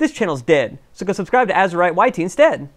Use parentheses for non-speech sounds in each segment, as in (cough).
This channel's dead, so go subscribe to Azurite YT instead.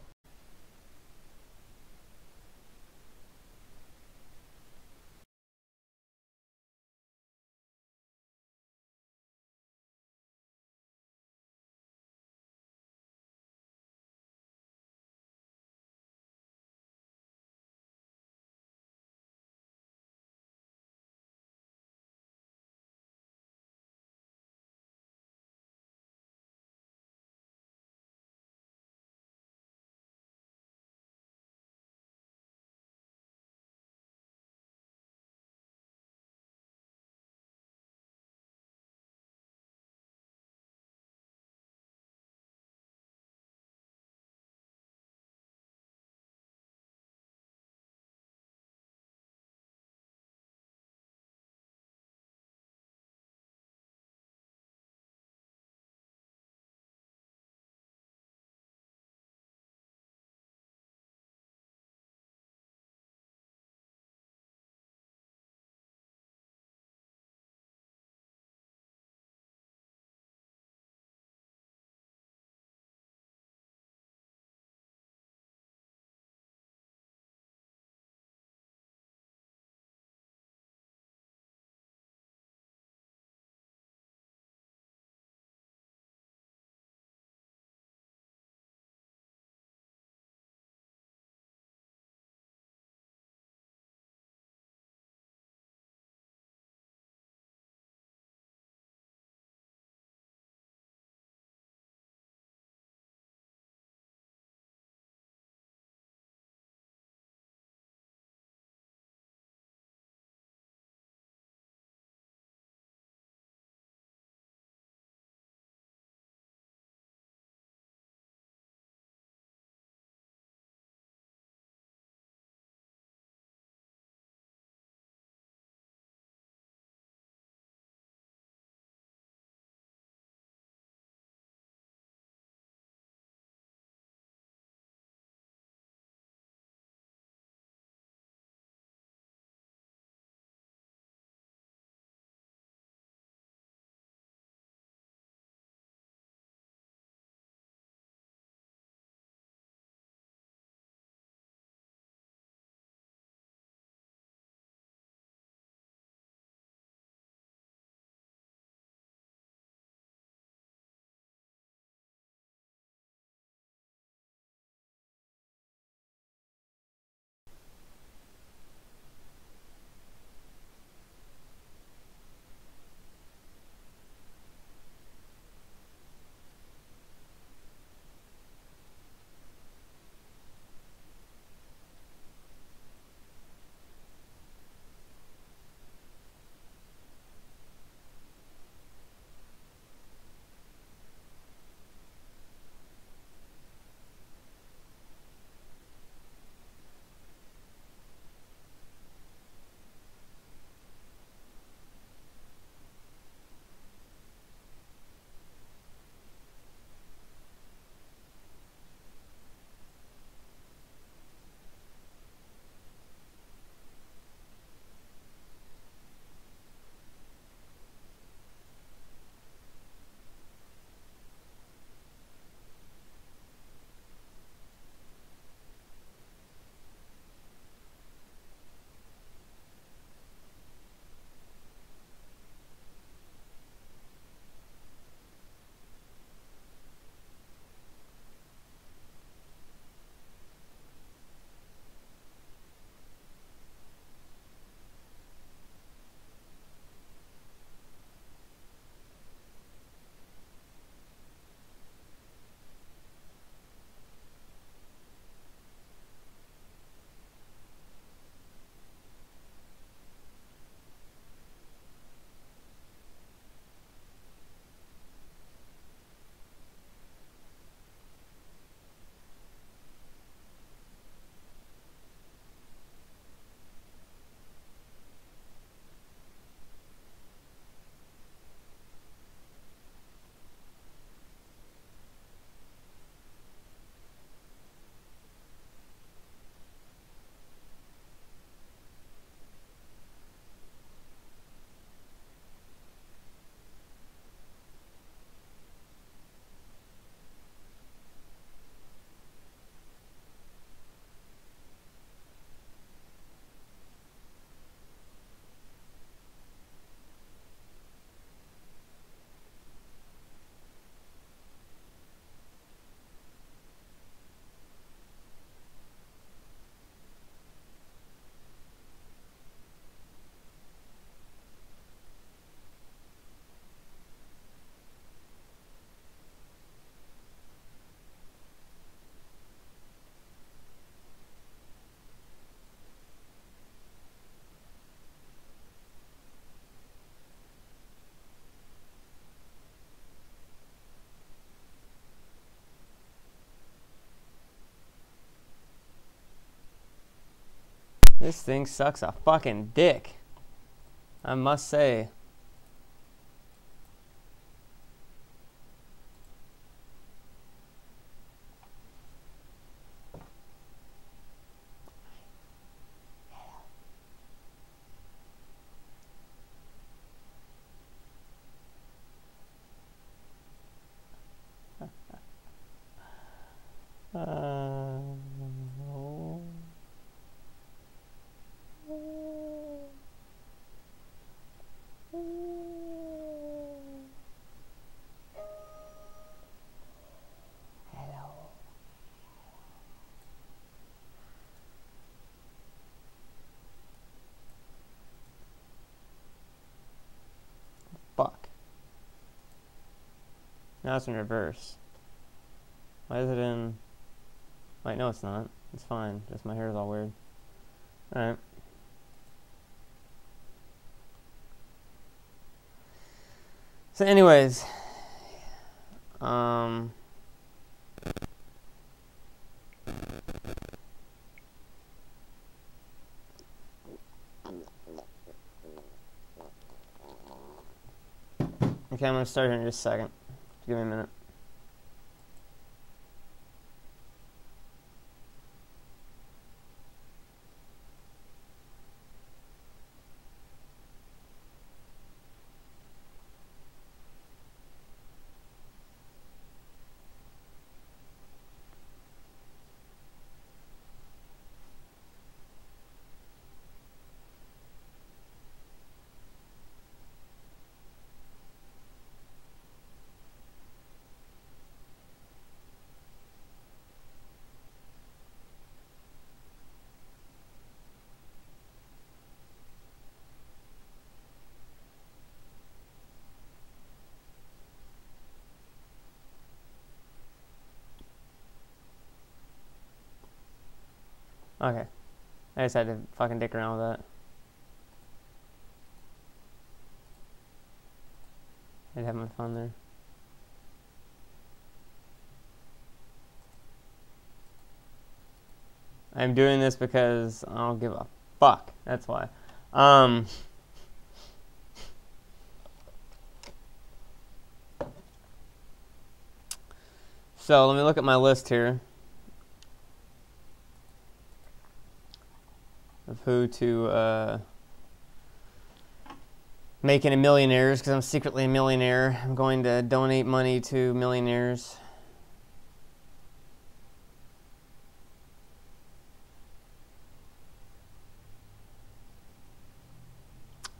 This thing sucks a fucking dick. I must say. Uh, Hello. Fuck. Now it's in reverse. Why is it in... Wait, no it's not. It's fine. Just my hair is all weird. Alright. So anyways, um, okay, I'm gonna start here in just a second. Give me a minute. Okay. I just had to fucking dick around with that. I'd have my fun there. I'm doing this because I don't give a fuck. That's why. Um, (laughs) so let me look at my list here. Of who to uh, make into millionaires because I'm secretly a millionaire. I'm going to donate money to millionaires.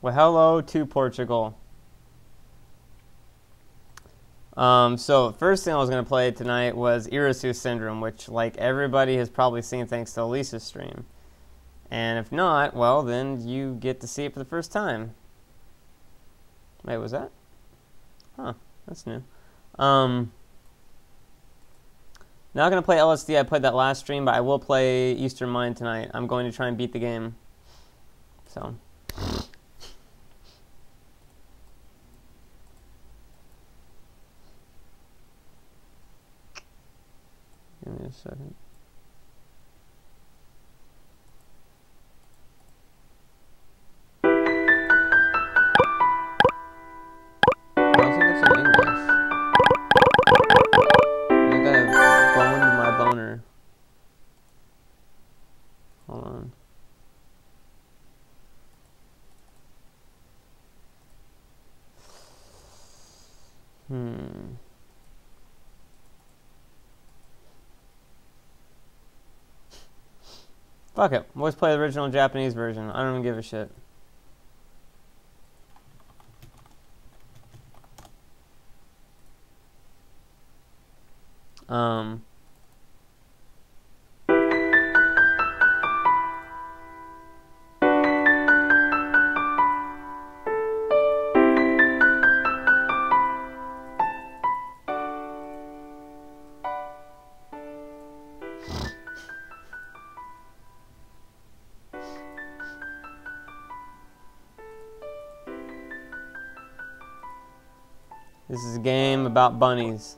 Well, hello to Portugal. Um, so first thing I was going to play tonight was Irisu Syndrome, which like everybody has probably seen thanks to Elise's stream. And if not, well, then you get to see it for the first time. Wait, was that? Huh, that's new. Um, not going to play LSD. I played that last stream, but I will play Eastern Mind tonight. I'm going to try and beat the game. So. Give me a second. Fuck it. Let's play the original Japanese version. I don't even give a shit. About bunnies.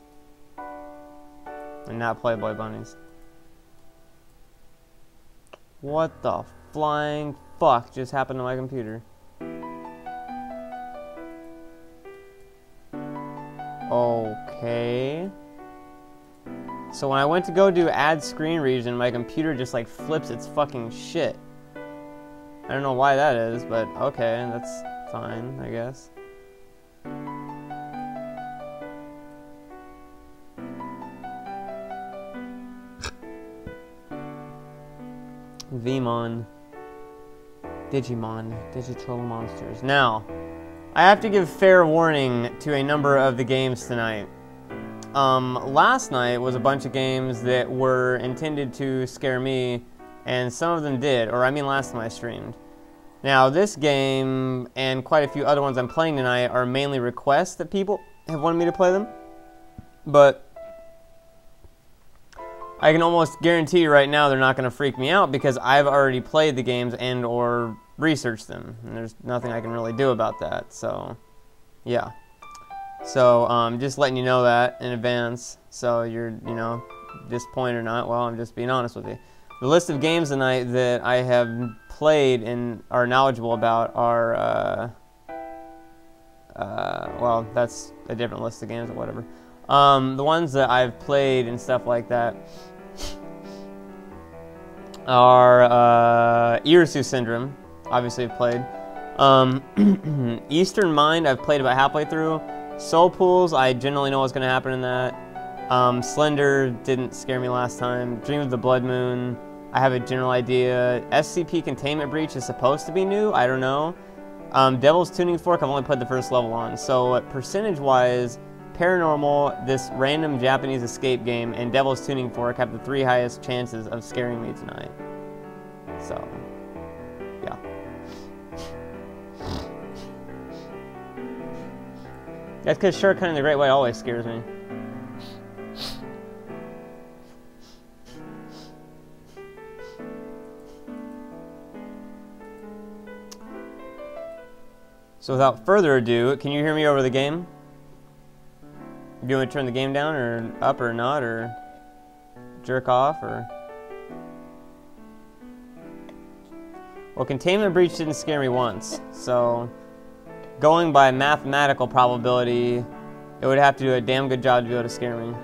And not Playboy bunnies. What the flying fuck just happened to my computer? Okay. So when I went to go do add screen region, my computer just like flips its fucking shit. I don't know why that is, but okay, that's fine, I guess. Vmon. Digimon. Digital Monsters. Now, I have to give fair warning to a number of the games tonight. Um, last night was a bunch of games that were intended to scare me, and some of them did, or I mean last time I streamed. Now, this game and quite a few other ones I'm playing tonight are mainly requests that people have wanted me to play them. But I can almost guarantee you right now they're not going to freak me out because I've already played the games and or researched them. And there's nothing I can really do about that. So, yeah. So, um, just letting you know that in advance. So you're, you know, disappointed or not. Well, I'm just being honest with you. The list of games tonight that I have played and are knowledgeable about are, uh, uh, well, that's a different list of games or whatever. Um, the ones that I've played and stuff like that are uh, Syndrome, obviously I've played. Um, (clears throat) Eastern Mind, I've played about halfway through. Soul Pools, I generally know what's going to happen in that. Um, Slender didn't scare me last time. Dream of the Blood Moon, I have a general idea. SCP Containment Breach is supposed to be new, I don't know. Um, Devil's Tuning Fork, I've only played the first level on. So, percentage-wise, Paranormal, this random Japanese escape game, and Devil's Tuning Fork have the three highest chances of scaring me tonight. So, yeah. That's because Shortcutting the Great Way always scares me. So without further ado, can you hear me over the game? Do you want to turn the game down or up or not or jerk off or... Well, Containment Breach didn't scare me once, so going by mathematical probability, it would have to do a damn good job to be able to scare me.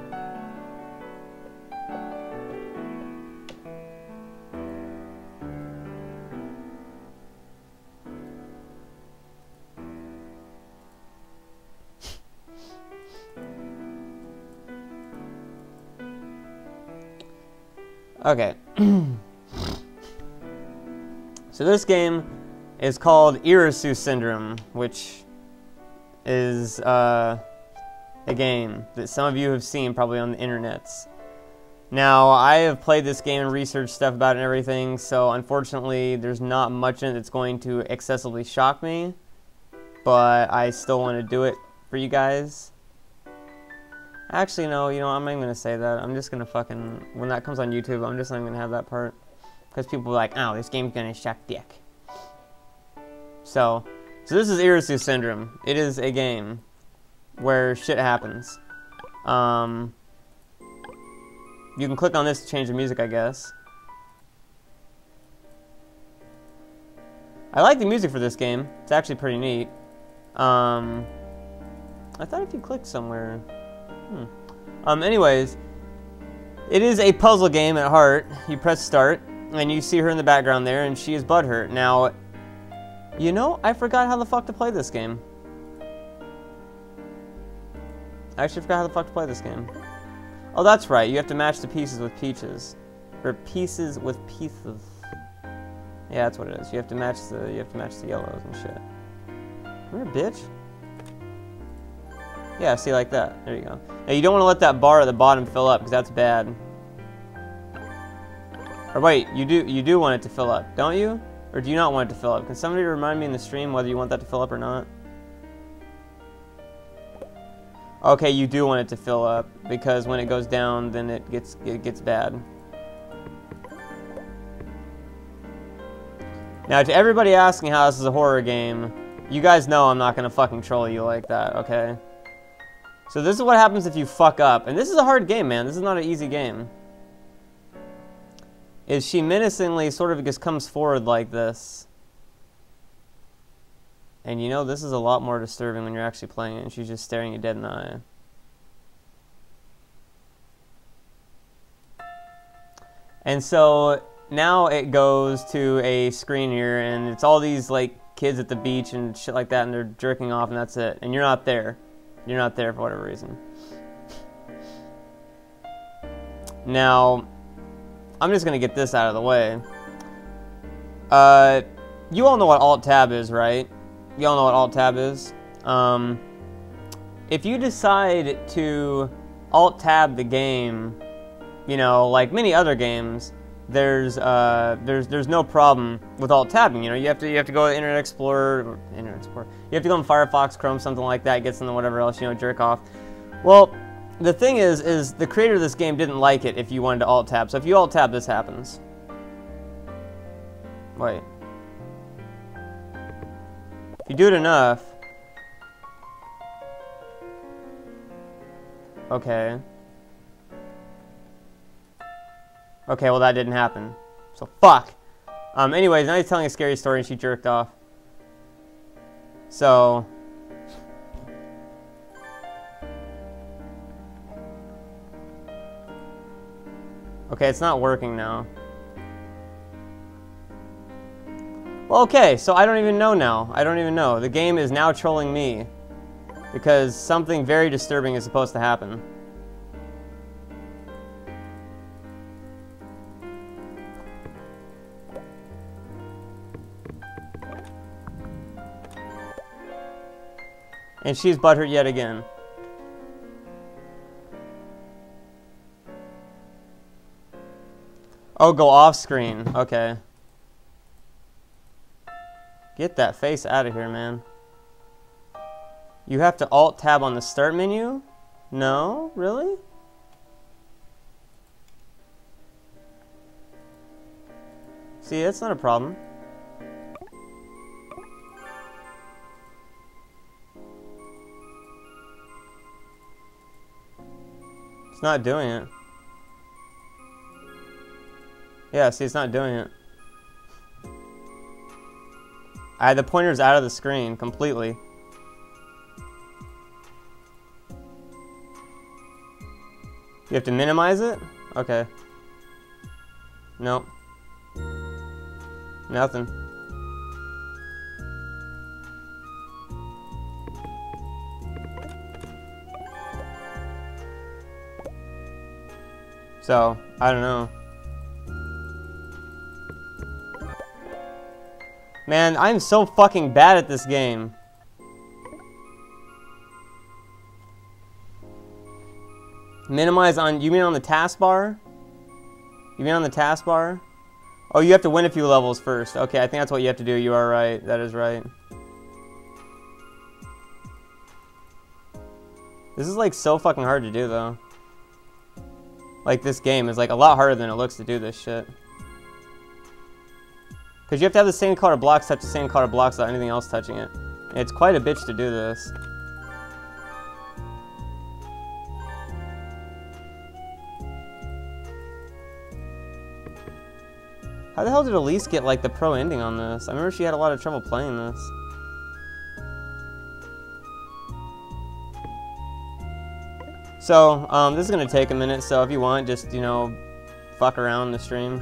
Okay. (clears throat) so this game is called Irisu Syndrome, which is uh, a game that some of you have seen probably on the internets. Now, I have played this game and researched stuff about it and everything, so unfortunately there's not much in it that's going to excessively shock me, but I still want to do it for you guys. Actually, no, you know, I'm not even to say that. I'm just to fucking, when that comes on YouTube, I'm just not going to have that part. Because people are like, oh, this game's to suck dick. So, so this is Irisu Syndrome. It is a game where shit happens. Um, you can click on this to change the music, I guess. I like the music for this game. It's actually pretty neat. Um, I thought if you click somewhere... Hmm. Um, anyways, it is a puzzle game at heart. You press start, and you see her in the background there, and she is butthurt. Now, you know, I forgot how the fuck to play this game. I actually forgot how the fuck to play this game. Oh, that's right. You have to match the pieces with peaches. Or pieces with pieces. Yeah, that's what it is. You have to match the you have to match the yellows and shit. Come here, bitch. Yeah, see, like that. There you go. Now, you don't want to let that bar at the bottom fill up, because that's bad. Or wait, you do you do want it to fill up, don't you? Or do you not want it to fill up? Can somebody remind me in the stream whether you want that to fill up or not? Okay, you do want it to fill up, because when it goes down, then it gets it gets bad. Now, to everybody asking how this is a horror game, you guys know I'm not going to fucking troll you like that, okay? So this is what happens if you fuck up. And this is a hard game, man. This is not an easy game. is she menacingly sort of just comes forward like this. And you know, this is a lot more disturbing when you're actually playing it and she's just staring you dead in the eye. And so now it goes to a screen here and it's all these like kids at the beach and shit like that and they're jerking off and that's it. And you're not there. You're not there for whatever reason. Now, I'm just going to get this out of the way. Uh, you all know what Alt-Tab is, right? You all know what Alt-Tab is? Um, if you decide to Alt-Tab the game, you know, like many other games, there's uh, there's there's no problem with alt tabbing. You know, you have to you have to go to Internet Explorer, Internet Explorer. You have to go in Firefox, Chrome, something like that. Get something, whatever else, you know, jerk off. Well, the thing is, is the creator of this game didn't like it if you wanted to alt tab. So if you alt tab, this happens. Wait. If you do it enough. Okay. Okay, well that didn't happen. So fuck. Um, anyways, now he's telling a scary story and she jerked off. So, Okay, it's not working now. Well, okay, so I don't even know now. I don't even know. The game is now trolling me. Because something very disturbing is supposed to happen. And she's butthurt yet again. Oh, go off screen. Okay. Get that face out of here, man. You have to alt tab on the start menu? No? Really? See, that's not a problem. Not doing it. Yeah, see, it's not doing it. I had the pointers out of the screen completely. You have to minimize it? Okay. Nope. Nothing. So, I don't know. Man, I'm so fucking bad at this game. Minimize on, you mean on the taskbar? You mean on the taskbar? Oh, you have to win a few levels first. Okay, I think that's what you have to do. You are right. That is right. This is like so fucking hard to do though. Like this game is like a lot harder than it looks to do this shit. Because you have to have the same color blocks touch the same color blocks without anything else touching it. It's quite a bitch to do this. How the hell did Elise get like the pro ending on this? I remember she had a lot of trouble playing this. So, um, this is to take a minute, so if you want, just, you know, fuck around the stream.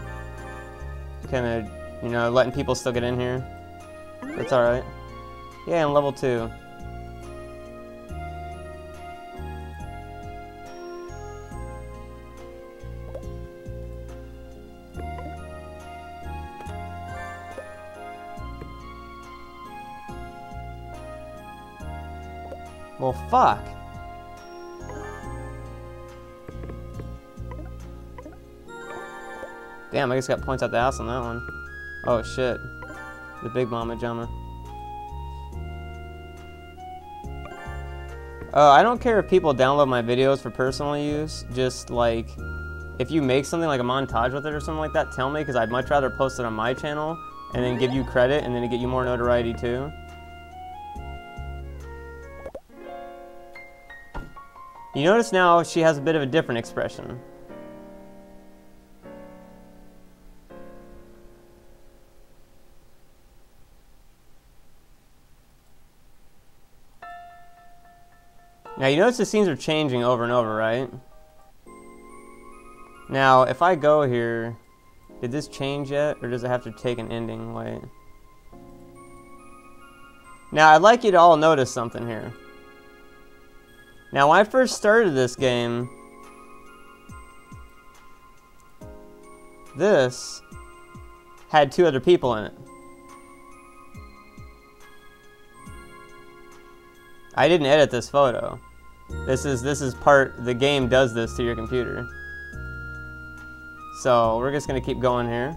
Kind of you know, letting people still get in here. That's alright. Yeah, and level 2. Well, fuck. Damn, I just got points out the ass on that one. Oh shit. The big mama jama. Uh, I don't care if people download my videos for personal use. Just like, if you make something like a montage with it or something like that, tell me because I'd much rather post it on my channel and then give you credit and then get you more notoriety too. You notice now she has a bit of a different expression. Now you notice the scenes are changing over and over, right? Now, if I go here, did this change yet? Or does it have to take an ending? Wait. Now, I'd like you to all notice something here. Now, when I first started this game, this had two other people in it. I didn't edit this photo. This is this is part the game does this to your computer. So we're just gonna keep going here.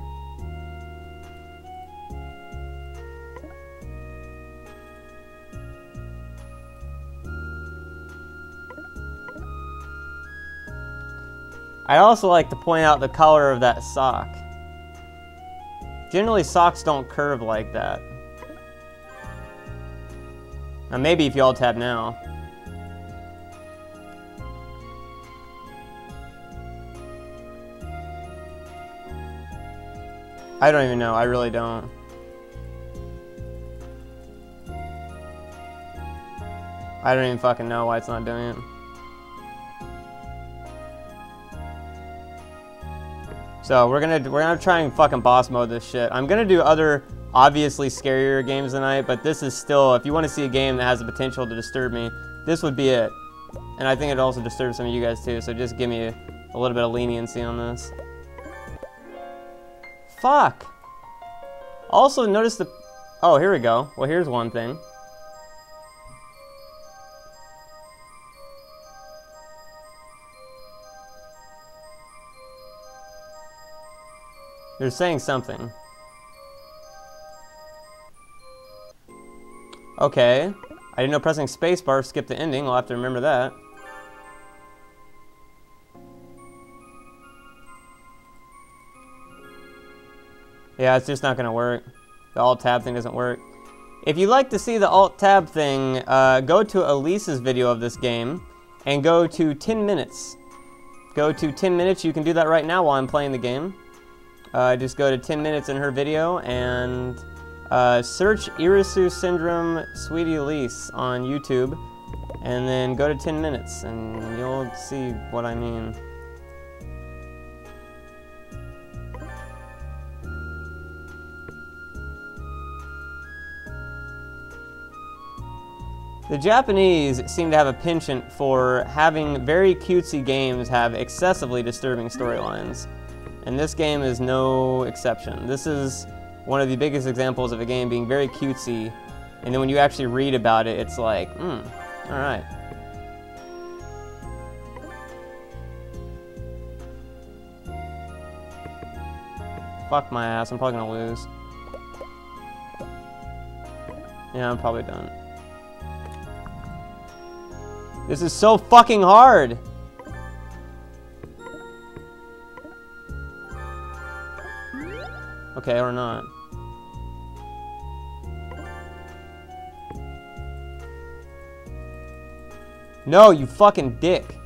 I'd also like to point out the color of that sock. Generally socks don't curve like that. Now maybe if you all tab now. I don't even know. I really don't. I don't even fucking know why it's not doing it. So we're gonna we're gonna try and fucking boss mode this shit. I'm gonna do other obviously scarier games tonight, but this is still if you want to see a game that has the potential to disturb me, this would be it. And I think it also disturbs some of you guys too. So just give me a, a little bit of leniency on this. Fuck. Also, notice the... Oh, here we go. Well, here's one thing. They're saying something. Okay. I didn't know pressing spacebar skipped the ending. I'll have to remember that. Yeah, it's just not going to work. The Alt-Tab thing doesn't work. If you'd like to see the Alt-Tab thing, uh, go to Elise's video of this game and go to 10 minutes. Go to 10 minutes. You can do that right now while I'm playing the game. Uh, just go to 10 minutes in her video and uh, search Irisu Syndrome Sweetie Elise on YouTube and then go to 10 minutes and you'll see what I mean. The Japanese seem to have a penchant for having very cutesy games have excessively disturbing storylines. And this game is no exception. This is one of the biggest examples of a game being very cutesy, and then when you actually read about it, it's like, hmm, alright. Fuck my ass, I'm probably gonna lose. Yeah, I'm probably done. This is so fucking hard. Okay, or not. No, you fucking dick.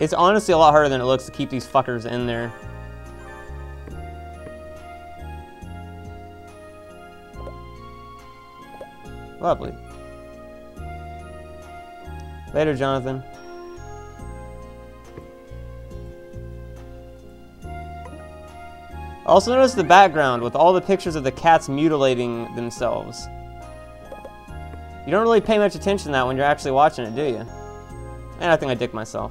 It's honestly a lot harder than it looks to keep these fuckers in there. Lovely. Later, Jonathan. Also notice the background with all the pictures of the cats mutilating themselves. You don't really pay much attention to that when you're actually watching it, do you? And I think I dick myself.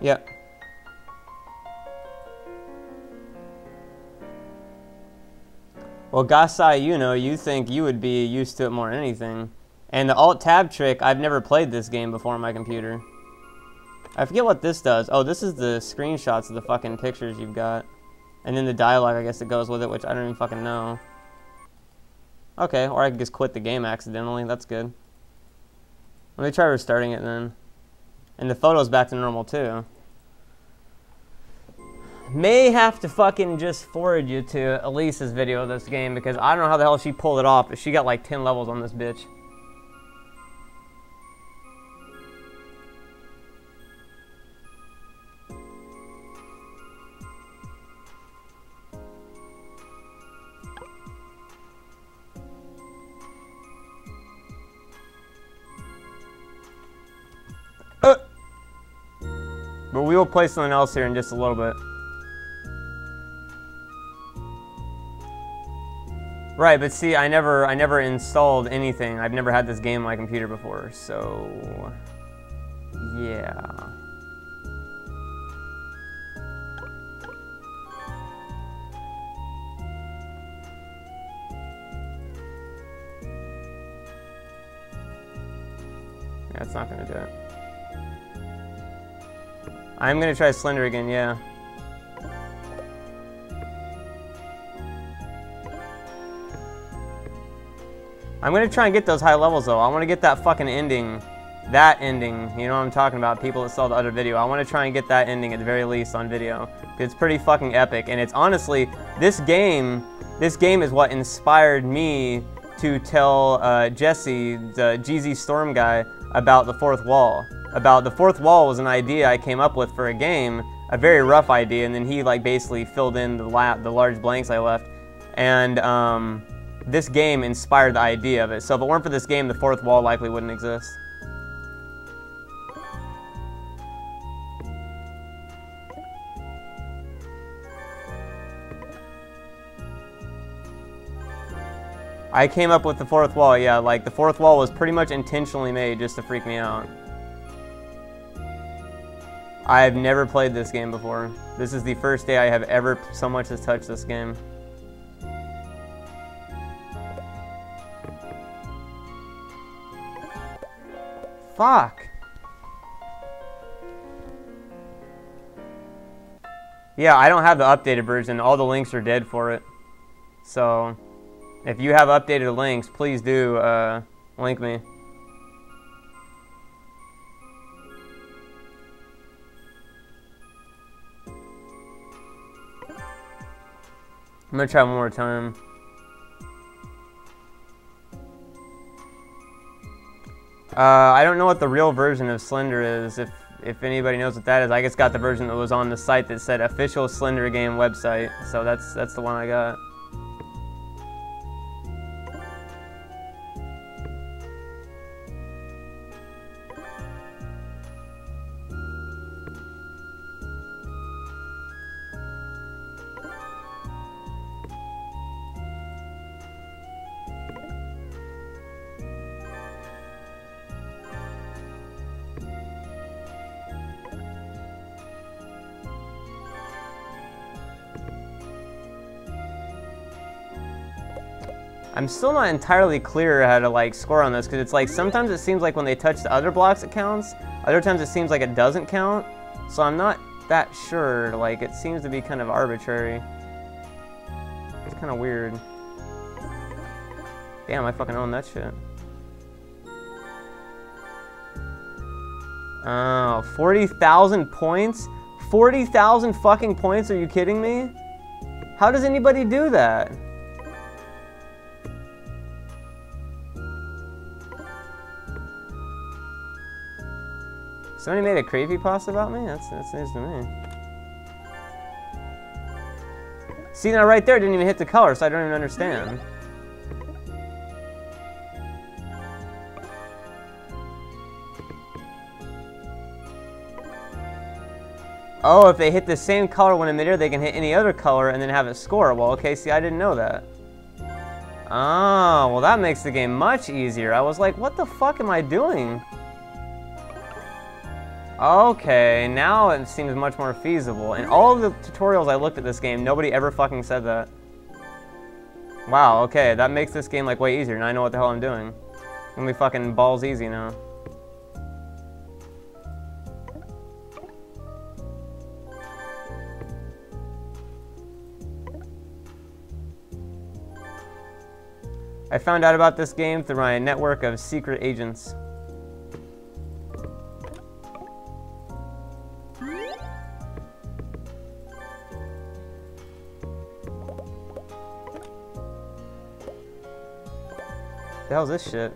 Yep. Well, Gasai, you know, you think you would be used to it more than anything. And the Alt-Tab trick, I've never played this game before on my computer. I forget what this does. Oh, this is the screenshots of the fucking pictures you've got. And then the dialogue, I guess, that goes with it, which I don't even fucking know. Okay, or I can just quit the game accidentally. That's good. Let me try restarting it then. And the photo's back to normal, too May have to fucking just forward you to Elise's video of this game because I don't know how the hell she pulled it off, but she got like 10 levels on this bitch. Uh. But we will play something else here in just a little bit. Right, but see, I never, I never installed anything. I've never had this game on my computer before, so yeah. That's not gonna do it. I'm gonna try Slender again, yeah. I'm gonna try and get those high levels though. I wanna get that fucking ending. That ending, you know what I'm talking about, people that saw the other video. I wanna try and get that ending at the very least on video. It's pretty fucking epic, and it's honestly, this game, this game is what inspired me to tell uh, Jesse, the GZ Storm guy, about the fourth wall. About the fourth wall was an idea I came up with for a game, a very rough idea, and then he like basically filled in the la the large blanks I left. And um, this game inspired the idea of it. So if it weren't for this game, the fourth wall likely wouldn't exist. I came up with the fourth wall, yeah, like the fourth wall was pretty much intentionally made just to freak me out. I've never played this game before. This is the first day I have ever so much as touched this game. Fuck. Yeah, I don't have the updated version. All the links are dead for it. So, if you have updated links, please do uh, link me. I'm gonna try one more time. Uh, I don't know what the real version of Slender is. If if anybody knows what that is, I just got the version that was on the site that said official Slender game website. So that's that's the one I got. I'm still not entirely clear how to like score on this because it's like sometimes it seems like when they touch the other blocks it counts, other times it seems like it doesn't count. So I'm not that sure, like it seems to be kind of arbitrary. It's kind of weird. Damn, I fucking own that shit. Oh, 40,000 points? 40,000 fucking points? Are you kidding me? How does anybody do that? Somebody made a creepy pasta about me? That's, that's news to me. See, now right there didn't even hit the color, so I don't even understand. Oh, if they hit the same color when in midair, they can hit any other color and then have it score. Well, okay, see, I didn't know that. Oh, well that makes the game much easier. I was like, what the fuck am I doing? Okay, now it seems much more feasible. In all of the tutorials I looked at this game, nobody ever fucking said that. Wow, okay, that makes this game like way easier, and I know what the hell I'm doing. I'm gonna be fucking balls easy now. I found out about this game through my network of secret agents. The hell's this shit?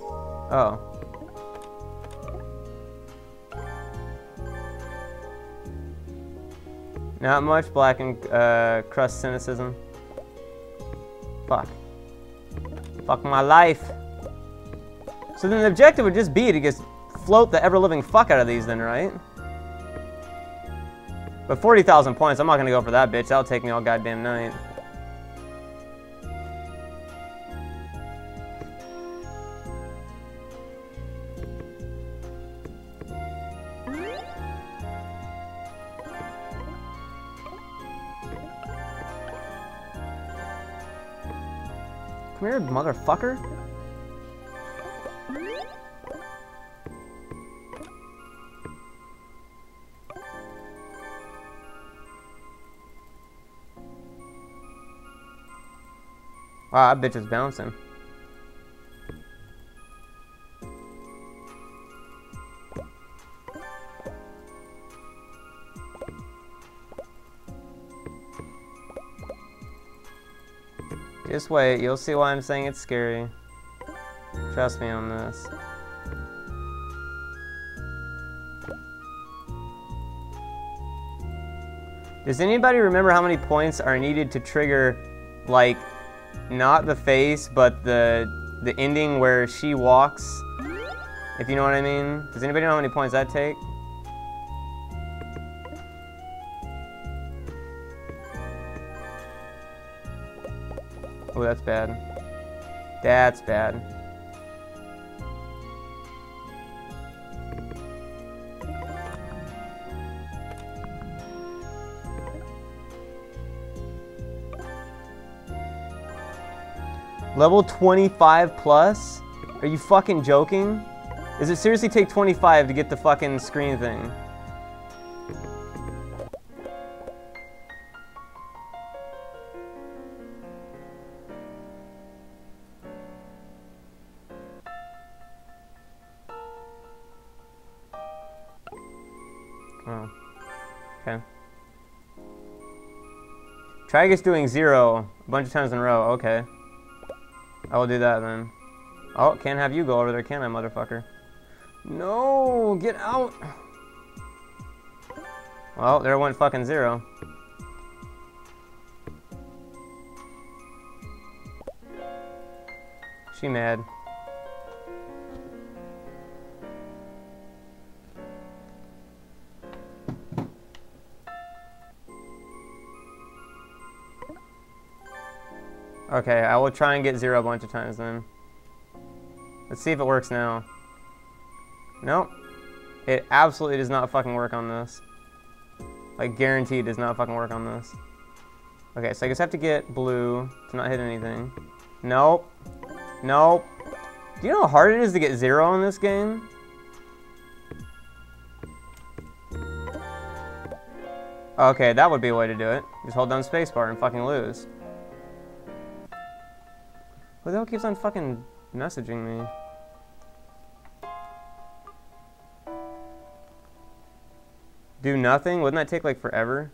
Oh. Not much black and uh, crust cynicism. Fuck. Fuck my life. So then the objective would just be to just float the ever-living fuck out of these then, right? But 40,000 points, I'm not gonna go for that bitch. That'll take me all goddamn night. Motherfucker. Wow, that bitch is bouncing. Just wait, you'll see why I'm saying it's scary. Trust me on this. Does anybody remember how many points are needed to trigger, like, not the face, but the the ending where she walks? If you know what I mean. Does anybody know how many points that take? Oh, that's bad. That's bad. Level 25 plus? Are you fucking joking? Does it seriously take 25 to get the fucking screen thing? Tragus doing zero a bunch of times in a row. Okay. I will do that then. Oh, can't have you go over there, can I, motherfucker? No, get out. Well, there went fucking zero. She mad. Okay, I will try and get zero a bunch of times then. Let's see if it works now. Nope. It absolutely does not fucking work on this. Like, guaranteed does not fucking work on this. Okay, so I guess I have to get blue to not hit anything. Nope. Nope. Do you know how hard it is to get zero in this game? Okay, that would be a way to do it. Just hold down spacebar and fucking lose. Who the hell keeps on fucking messaging me? Do nothing? Wouldn't that take like forever?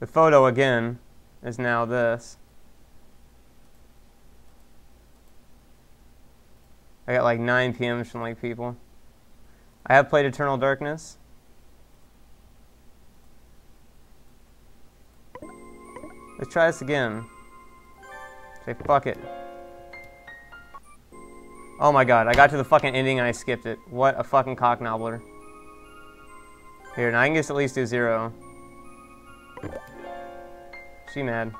The photo again is now this. I got like 9 PMs from like people. I have played Eternal Darkness. Let's try this again. Say fuck it. Oh my god, I got to the fucking ending and I skipped it. What a fucking cock knobbler. Here, now I can just at least do zero. She mad.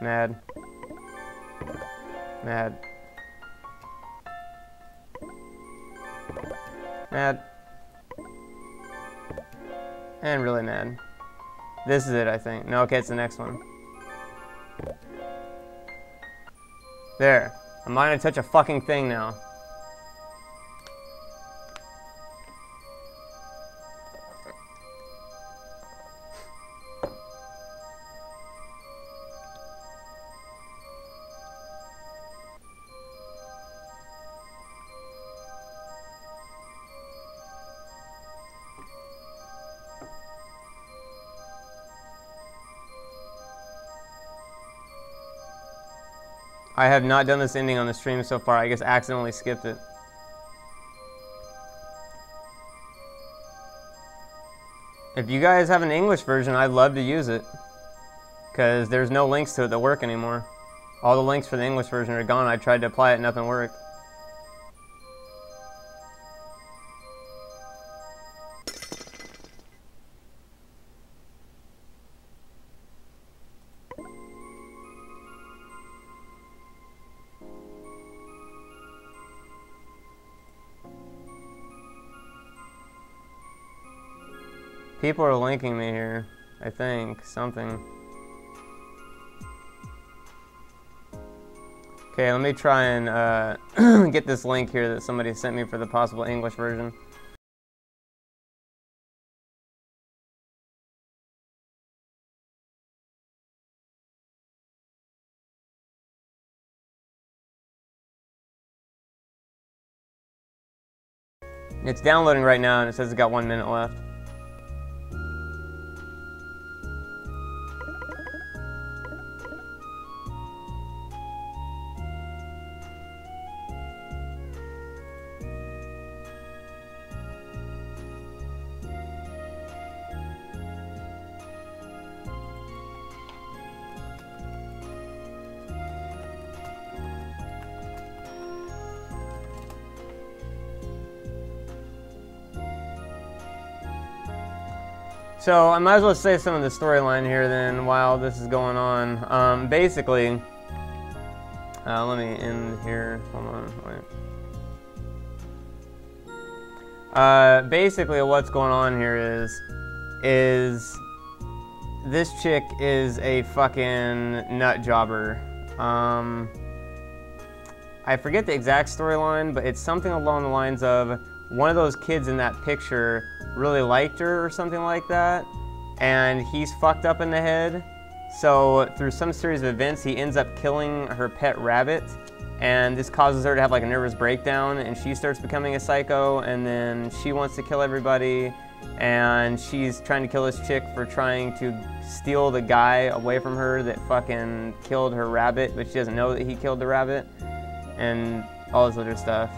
Mad. Mad. Mad. And really mad. This is it, I think. No, okay, it's the next one. There. I'm not gonna touch a fucking thing now. I have not done this ending on the stream so far. I guess accidentally skipped it. If you guys have an English version, I'd love to use it. Because there's no links to it that work anymore. All the links for the English version are gone. I tried to apply it, nothing worked. People are linking me here, I think, something. Okay, let me try and uh, (clears throat) get this link here that somebody sent me for the possible English version. It's downloading right now and it says it's got one minute left. So I might as well say some of the storyline here then while this is going on. Um, basically, uh, let me end here. Hold on, wait. Uh, basically, what's going on here is, is this chick is a fucking nut jobber. Um, I forget the exact storyline, but it's something along the lines of one of those kids in that picture really liked her or something like that, and he's fucked up in the head. So through some series of events, he ends up killing her pet rabbit, and this causes her to have like a nervous breakdown, and she starts becoming a psycho, and then she wants to kill everybody, and she's trying to kill this chick for trying to steal the guy away from her that fucking killed her rabbit, but she doesn't know that he killed the rabbit, and all this other stuff.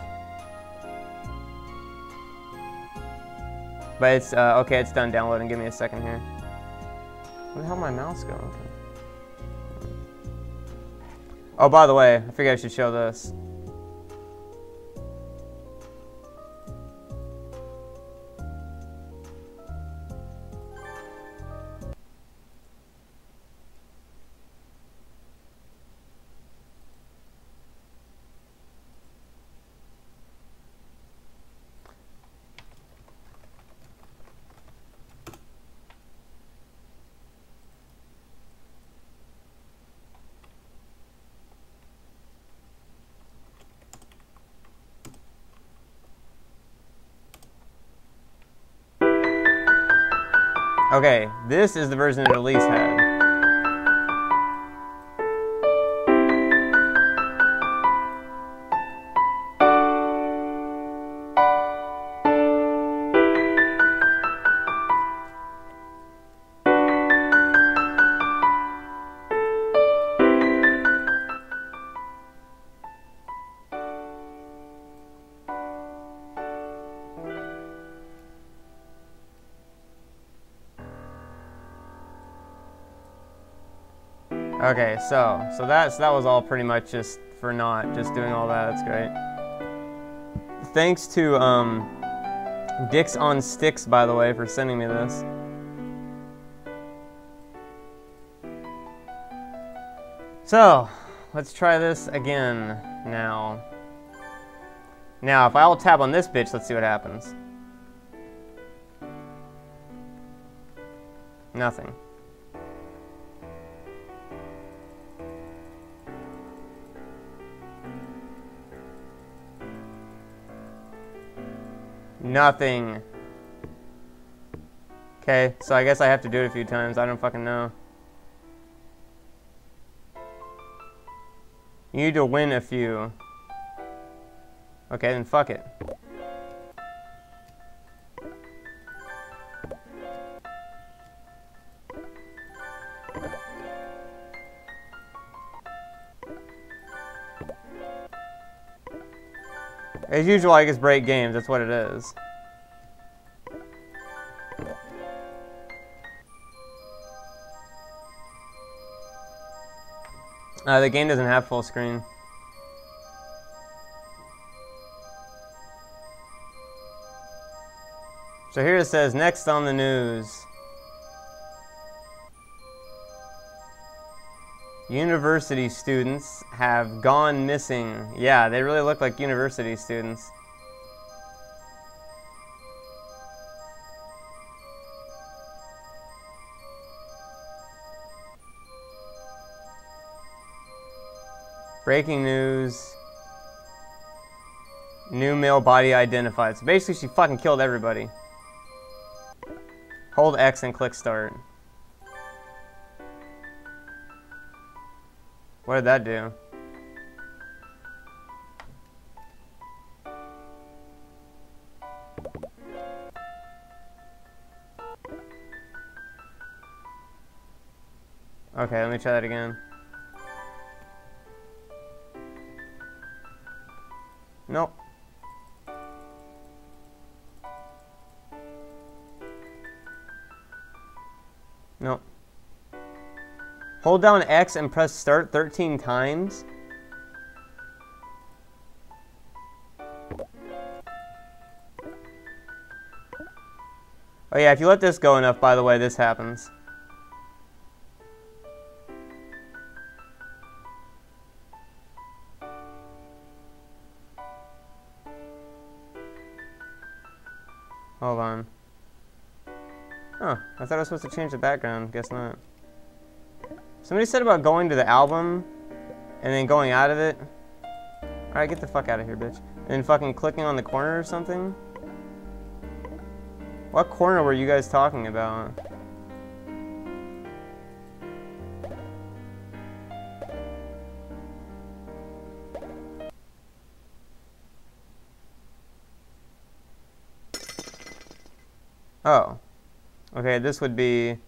But it's, uh, okay, it's done downloading. Give me a second here. Where the hell my mouse go? Oh, by the way, I figured I should show this. Okay, this is the version that Elise had. Okay, so so that's that was all pretty much just for not just doing all that. That's great. Thanks to um, Dicks on Sticks, by the way, for sending me this. So let's try this again now. Now, if I will tap on this bitch, let's see what happens. Nothing. Nothing. Okay, so I guess I have to do it a few times. I don't fucking know. You need to win a few. Okay, then fuck it. As usual, I just break games. That's what it is. Uh, the game doesn't have full screen. So here it says, next on the news. University students have gone missing. Yeah, they really look like university students. Breaking news. New male body identified. So basically she fucking killed everybody. Hold X and click start. What did that do? Okay, let me try that again. Nope. Hold down X and press start 13 times. Oh yeah, if you let this go enough, by the way, this happens. Hold on. Oh, I thought I was supposed to change the background. Guess not. Somebody said about going to the album and then going out of it. Alright, get the fuck out of here, bitch. And then fucking clicking on the corner or something? What corner were you guys talking about? Oh. Okay, this would be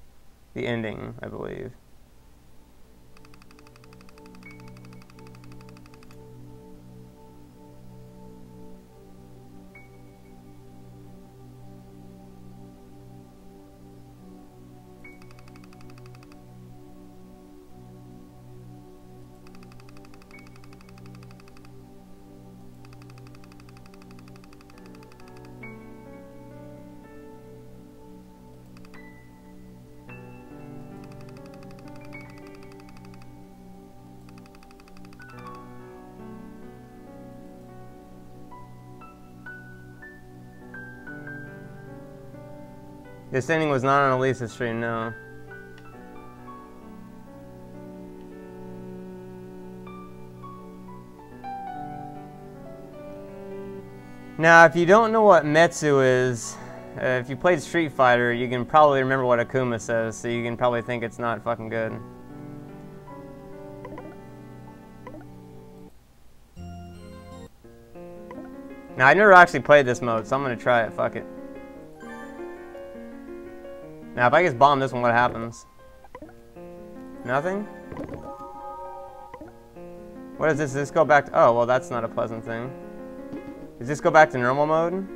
the ending, I believe. This ending was not on Elise's stream, no. Now, if you don't know what Metsu is, uh, if you played Street Fighter, you can probably remember what Akuma says, so you can probably think it's not fucking good. Now, I never actually played this mode, so I'm gonna try it, fuck it. Now, if I just bomb this one, what happens? Nothing? What does this? Does this go back to... Oh, well, that's not a pleasant thing. Does this go back to normal mode?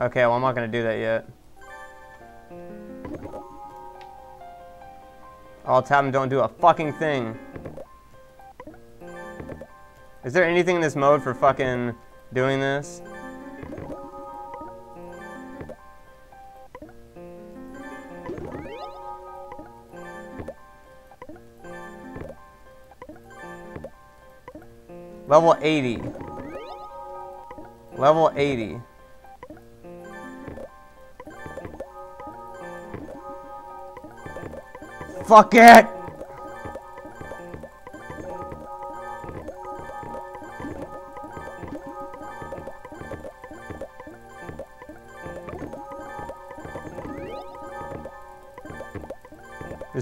Okay, well, I'm not going to do that yet. I'll tell him don't do a fucking thing. Is there anything in this mode for fucking doing this? Level 80. Level 80. Fuck it!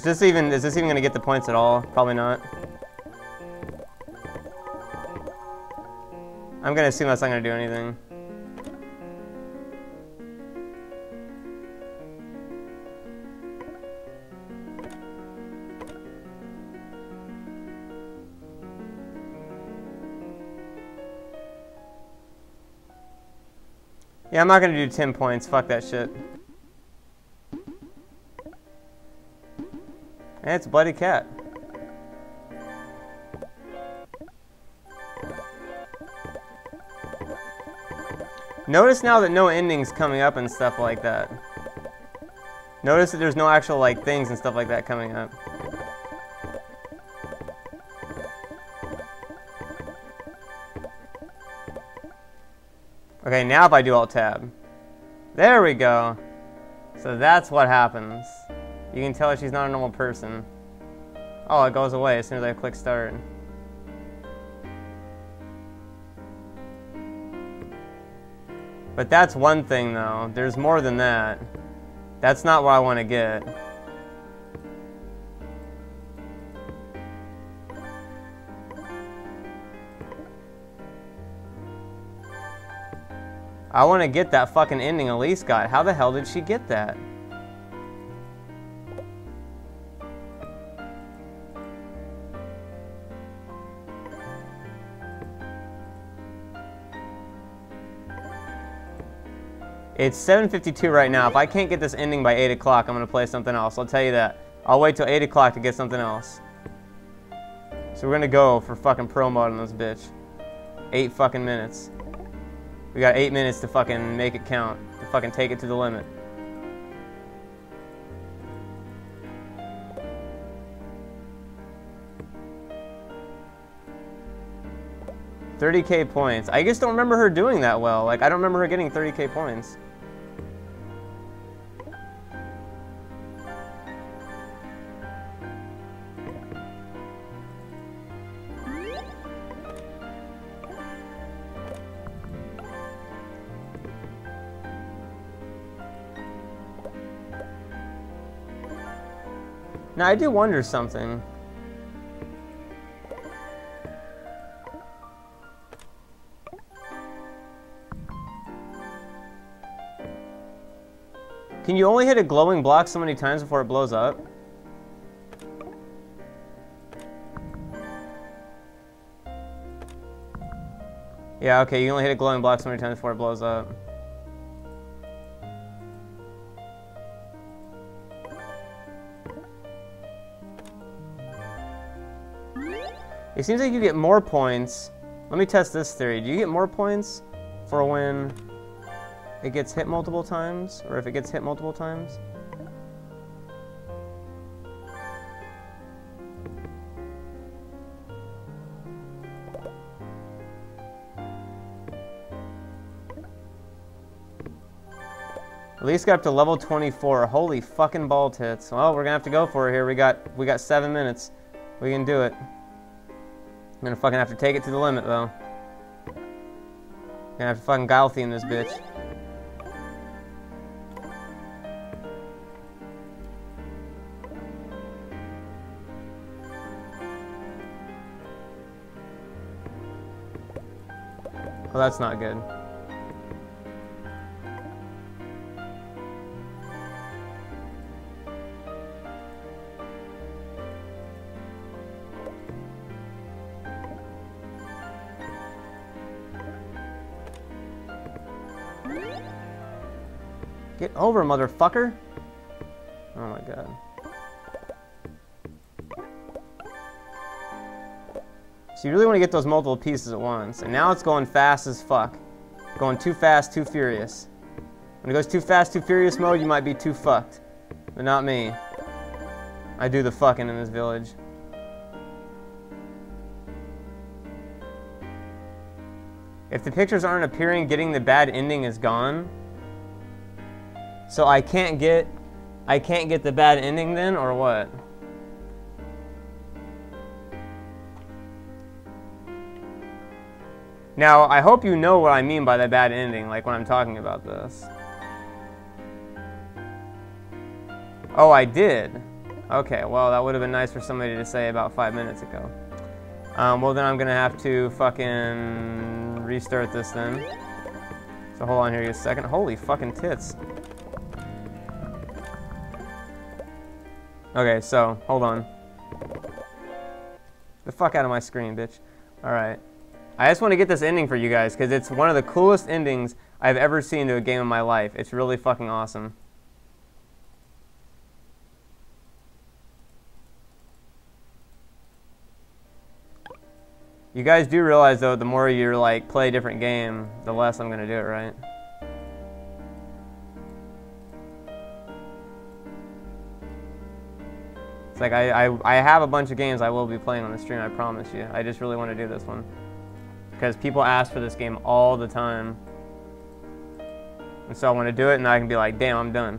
Is this even is this even gonna get the points at all? Probably not. I'm gonna assume that's not gonna do anything. Yeah, I'm not gonna do 10 points. Fuck that shit. And it's Bloody Cat. Notice now that no endings coming up and stuff like that. Notice that there's no actual like things and stuff like that coming up. Okay, now if I do Alt Tab. There we go. So that's what happens. You can tell she's not a normal person. Oh, it goes away as soon as I click start. But that's one thing though. There's more than that. That's not what I want to get. I want to get that fucking ending Elise got. How the hell did she get that? It's 7.52 right now. If I can't get this ending by 8 o'clock, I'm going to play something else. I'll tell you that. I'll wait till 8 o'clock to get something else. So we're going to go for fucking pro mode on this bitch. 8 fucking minutes. We got 8 minutes to fucking make it count. To fucking take it to the limit. Thirty K points. I just don't remember her doing that well. Like I don't remember her getting 30k points. Now I do wonder something. Can you only hit a glowing block so many times before it blows up? Yeah, okay, you only hit a glowing block so many times before it blows up. It seems like you get more points. Let me test this theory. Do you get more points for when it gets hit multiple times? Or if it gets hit multiple times? Elise got up to level 24. Holy fucking ball tits. Well, we're gonna have to go for it here. We got we got seven minutes. We can do it. I'm gonna fucking have to take it to the limit though. I'm Gonna have to fucking guile theme this bitch. Well, that's not good. Get over, motherfucker! Oh my god. So you really want to get those multiple pieces at once. And now it's going fast as fuck. Going too fast, too furious. When it goes too fast, too furious mode, you might be too fucked. But not me. I do the fucking in this village. If the pictures aren't appearing, getting the bad ending is gone. So I can't get I can't get the bad ending then or what? Now, I hope you know what I mean by the bad ending, like when I'm talking about this. Oh, I did? Okay, well, that would have been nice for somebody to say about five minutes ago. Um, well, then I'm going to have to fucking restart this then. So hold on here a second. Holy fucking tits. Okay, so, hold on. The fuck out of my screen, bitch. Alright. I just want to get this ending for you guys, because it's one of the coolest endings I've ever seen to a game in my life. It's really fucking awesome. You guys do realize though, the more you like play a different game, the less I'm gonna do it, right? It's like I, I, I have a bunch of games I will be playing on the stream, I promise you. I just really want to do this one. Because people ask for this game all the time. And so I want to do it and I can be like, damn, I'm done.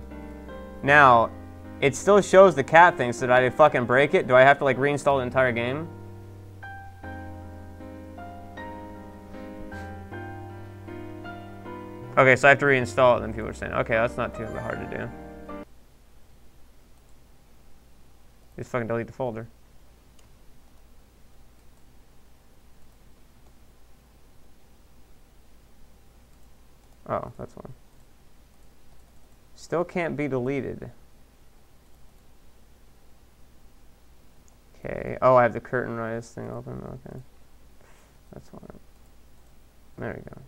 Now, it still shows the cat thing, so did I fucking break it? Do I have to like reinstall the entire game? Okay, so I have to reinstall it, then people are saying, okay, that's not too hard to do. Just fucking delete the folder. Oh, that's one. Still can't be deleted. Okay. Oh, I have the curtain rise thing open. Okay. That's one. There we go.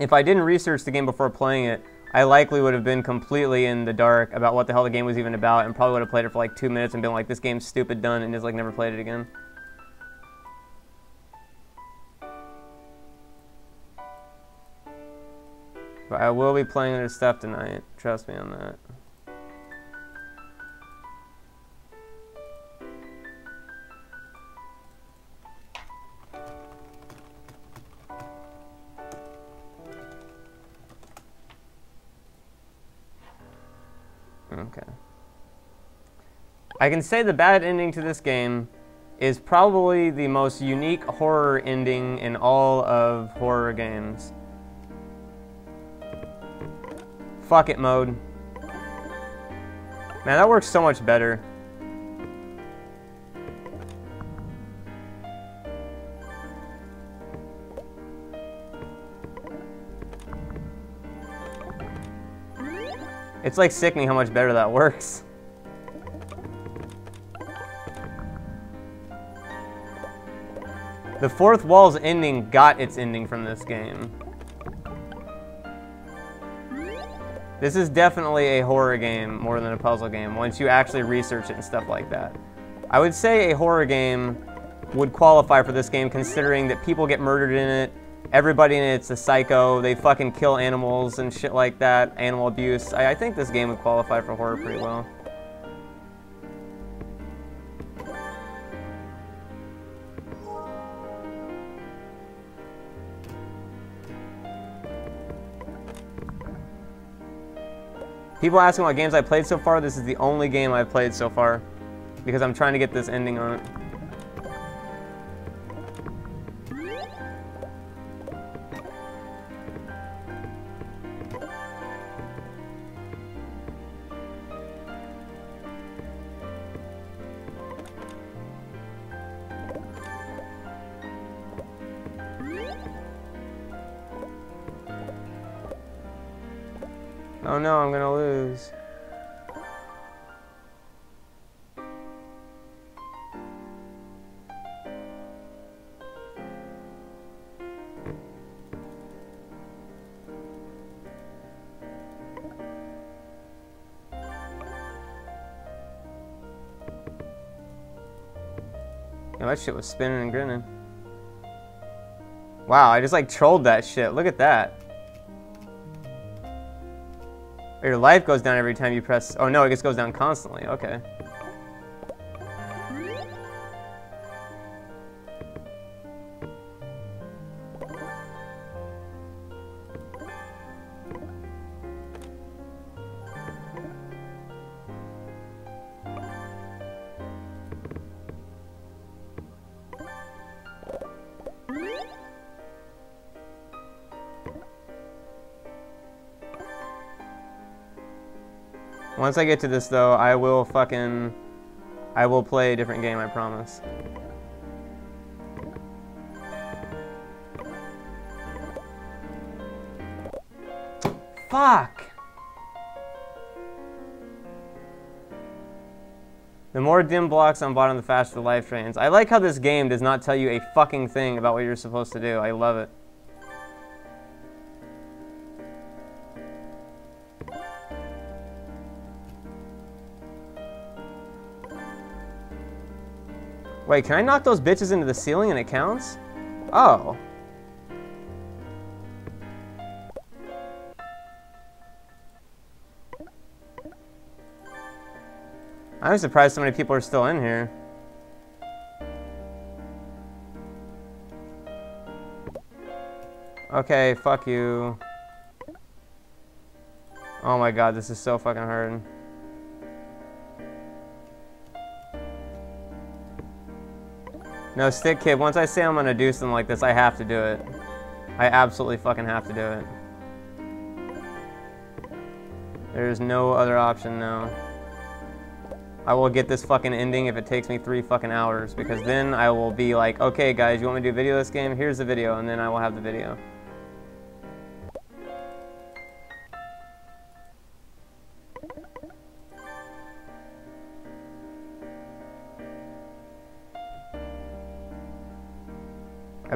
If I didn't research the game before playing it, I likely would have been completely in the dark about what the hell the game was even about and probably would have played it for like two minutes and been like, this game's stupid, done, and just like never played it again. But I will be playing other stuff tonight. Trust me on that. Okay. I can say the bad ending to this game is probably the most unique horror ending in all of horror games. Fuck it mode. Man, that works so much better. It's like sickening how much better that works. The fourth wall's ending got its ending from this game. This is definitely a horror game more than a puzzle game once you actually research it and stuff like that. I would say a horror game would qualify for this game considering that people get murdered in it, everybody in it's a psycho, they fucking kill animals and shit like that, animal abuse. I, I think this game would qualify for horror pretty well. People asking what games I played so far, this is the only game I've played so far. Because I'm trying to get this ending on it. No, I'm gonna lose. Yeah, that shit was spinning and grinning. Wow, I just like trolled that shit. Look at that. Your life goes down every time you press... Oh no, it just goes down constantly. Okay. Once I get to this, though, I will fucking... I will play a different game, I promise. Fuck! The more dim blocks on bottom, the faster the life drains. I like how this game does not tell you a fucking thing about what you're supposed to do. I love it. Wait, can I knock those bitches into the ceiling and it counts? Oh. I'm surprised so many people are still in here. Okay, fuck you. Oh my god, this is so fucking hard. No, Stick Kid, once I say I'm gonna do something like this, I have to do it. I absolutely fucking have to do it. There's no other option now. I will get this fucking ending if it takes me three fucking hours, because then I will be like, okay guys, you want me to do video this game? Here's the video, and then I will have the video.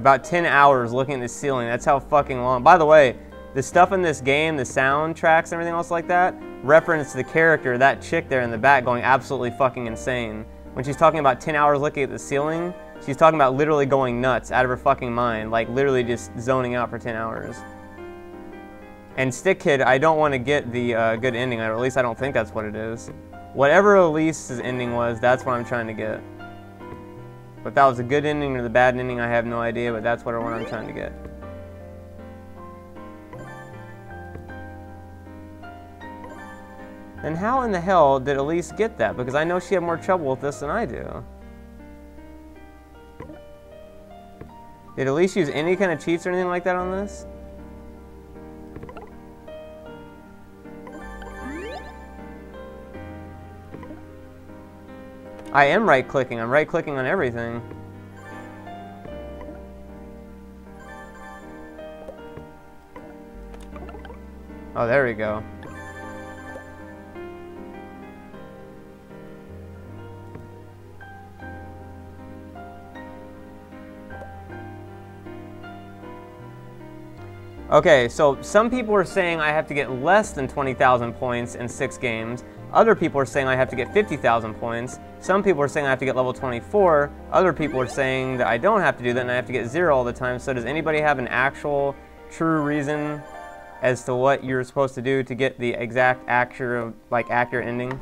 About 10 hours looking at the ceiling. That's how fucking long. By the way, the stuff in this game, the soundtracks and everything else like that, reference the character, that chick there in the back going absolutely fucking insane. When she's talking about 10 hours looking at the ceiling, she's talking about literally going nuts out of her fucking mind. Like literally just zoning out for 10 hours. And Stick Kid, I don't want to get the uh, good ending, or at least I don't think that's what it is. Whatever Elise's ending was, that's what I'm trying to get. But that was a good ending or the bad ending, I have no idea, but that's what, what I'm trying to get. Then how in the hell did Elise get that? Because I know she had more trouble with this than I do. Did Elise use any kind of cheats or anything like that on this? I am right clicking. I'm right clicking on everything. Oh, there we go. Okay, so some people are saying I have to get less than 20,000 points in six games. Other people are saying I have to get 50,000 points. Some people are saying I have to get level 24. Other people are saying that I don't have to do that and I have to get zero all the time. So does anybody have an actual true reason as to what you're supposed to do to get the exact accurate, like accurate ending?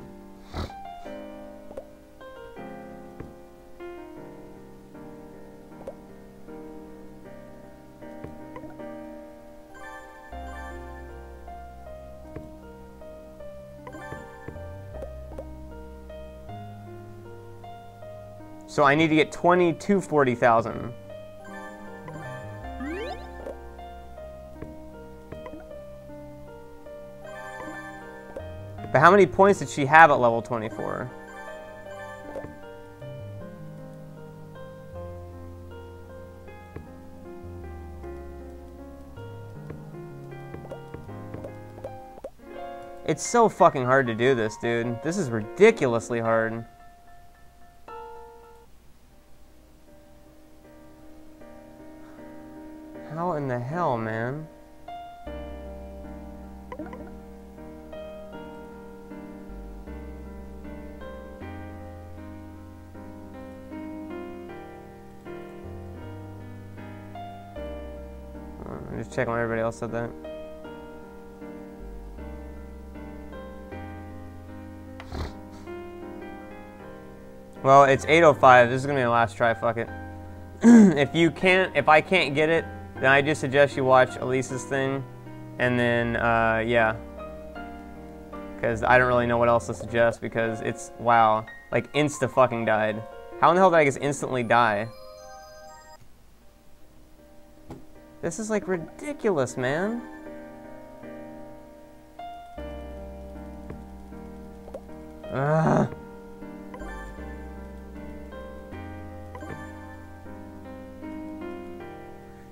So I need to get 20 to 40,000. But how many points did she have at level 24? It's so fucking hard to do this, dude. This is ridiculously hard. How in the hell, man? Uh, I'm just checking what everybody else said that. Well, it's 8.05. This is going to be the last try. Fuck it. (clears throat) if you can't, if I can't get it, then I just suggest you watch Elise's thing, and then uh, yeah, because I don't really know what else to suggest because it's wow, like insta fucking died. How in the hell did I just instantly die? This is like ridiculous, man. Ugh.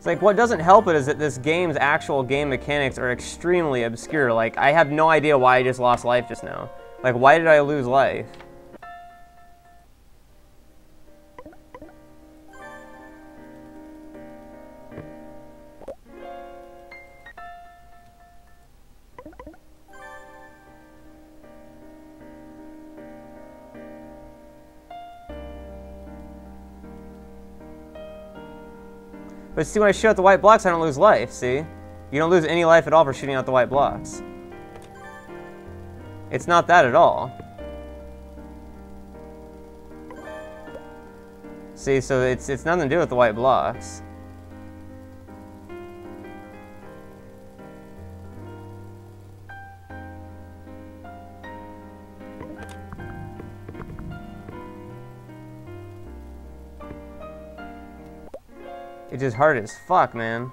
It's like what doesn't help it is that this game's actual game mechanics are extremely obscure. Like I have no idea why I just lost life just now. Like why did I lose life? But see, when I shoot out the white blocks, I don't lose life, see? You don't lose any life at all for shooting out the white blocks. It's not that at all. See, so it's, it's nothing to do with the white blocks. It's just hard as fuck, man.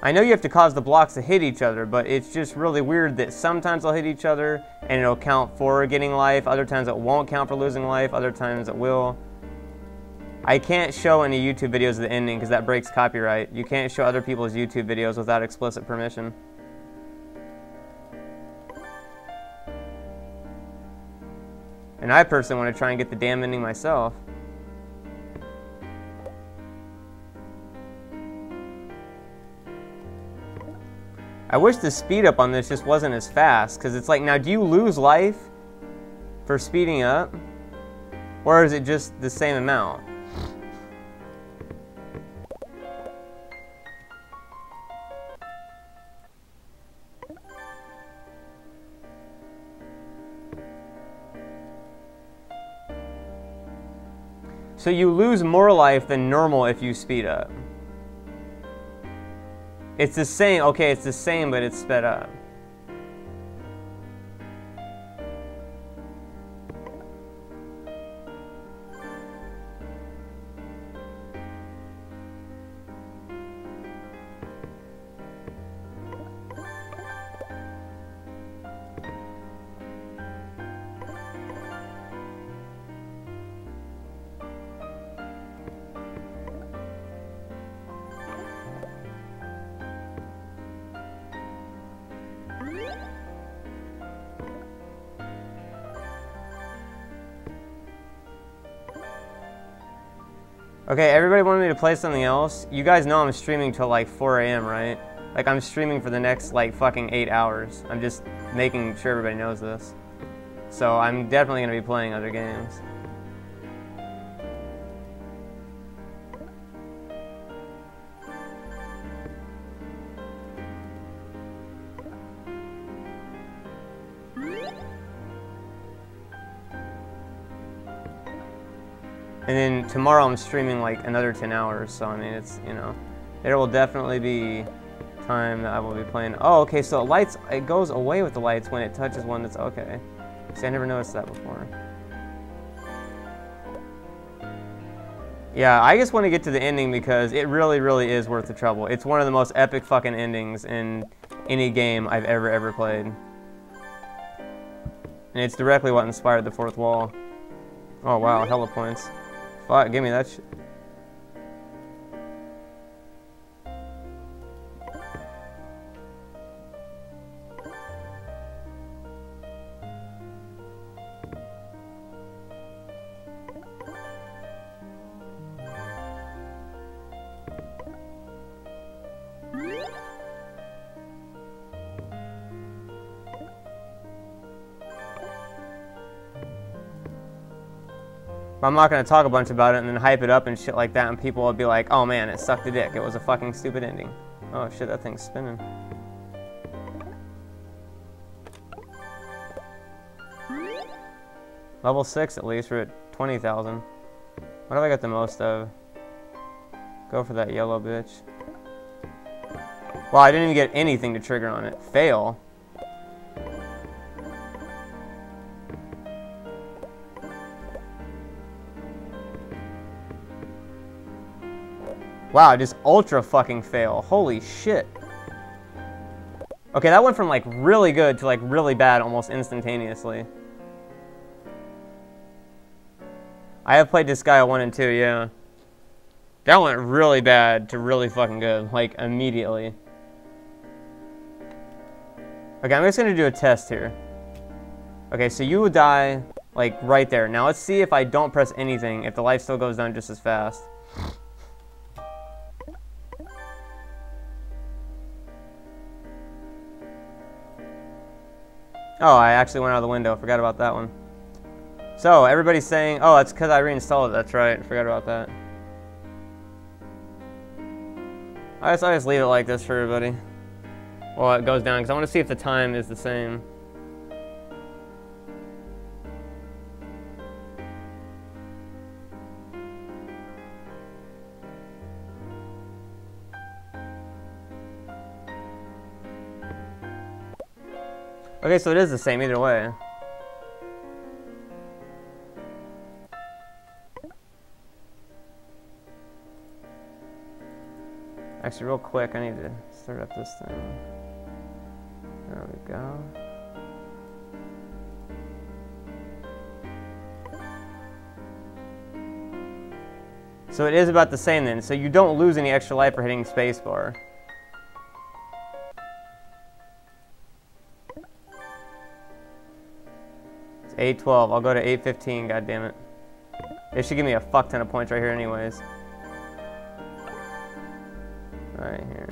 I know you have to cause the blocks to hit each other, but it's just really weird that sometimes they'll hit each other and it'll count for getting life, other times it won't count for losing life, other times it will. I can't show any YouTube videos of the ending because that breaks copyright. You can't show other people's YouTube videos without explicit permission. And I personally want to try and get the damn ending myself. I wish the speed up on this just wasn't as fast, because it's like, now do you lose life for speeding up? Or is it just the same amount? So you lose more life than normal if you speed up. It's the same. Okay, it's the same, but it's sped up. Okay, everybody wanted me to play something else. You guys know I'm streaming till like 4 a.m., right? Like I'm streaming for the next like fucking eight hours. I'm just making sure everybody knows this. So I'm definitely gonna be playing other games. And then tomorrow I'm streaming like another 10 hours, so I mean, it's, you know, there will definitely be time that I will be playing. Oh, okay, so lights, it goes away with the lights when it touches one that's, okay. See, I never noticed that before. Yeah, I just want to get to the ending because it really, really is worth the trouble. It's one of the most epic fucking endings in any game I've ever, ever played. And it's directly what inspired the fourth wall. Oh wow, hella points. Fuck, give me that I'm not going to talk a bunch about it and then hype it up and shit like that, and people will be like, oh man, it sucked a dick. It was a fucking stupid ending. Oh shit, that thing's spinning. Level 6 at least, we're at 20,000. What have I got the most of? Go for that yellow bitch. Well, I didn't even get anything to trigger on it. Fail. Wow, just ultra fucking fail. Holy shit. Okay, that went from like really good to like really bad almost instantaneously. I have played Disgaea 1 and 2, yeah. That went really bad to really fucking good, like immediately. Okay, I'm just gonna do a test here. Okay, so you would die like right there. Now let's see if I don't press anything, if the life still goes down just as fast. Oh, I actually went out of the window. Forgot about that one. So, everybody's saying, oh, that's because I reinstalled it. That's right. Forgot about that. I just, I just leave it like this for everybody. Well, it goes down because I want to see if the time is the same. Okay, so it is the same either way. Actually, real quick, I need to start up this thing. There we go. So it is about the same then. So you don't lose any extra life for hitting spacebar. 812. I'll go to 815, God damn it. It should give me a fuck ton of points right here anyways. Right here.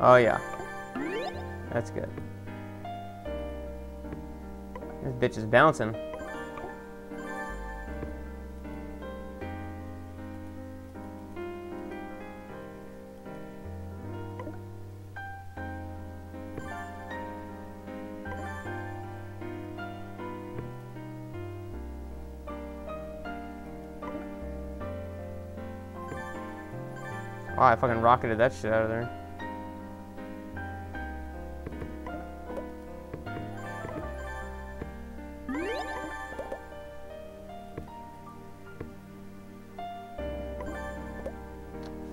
Oh yeah. That's good. This bitch is bouncing. Oh, I fucking rocketed that shit out of there.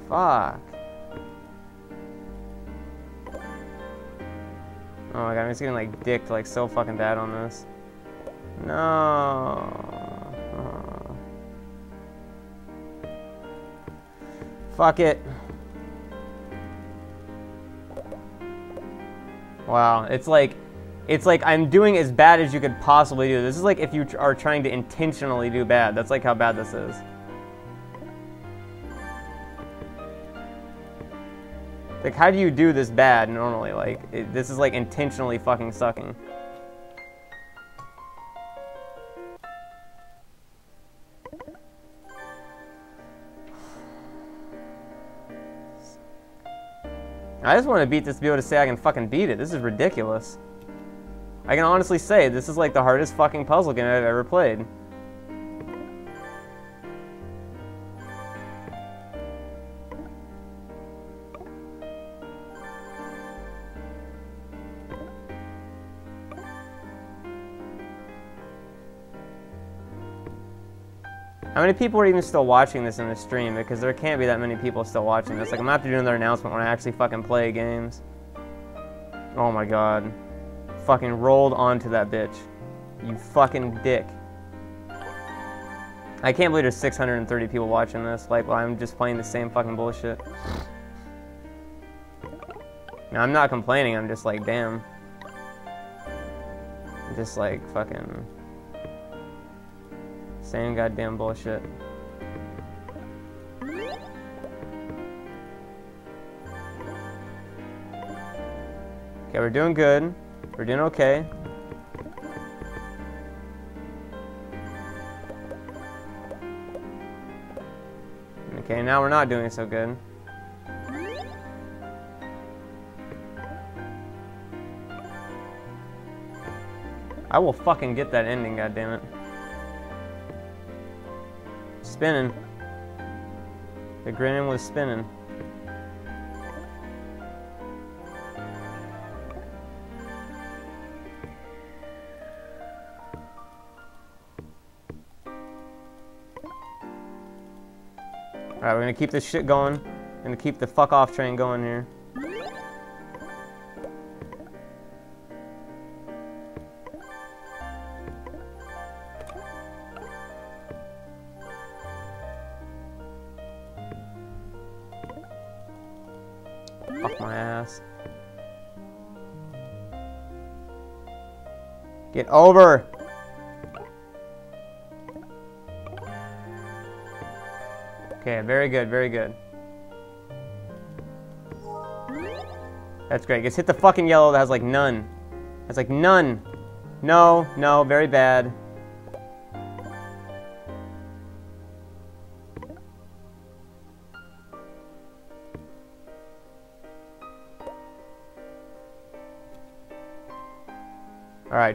Fuck. Oh my god, I'm just getting like dicked like so fucking bad on this. No. Fuck it. Wow, it's like, it's like I'm doing as bad as you could possibly do. This is like if you tr- are trying to intentionally do bad. That's like how bad this is. Like, how do you do this bad normally? Like, it, this is like intentionally fucking sucking. I just want to beat this to be able to say I can fucking beat it. This is ridiculous. I can honestly say this is like the hardest fucking puzzle game I've ever played. How many people are even still watching this in the stream? Because there can't be that many people still watching this. Like, I'm gonna have to do another announcement when I actually fucking play games. Oh my god. Fucking rolled onto that bitch. You fucking dick. I can't believe there's 630 people watching this. Like, while I'm just playing the same fucking bullshit. Now, I'm not complaining. I'm just like, damn. Just like, fucking. Same goddamn bullshit. Okay, we're doing good. We're doing okay. Okay, now we're not doing so good. I will fucking get that ending, goddammit. Spinning. The grinning was spinning. Alright, we're gonna keep this shit going. Gonna keep the fuck off train going here. Over! Okay, very good, very good. That's great. Just hit the fucking yellow that has like none. That's like none. No, no, very bad.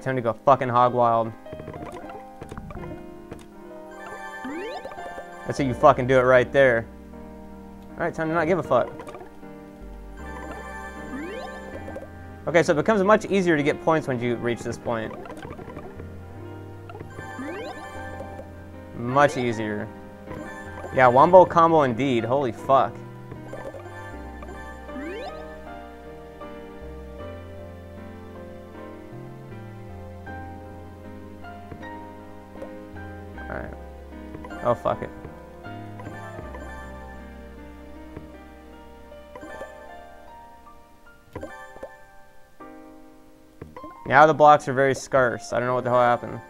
Time to go fucking hog wild. That's how you fucking do it right there. Alright, time to not give a fuck. Okay, so it becomes much easier to get points when you reach this point. Much easier. Yeah, wombo combo indeed. Holy fuck. Now the blocks are very scarce. I don't know what the hell happened.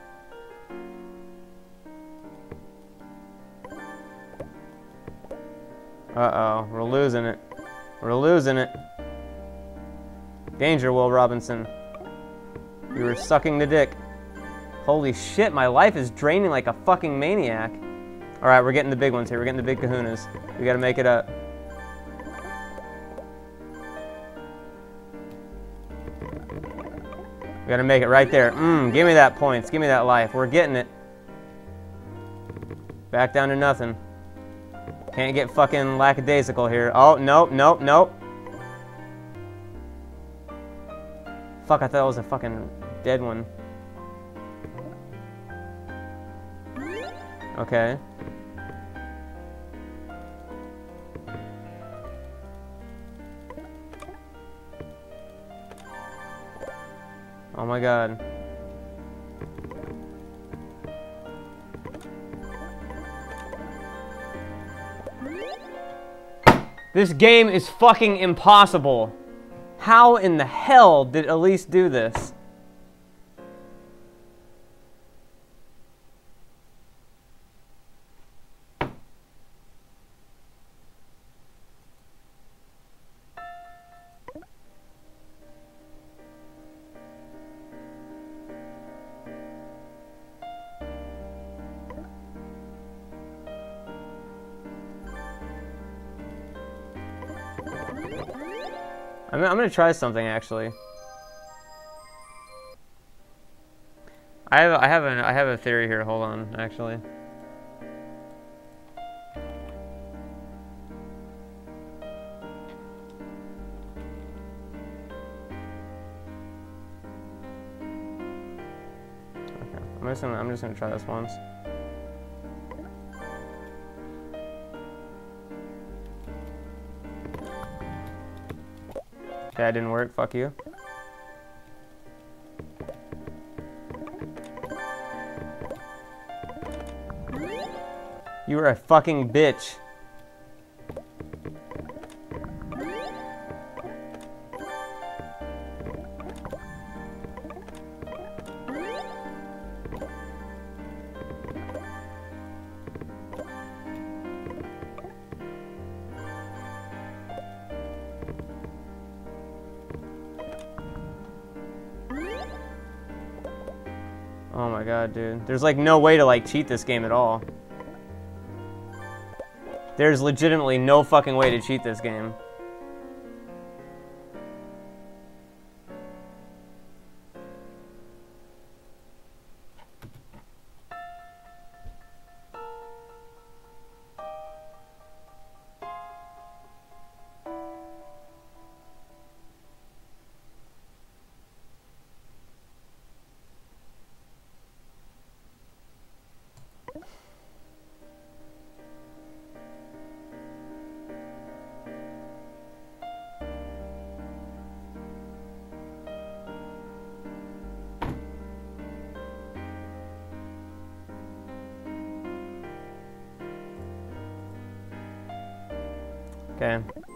Uh-oh, we're losing it. We're losing it. Danger, Will Robinson. You were sucking the dick. Holy shit, my life is draining like a fucking maniac. Alright, we're getting the big ones here. We're getting the big kahunas. We gotta make it up. We gotta make it right there. Mmm, give me that points. Give me that life. We're getting it. Back down to nothing. Can't get fucking lackadaisical here. Oh, nope, nope, nope. Fuck, I thought it was a fucking dead one. Okay. My god. This game is fucking impossible. How in the hell did Elise do this? Gonna try something actually. I have I have an I have a theory here. Hold on, actually. Okay, I'm just gonna I'm just gonna try this once. That didn't work. Fuck you. You are a fucking bitch. Dude. There's like no way to like cheat this game at all. There's legitimately no fucking way to cheat this game.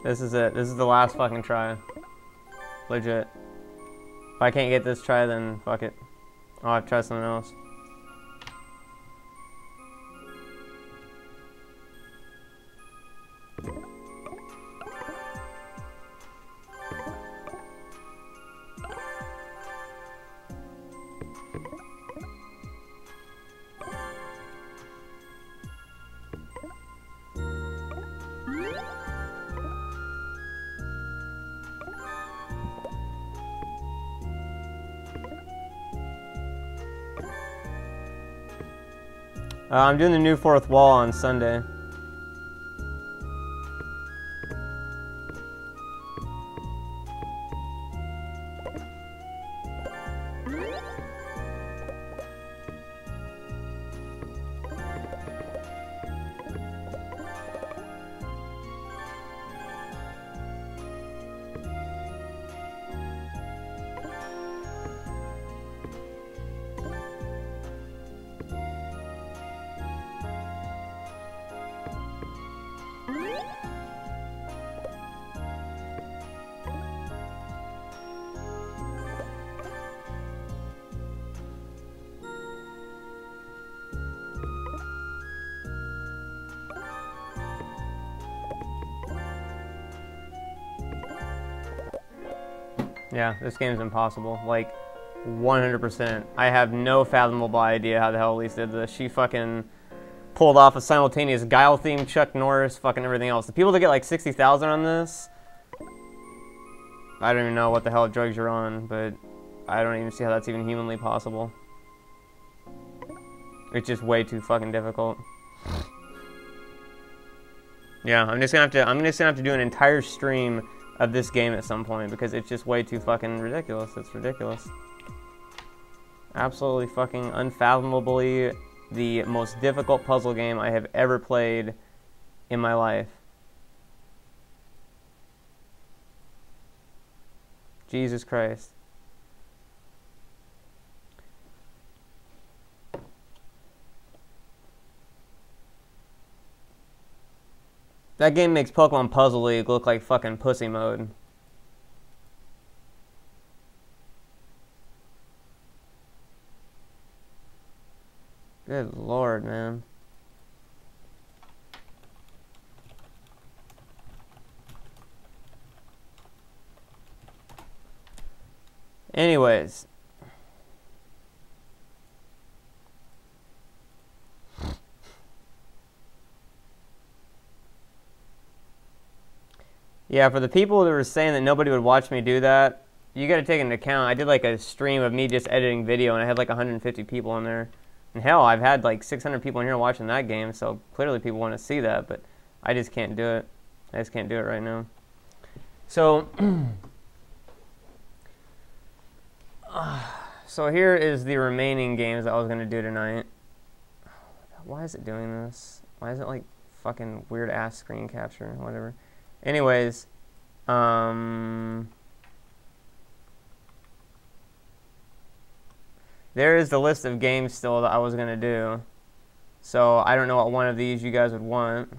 This is it. This is the last fucking try. Legit. If I can't get this try, then fuck it. I'll have to try something else. I'm doing the new fourth wall on Sunday. Yeah, this game's impossible. Like, 100%. I have no fathomable idea how the hell Elise did this. She fucking pulled off a simultaneous Guile theme, Chuck Norris, fucking everything else. The people that get like 60,000 on this, I don't even know what the hell drugs you're on, but I don't even see how that's even humanly possible. It's just way too fucking difficult. Yeah, I'm just gonna have to. I'm just gonna have to do an entire stream of this game at some point because it's just way too fucking ridiculous. It's ridiculous. Absolutely fucking unfathomably the most difficult puzzle game I have ever played in my life. Jesus Christ. That game makes Pokemon Puzzle League look like fucking pussy mode. Good lord, man. Anyways. Yeah, for the people that were saying that nobody would watch me do that, you got to take into account. I did like a stream of me just editing video, and I had like 150 people in there. And hell, I've had like 600 people in here watching that game, so clearly people want to see that, but I just can't do it. I just can't do it right now. So, (clears throat) so here is the remaining games that I was going to do tonight. Why is it doing this? Why is it like fucking weird ass screen capture? Whatever. Anyways, um, there is the list of games still that I was going to do. So I don't know what one of these you guys would want.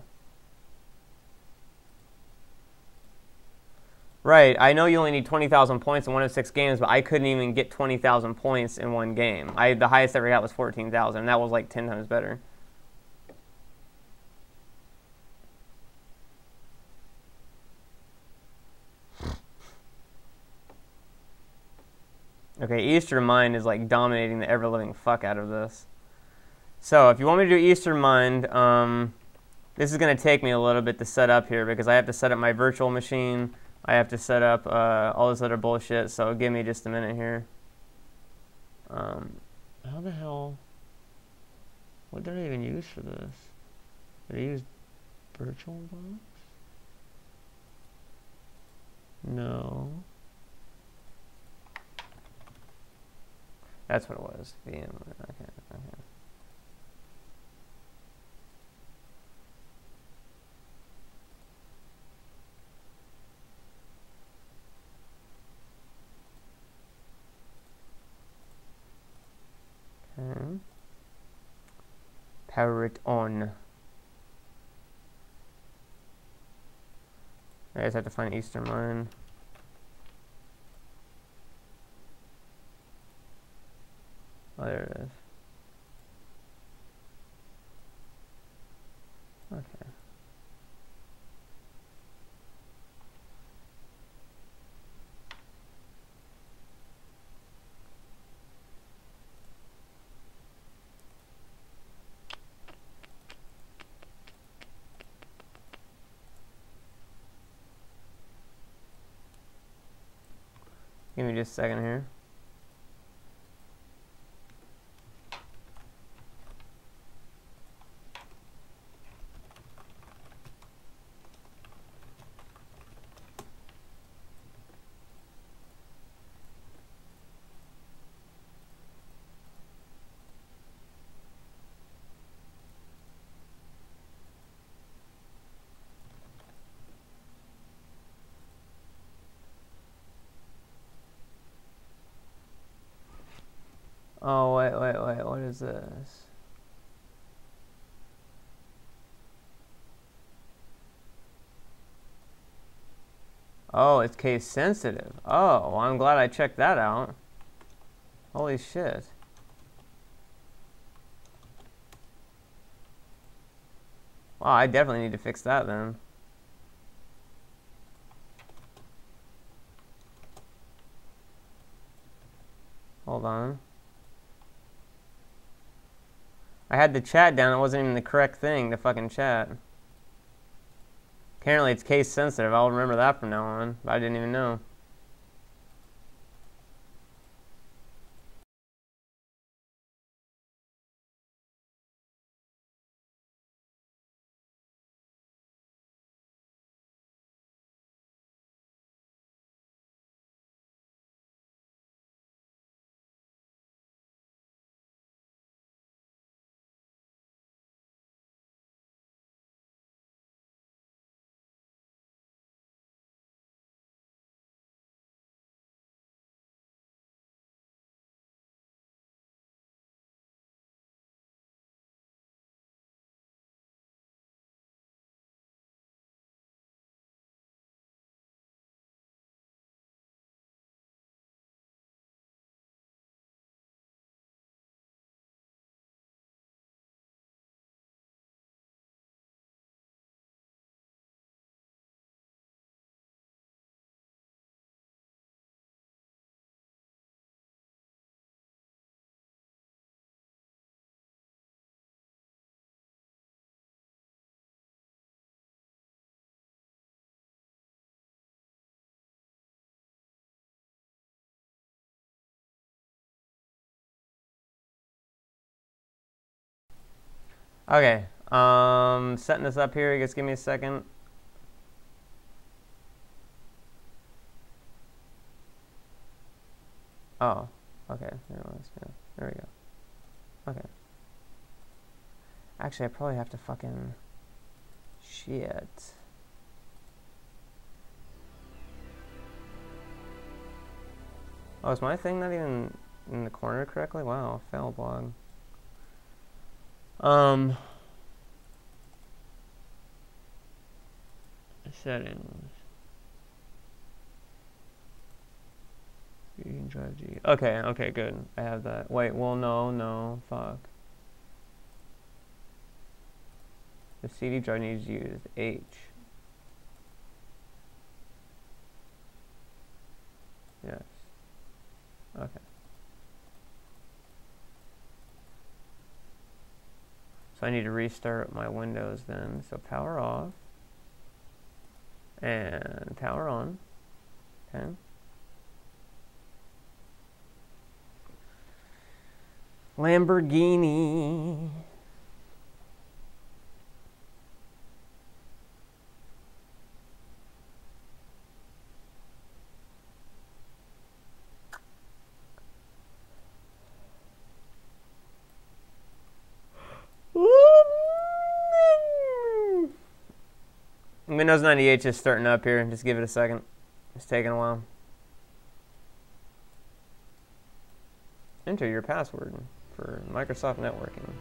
Right, I know you only need 20,000 points in one of six games, but I couldn't even get 20,000 points in one game. I The highest I ever got was 14,000, and that was like 10 times better. Okay, Eastern Mind is like dominating the ever-living fuck out of this. So if you want me to do Eastern Mind, um, this is going to take me a little bit to set up here because I have to set up my virtual machine. I have to set up uh, all this other bullshit, so give me just a minute here. Um, how the hell? What did I even use for this? Did I use VirtualBox? No. That's what it was. VM. Okay. Okay. Power it on. I just have to find Eastern Mind. Oh, there it is. Okay. Give me just a second here. Oh, wait, wait, this? Oh, it's case sensitive. Oh, well, I'm glad I checked that out. Holy shit. Wow, I definitely need to fix that then. Hold on. I had the chat down, it wasn't even the correct thing to fucking chat. Apparently it's case sensitive. I'll remember that from now on. But I didn't even know. Okay, um, setting this up here. Just give me a second. Oh, okay. There, we go. Okay. Actually, I probably have to fucking shit. Oh, is my thing not even in the corner correctly? Wow, fail blog. Um, settings. You can drive G. Okay, okay, good. I have that. Wait, well, no, no, fuck. The CD drive needs to use H. Yes. Okay. So I need to restart my Windows then. So power off and power on. Okay. Lamborghini. Windows 98 just starting up here. Just give it a second. It's taking a while. Enter your password for Microsoft networking.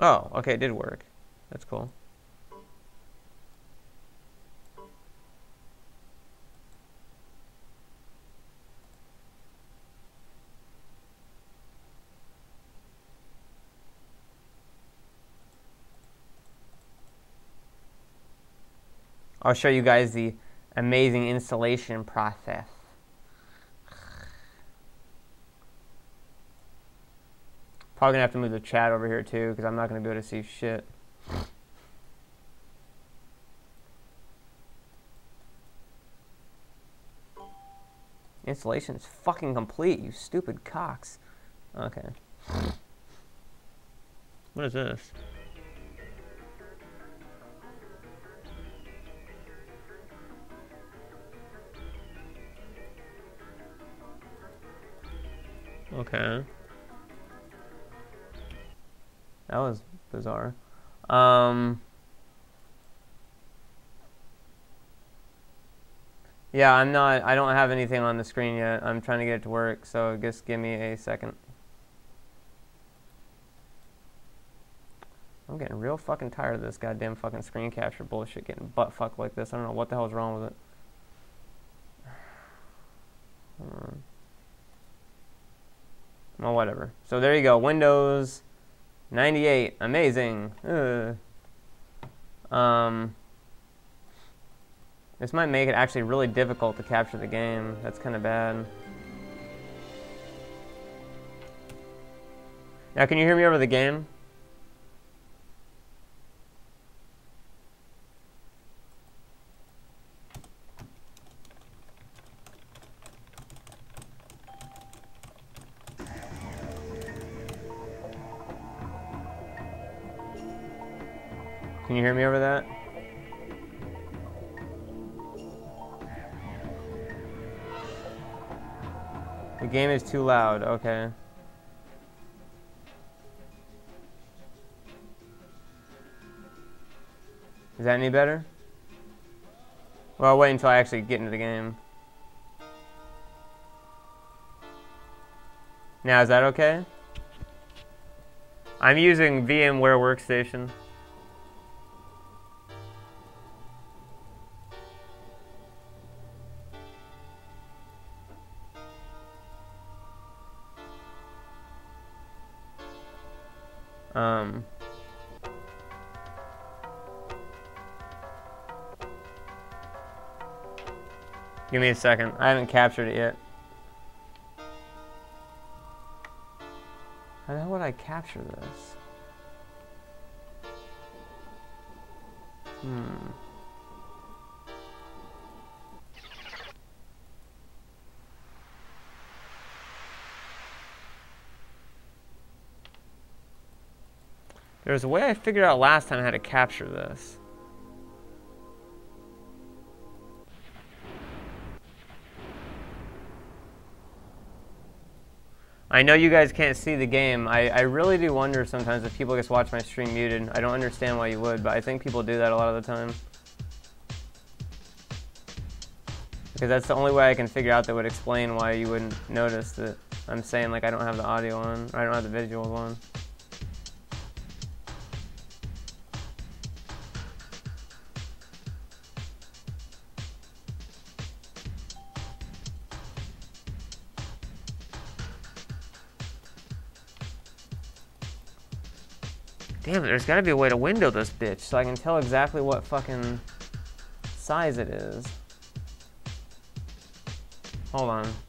Oh, okay, it did work. That's cool. I'll show you guys the amazing installation process. Probably gonna have to move the chat over here too because I'm not gonna be able to see shit. Installation is fucking complete, you stupid cocks. Okay. What is this? Okay. That was bizarre. Um, Yeah, I'm not. I don't have anything on the screen yet. I'm trying to get it to work, so just give me a second. I'm getting real fucking tired of this goddamn fucking screen capture bullshit getting butt fucked like this. I don't know what the hell's wrong with it. (sighs) Well, whatever. So there you go. Windows 98. Amazing. Ugh. Um, this might make it actually really difficult to capture the game. That's kind of bad. Now, can you hear me over the game? Can you hear me over that? The game is too loud, okay. Is that any better? Well, I'll wait until I actually get into the game. Now, is that okay? I'm using VMware Workstation. Give me a second. I haven't captured it yet. How would I capture this? Hmm. There was a way I figured out last time how to capture this. I know you guys can't see the game. I, I really do wonder sometimes if people just watch my stream muted. I don't understand why you would, but I think people do that a lot of the time. Because that's the only way I can figure out that would explain why you wouldn't notice that I'm saying like I don't have the audio on, or I don't have the visuals on. There's gotta be a way to window this bitch so I can tell exactly what fucking size it is. Hold on.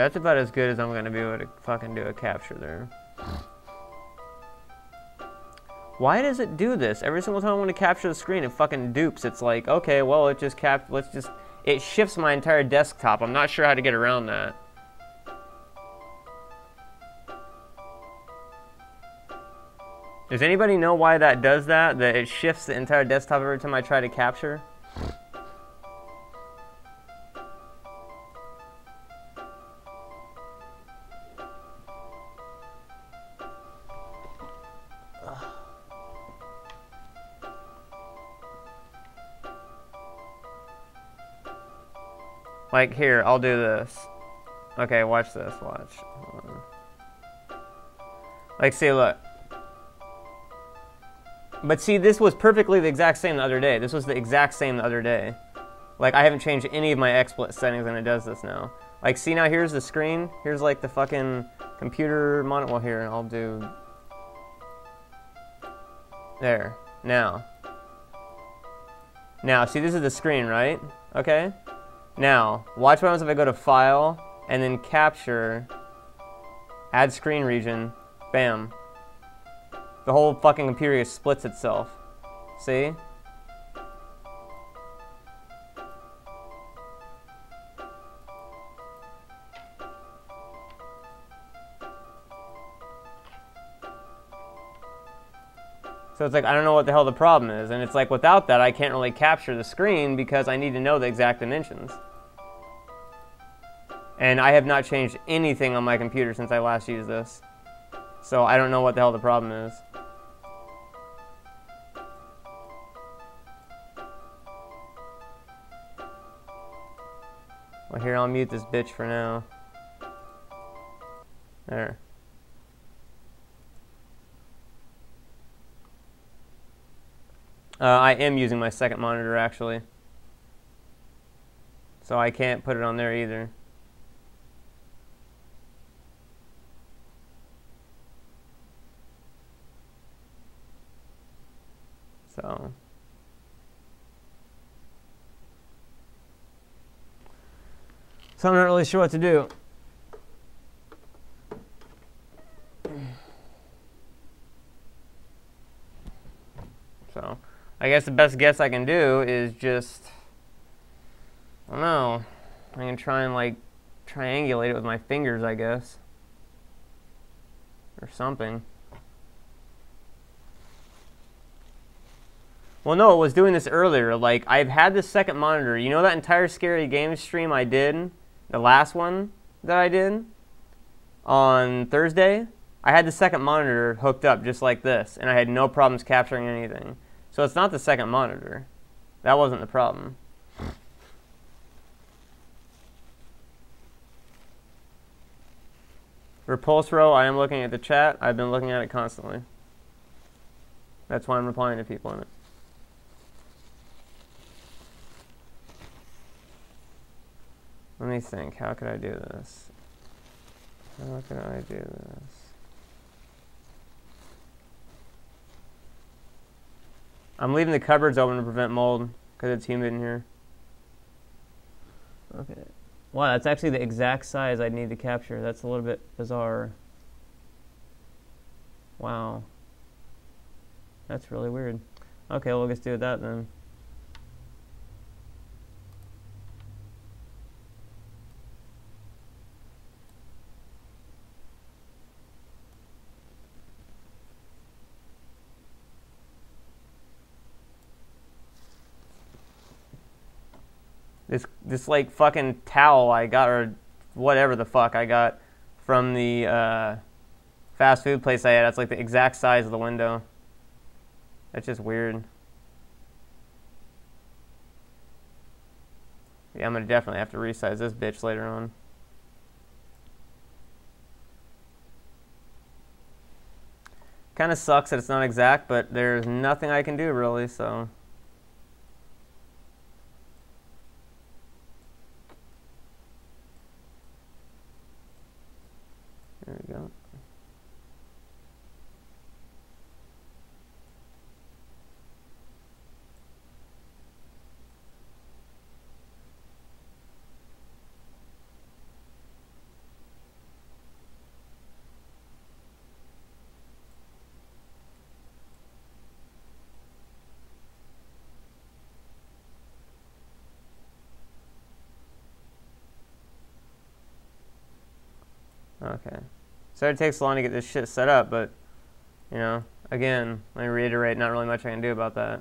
That's about as good as I'm gonna be able to fucking do a capture there. Why does it do this? Every single time I want to capture the screen, it fucking dupes. It's like, okay, well, it just cap, let's just, it shifts my entire desktop. I'm not sure how to get around that. Does anybody know why that does that? That it shifts the entire desktop every time I try to capture? Like here, I'll do this. Okay, watch this. Watch. Like, see, look. But see, this was perfectly the exact same the other day. This was the exact same the other day. Like, I haven't changed any of my XSplit settings and it does this now. Like, see now, here's the screen. Here's like the fucking computer monitor. Well, here, I'll do... There. Now. Now, see, this is the screen, right? Okay? Now, watch what happens if I go to File, and then Capture, Add Screen Region, bam. The whole fucking computer splits itself. See? So it's like I don't know what the hell the problem is, and it's like without that I can't really capture the screen because I need to know the exact dimensions. And I have not changed anything on my computer since I last used this. So I don't know what the hell the problem is. Well, here, I'll mute this bitch for now. There. Uh, I am using my second monitor, actually. So I can't put it on there either. So... So I'm not really sure what to do. So I guess the best guess I can do is just, I don't know, I can try and like triangulate it with my fingers, I guess. Or something. Well, no, it was doing this earlier. Like, I've had this second monitor. You know that entire Scary game stream I did? The last one that I did? On Thursday? I had the second monitor hooked up just like this, and I had no problems capturing anything. So it's not the second monitor. That wasn't the problem. Repulse row, I am looking at the chat. I've been looking at it constantly. That's why I'm replying to people in it. Let me think. How could I do this? How could I do this? I'm leaving the cupboards open to prevent mold because it's humid in here. Okay. Wow, that's actually the exact size I need to capture. That's a little bit bizarre. Wow. That's really weird. Okay, well, just do that then. This this like fucking towel I got or whatever the fuck I got from the uh, fast food place I had. That's like the exact size of the window. That's just weird. Yeah, I'm gonna definitely have to resize this bitch later on. Kind of sucks that it's not exact, but there's nothing I can do really, so. There we go. Okay. So it takes a long to get this shit set up, but, you know, again, let me reiterate, not really much I can do about that.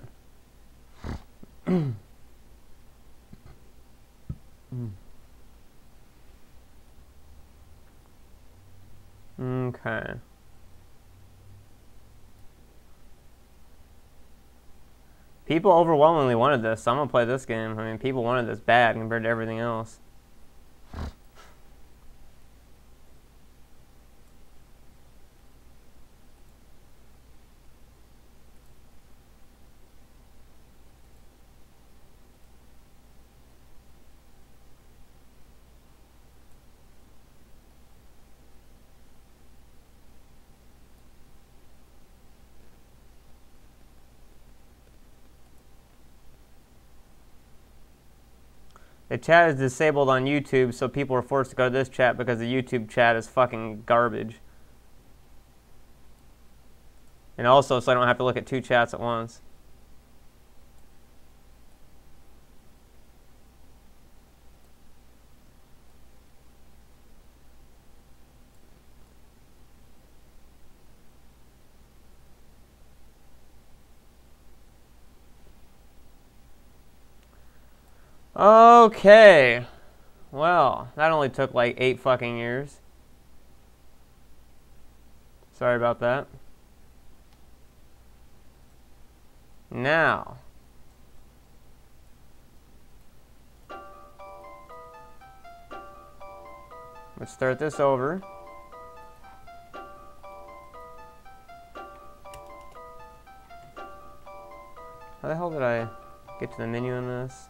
okay. People overwhelmingly wanted this, so I'm gonna play this game. I mean, people wanted this bad compared to everything else. The chat is disabled on YouTube, so people are forced to go to this chat because the YouTube chat is fucking garbage. And also, so I don't have to look at two chats at once. Okay. Well, that only took like eight fucking years. Sorry about that. Now. Let's start this over. How the hell did I get to the menu in this?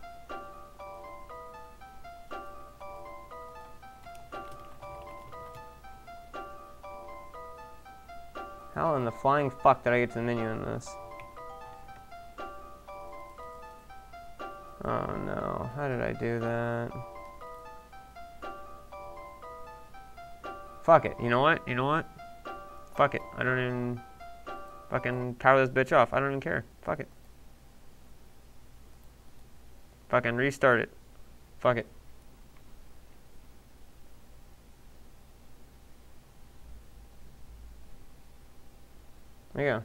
In the flying fuck did I get to the menu in this? Oh no, how did I do that? Fuck it, you know what? You know what? Fuck it, I don't even fucking power this bitch off. I don't even care. Fuck it. Fucking restart it. Fuck it. There you go.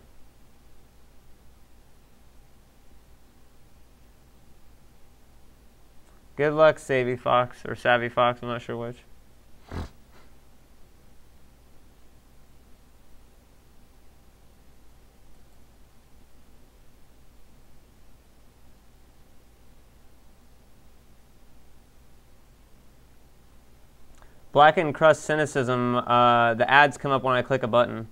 Good luck, Savvy Fox, or Savvy Fox, I'm not sure which. Blackened crust cynicism, uh, the ads come up when I click a button.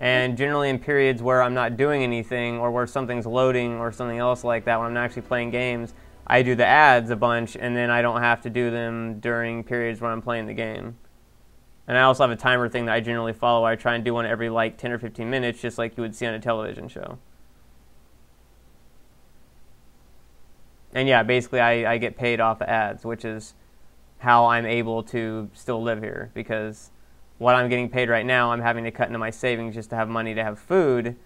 And generally in periods where I'm not doing anything or where something's loading or something else like that, when I'm not actually playing games, I do the ads a bunch and then I don't have to do them during periods when I'm playing the game. And I also have a timer thing that I generally follow. I try and do one every like 10 or 15 minutes, just like you would see on a television show. And yeah, basically I, I get paid off of ads, which is how I'm able to still live here because what I'm getting paid right now, I'm having to cut into my savings just to have money to have food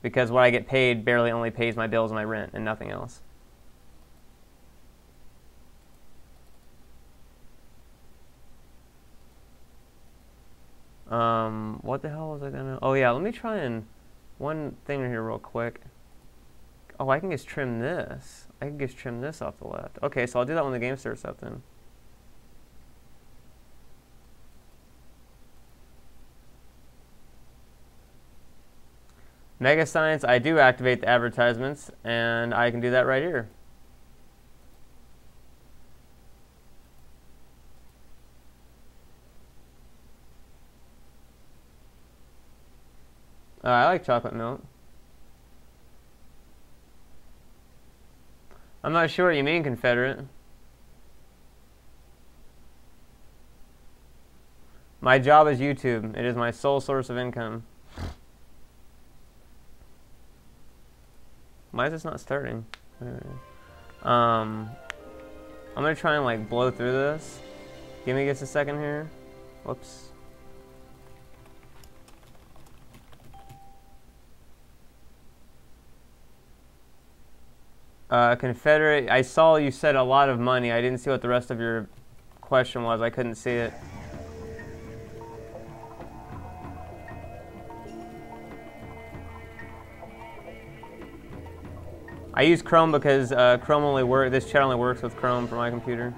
because what I get paid barely only pays my bills and my rent and nothing else. Um, what the hell was I gonna? Oh yeah, let me try and one thing here real quick. Oh, I can just trim this. I can just trim this off the left. Okay, so I'll do that when the game starts up then. Mega Science, I do activate the advertisements, and I can do that right here. Uh, I like chocolate milk. I'm not sure what you mean, Confederate. My job is YouTube. It is my sole source of income. Why is this not starting? Um, I'm gonna try and like blow through this. Give me just a second here. Whoops. Uh, Confederate, I saw you said a lot of money. I didn't see what the rest of your question was. I couldn't see it. I use Chrome because uh, Chrome only work. This chat only works with Chrome for my computer.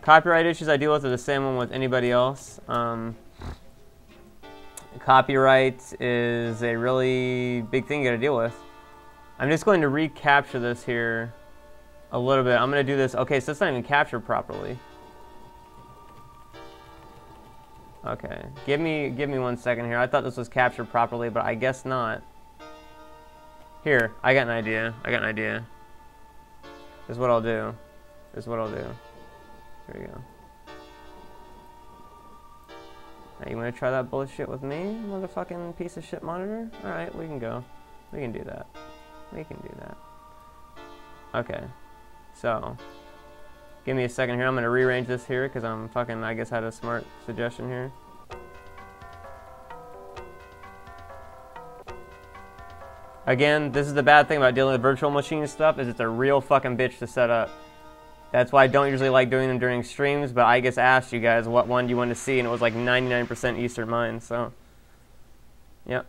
Copyright issues I deal with are the same one with anybody else. Um, copyright is a really big thing you got to deal with. I'm just going to recapture this here a little bit. I'm going to do this. Okay, so it's not even captured properly. Okay, give me give me one second here. I thought this was captured properly, but I guess not. Here, I got an idea. I got an idea. This is what I'll do. This is what I'll do. Here we go. Now you wanna try that bullshit with me, motherfucking piece of shit monitor? Alright, we can go. We can do that. We can do that. Okay. So, give me a second here. I'm gonna rearrange this here because I'm fucking, I guess, had a smart suggestion here. Again, this is the bad thing about dealing with virtual machine stuff is it's a real fucking bitch to set up. That's why I don't usually like doing them during streams, but I just asked you guys what one you want to see, and it was like 99% Eastern Mind, so... Yep.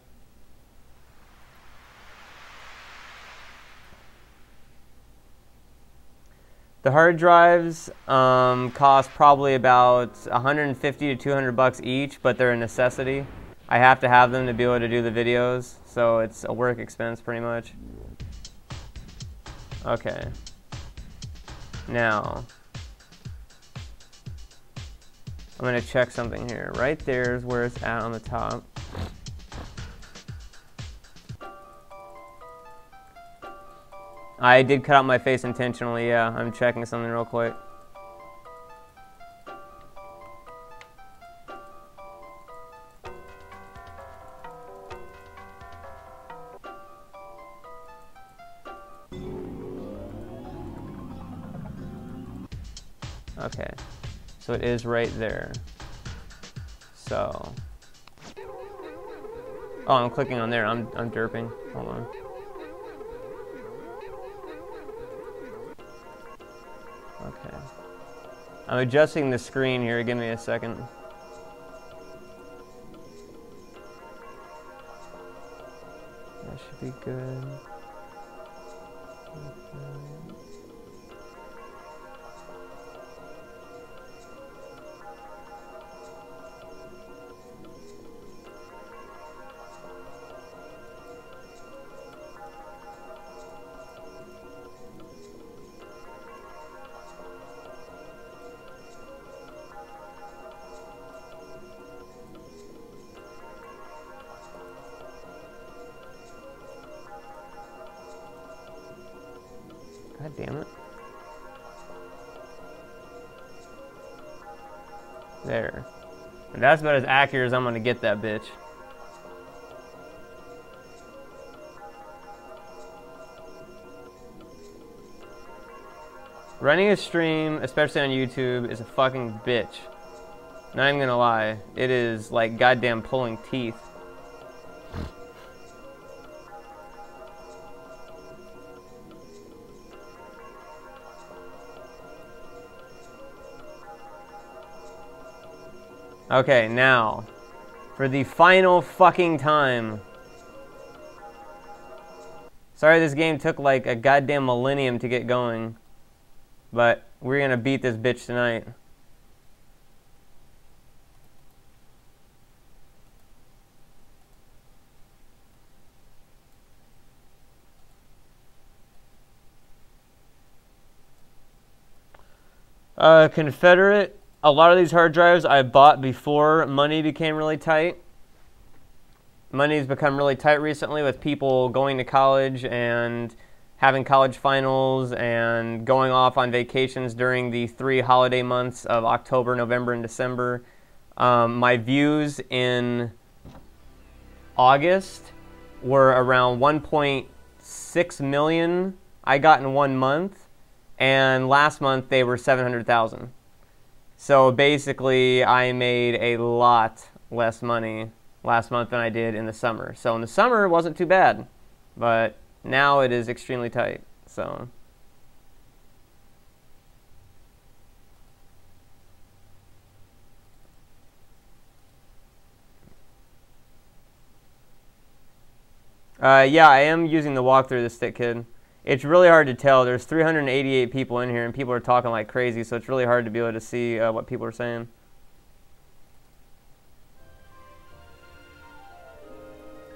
The hard drives um, cost probably about 150 to 200 bucks each, but they're a necessity. I have to have them to be able to do the videos, so it's a work expense pretty much. Okay. Now, I'm going to check something here. Right there is where it's at on the top. I did cut out my face intentionally, yeah. I'm checking something real quick. So it is right there. So, oh, I'm clicking on there. I'm I'm derping. Hold on. Okay. I'm adjusting the screen here. Give me a second. That should be good. God that's about as accurate as I'm gonna get that bitch. Running a stream, especially on YouTube, is a fucking bitch. Not even gonna lie. It is like goddamn pulling teeth. Okay, now, for the final fucking time. Sorry this game took like a goddamn millennium to get going. But we're gonna beat this bitch tonight. Uh, Confederate a lot of these hard drives I bought before money became really tight. Money's become really tight recently with people going to college and having college finals and going off on vacations during the three holiday months of October, November, and December. Um, my views in August were around 1.6 million I got in one month, and last month they were 700,000. So basically, I made a lot less money last month than I did in the summer. So in the summer, it wasn't too bad, but now it is extremely tight. So. Uh, yeah, I am using the walkthrough the stick kid it's really hard to tell. There's 388 people in here, and people are talking like crazy, so it's really hard to be able to see uh, what people are saying.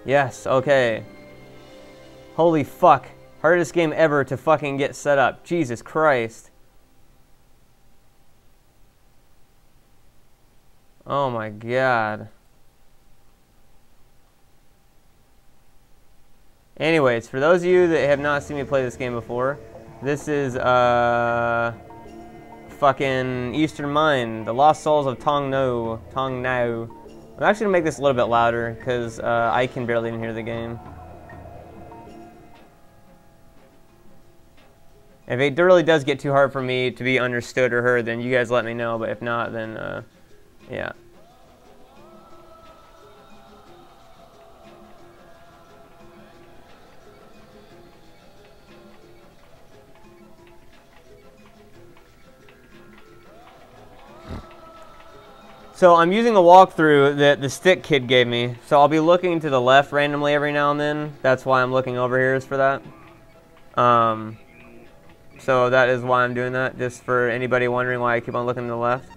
Yes, okay. Holy fuck. Hardest game ever to fucking get set up. Jesus Christ. Oh my god. Anyways, for those of you that have not seen me play this game before, this is uh, fucking Eastern Mind, The Lost Souls of Tong No, Tong Nao. I'm actually gonna make this a little bit louder because uh, I can barely even hear the game. If it really does get too hard for me to be understood or heard, then you guys let me know. But if not, then uh, yeah. So I'm using a walkthrough that the stick kid gave me. So I'll be looking to the left randomly every now and then. That's why I'm looking over here is for that. Um, So that is why I'm doing that, just for anybody wondering why I keep on looking to the left.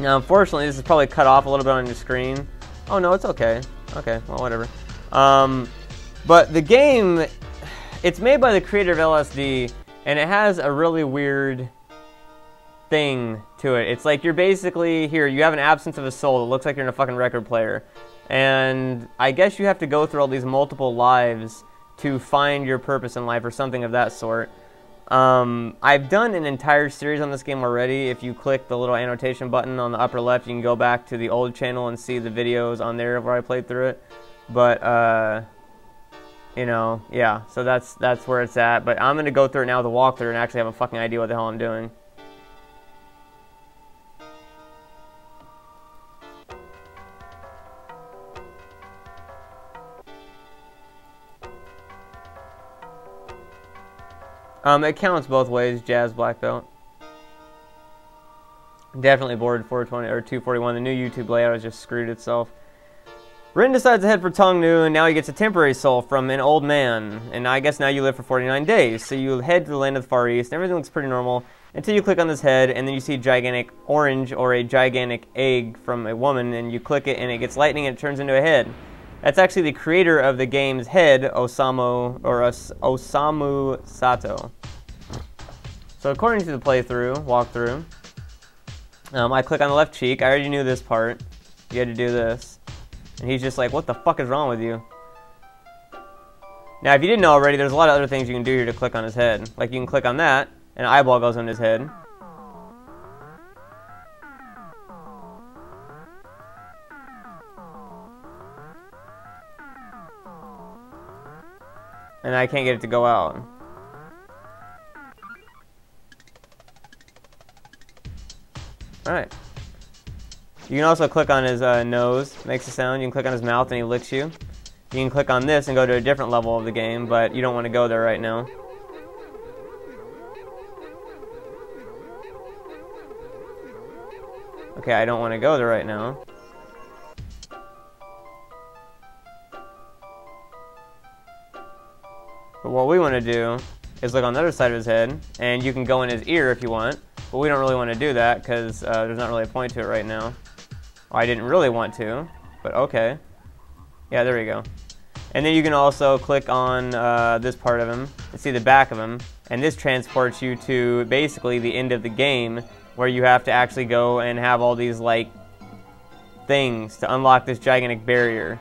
Now, unfortunately, this is probably cut off a little bit on your screen. Oh, no, it's okay. Okay, well, whatever. Um, but the game, it's made by the creator of LSD, and it has a really weird thing to it. It's like you're basically, here, you have an absence of a soul. It looks like you're in a fucking record player. And I guess you have to go through all these multiple lives to find your purpose in life or something of that sort. Um, I've done an entire series on this game already. If you click the little annotation button on the upper left, you can go back to the old channel and see the videos on there where I played through it. But, uh, you know, yeah, so that's that's where it's at. But I'm going to go through it now with a walkthrough and actually have a fucking idea what the hell I'm doing. Um, it counts both ways, Jazz Black Belt. Definitely board 420 or 241. The new YouTube layout has just screwed itself. Rin decides to head for Tongnu, and now he gets a temporary soul from an old man. And I guess now you live for 49 days. So you head to the land of the Far East, and everything looks pretty normal until you click on this head, and then you see gigantic orange or a gigantic egg from a woman, and you click it, and it gets lightning, and it turns into a head. That's actually the creator of the game's head, Osamu or Os Osamu Sato. So according to the playthrough, walkthrough, um, I click on the left cheek. I already knew this part. You had to do this. And he's just like, what the fuck is wrong with you? Now, if you didn't know already, there's a lot of other things you can do here to click on his head. Like, you can click on that, and an eyeball goes on his head. And I can't get it to go out. Alright. You can also click on his uh, nose, makes a sound. You can click on his mouth and he licks you. You can click on this and go to a different level of the game, but you don't want to go there right now. Okay, I don't want to go there right now. What we want to do is look on the other side of his head, and you can go in his ear if you want, but we don't really want to do that because uh, there's not really a point to it right now. Well, I didn't really want to, but okay. Yeah, there we go. And then you can also click on uh, this part of him and see the back of him, and this transports you to basically the end of the game where you have to actually go and have all these like things to unlock this gigantic barrier.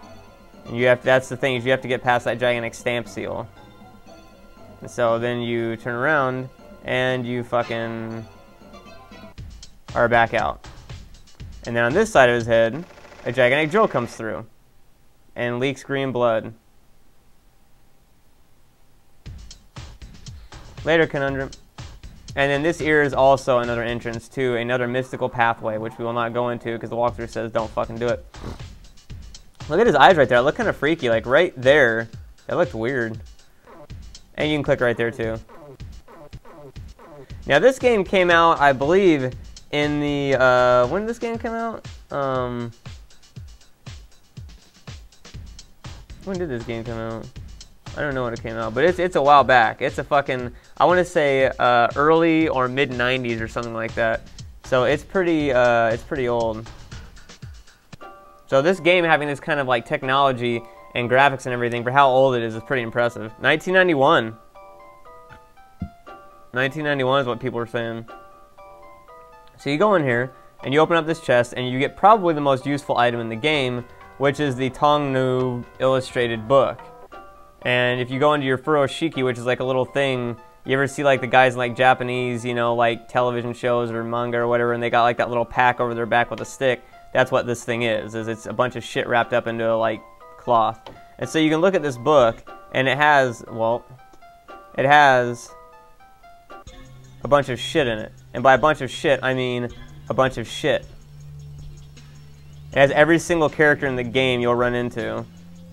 And you have to, that's the thing is you have to get past that gigantic stamp seal. So then you turn around and you fucking are back out. And then on this side of his head, a gigantic drill comes through and leaks green blood. Later, Conundrum. And then this ear is also another entrance to another mystical pathway, which we will not go into because the walkthrough says don't fucking do it. Look at his eyes right there. It looked kind of freaky. Like right there. That looked weird. And you can click right there too. Now this game came out, I believe, in the, uh, when did this game come out? Um, when did this game come out? I don't know when it came out, but it's it's a while back. It's a fucking I want to say uh, early or mid '90s or something like that. So it's pretty uh, it's pretty old. So this game having this kind of like technology and graphics and everything for how old it is is pretty impressive. 1991. 1991 is what people are saying. So you go in here and you open up this chest and you get probably the most useful item in the game, which is the Tongnu illustrated book. And if you go into your furoshiki, which is like a little thing, you ever see like the guys in like Japanese, you know, like television shows or manga or whatever, and they got like that little pack over their back with a stick. That's what this thing is. Is it's a bunch of shit wrapped up into like cloth. And so you can look at this book, and it has well, it has a bunch of shit in it. And by a bunch of shit, I mean a bunch of shit. It has every single character in the game you'll run into,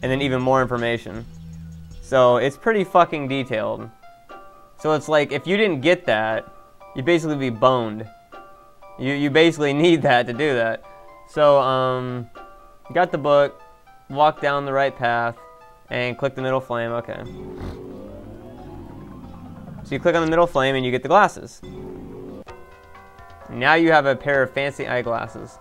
and then even more information. So it's pretty fucking detailed. So it's like, if you didn't get that, you'd basically be boned. You, you basically (laughs) need that to do that. So, um, got the book, walk down the right path, and click the middle flame, okay. So you click on the middle flame and you get the glasses. Now you have a pair of fancy eyeglasses.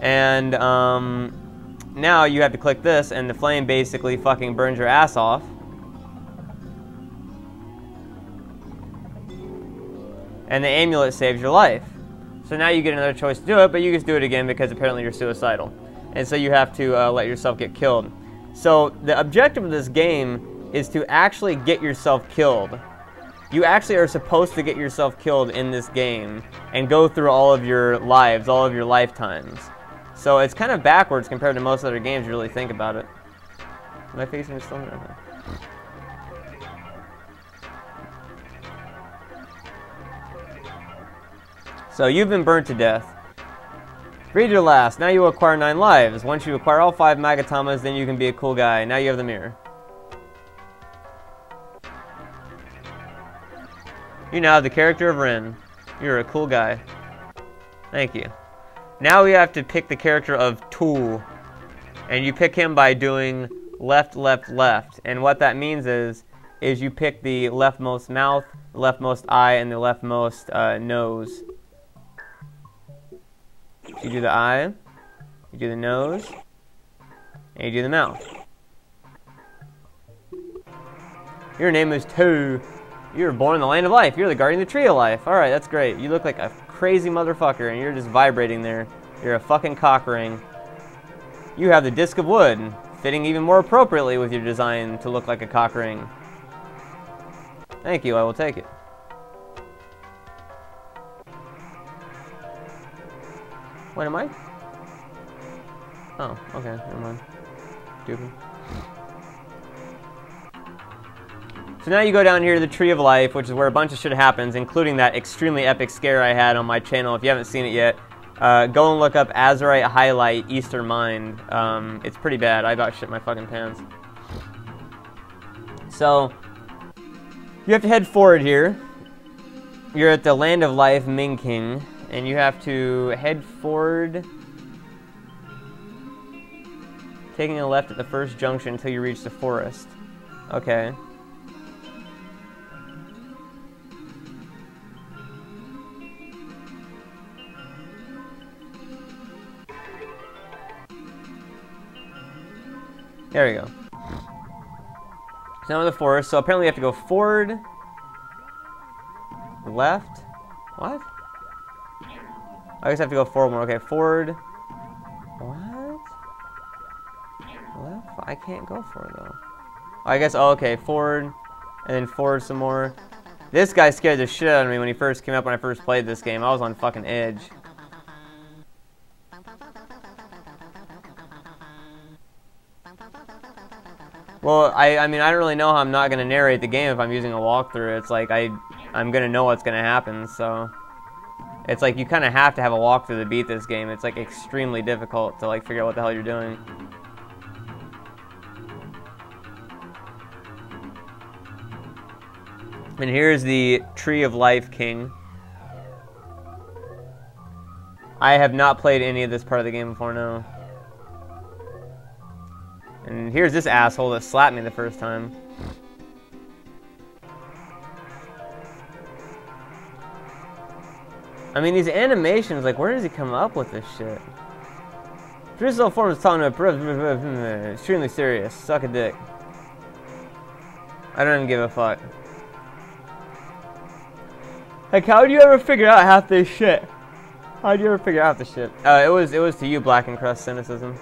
And um, now you have to click this and the flame basically fucking burns your ass off. And the amulet saves your life. So now you get another choice to do it, but you just do it again because apparently you're suicidal. And so you have to uh, let yourself get killed. So the objective of this game is to actually get yourself killed. You actually are supposed to get yourself killed in this game and go through all of your lives, all of your lifetimes. So it's kind of backwards compared to most other games you really think about it. Am I facing still? Okay. So you've been burnt to death. Read your last. Now you acquire 9 lives. Once you acquire all 5 Magatamas, then you can be a cool guy. Now you have the mirror. You now have the character of Ren. You're a cool guy. Thank you. Now we have to pick the character of Tool. And you pick him by doing left, left, left. And what that means is, is you pick the leftmost mouth, the leftmost eye, and the leftmost uh, nose. You do the eye, you do the nose, and you do the mouth. Your name is Two. You were born in the land of life. You're the guardian of the tree of life. Alright, that's great. You look like a crazy motherfucker, and you're just vibrating there. You're a fucking cock ring. You have the disc of wood, fitting even more appropriately with your design to look like a cock ring. Thank you, I will take it. What am I? Oh, okay, never mind. Stupid. So now you go down here to the Tree of Life, which is where a bunch of shit happens, including that extremely epic scare I had on my channel. If you haven't seen it yet, uh, go and look up Azurite Highlight Eastern Mind. Um, it's pretty bad. I about shit my fucking pants. So, you have to head forward here. You're at the Land of Life, Ming King and you have to head forward, taking a left at the first junction until you reach the forest. Okay. There we go. So now in the forest, so apparently you have to go forward, left, what? I guess I have to go forward more. Okay, forward. What? Left? I can't go forward though. I guess, oh, okay, forward, and then forward some more. This guy scared the shit out of me when he first came up when I first played this game. I was on fucking edge. Well, I, I mean, I don't really know how I'm not going to narrate the game if I'm using a walkthrough. It's like I, I'm going to know what's going to happen, so... It's like you kind of have to have a walkthrough to beat this game. It's like extremely difficult to like figure out what the hell you're doing. And here's the Tree of Life King. I have not played any of this part of the game before, no. And here's this asshole that slapped me the first time. I mean, these animations, like, where does he come up with this shit? Traditional form is talking about extremely serious. Suck a dick. I don't even give a fuck. Like, how do you ever figure out half this shit? How do you ever figure out this shit? Uh, it was it was to you, Black and Crust cynicism.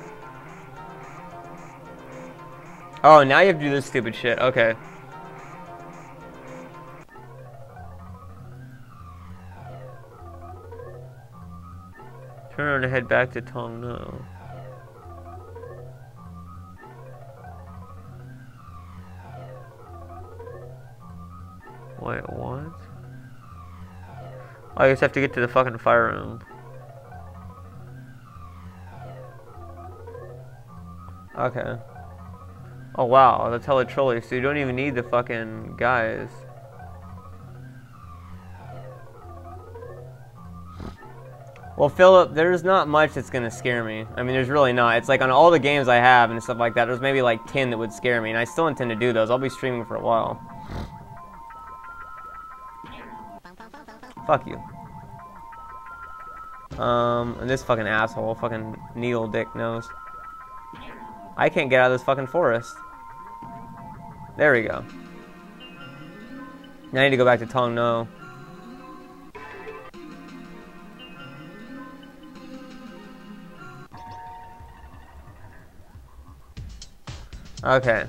Oh, now you have to do this stupid shit. Okay. Turn around and head back to Tong No. Wait, what? Oh, I just have to get to the fucking fire room. Okay. Oh wow, that's the teletrolley, so you don't even need the fucking guys. Well, Philip, there's not much that's going to scare me. I mean, there's really not. It's like on all the games I have and stuff like that, there's maybe like 10 that would scare me, and I still intend to do those. I'll be streaming for a while. Fuck you. Um, and this fucking asshole, fucking needle dick nose. I can't get out of this fucking forest. There we go. Now I need to go back to Tong No. Okay.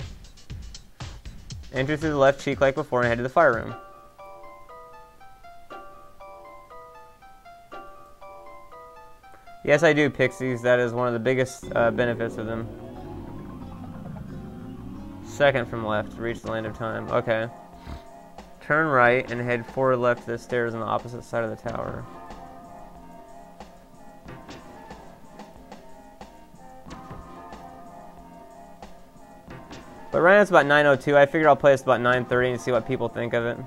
Enter through the left cheek like before and head to the fire room. Yes, I do, Pixies. That is one of the biggest uh, benefits of them. Second from left, reach the land of time. Okay. Turn right and head forward left to the stairs on the opposite side of the tower. But right now it's about 9.02. I figured I'll play this about 9.30 and see what people think of it.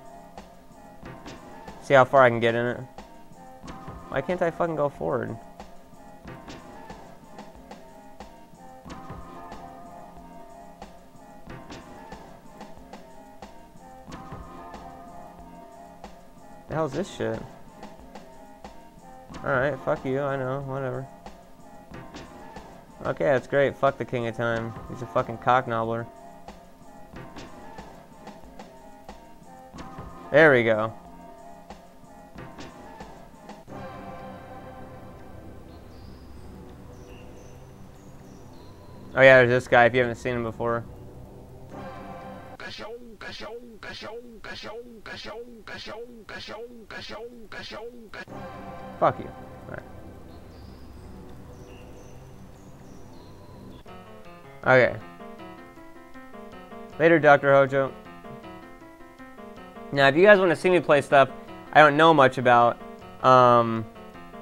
See how far I can get in it. Why can't I fucking go forward? The hell's this shit? Alright, fuck you, I know, whatever. Okay, that's great. Fuck the King of Time. He's a fucking cocknobbler. There we go. Oh yeah, there's this guy if you haven't seen him before. Fuck you. Okay. Later, Dr. Hojo. Now, if you guys want to see me play stuff I don't know much about, um,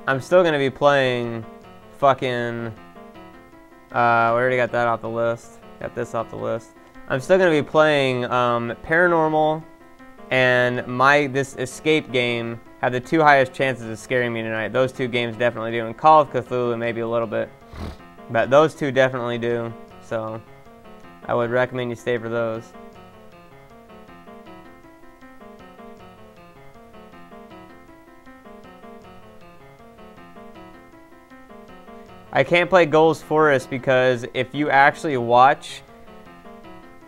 I'm still going to be playing fucking... Uh, we already got that off the list. Got this off the list. I'm still going to be playing um, Paranormal and my this Escape game have the two highest chances of scaring me tonight. Those two games definitely do. And Call of Cthulhu maybe a little bit. But those two definitely do. So I would recommend you stay for those. I can't play Ghouls Forest because if you actually watch,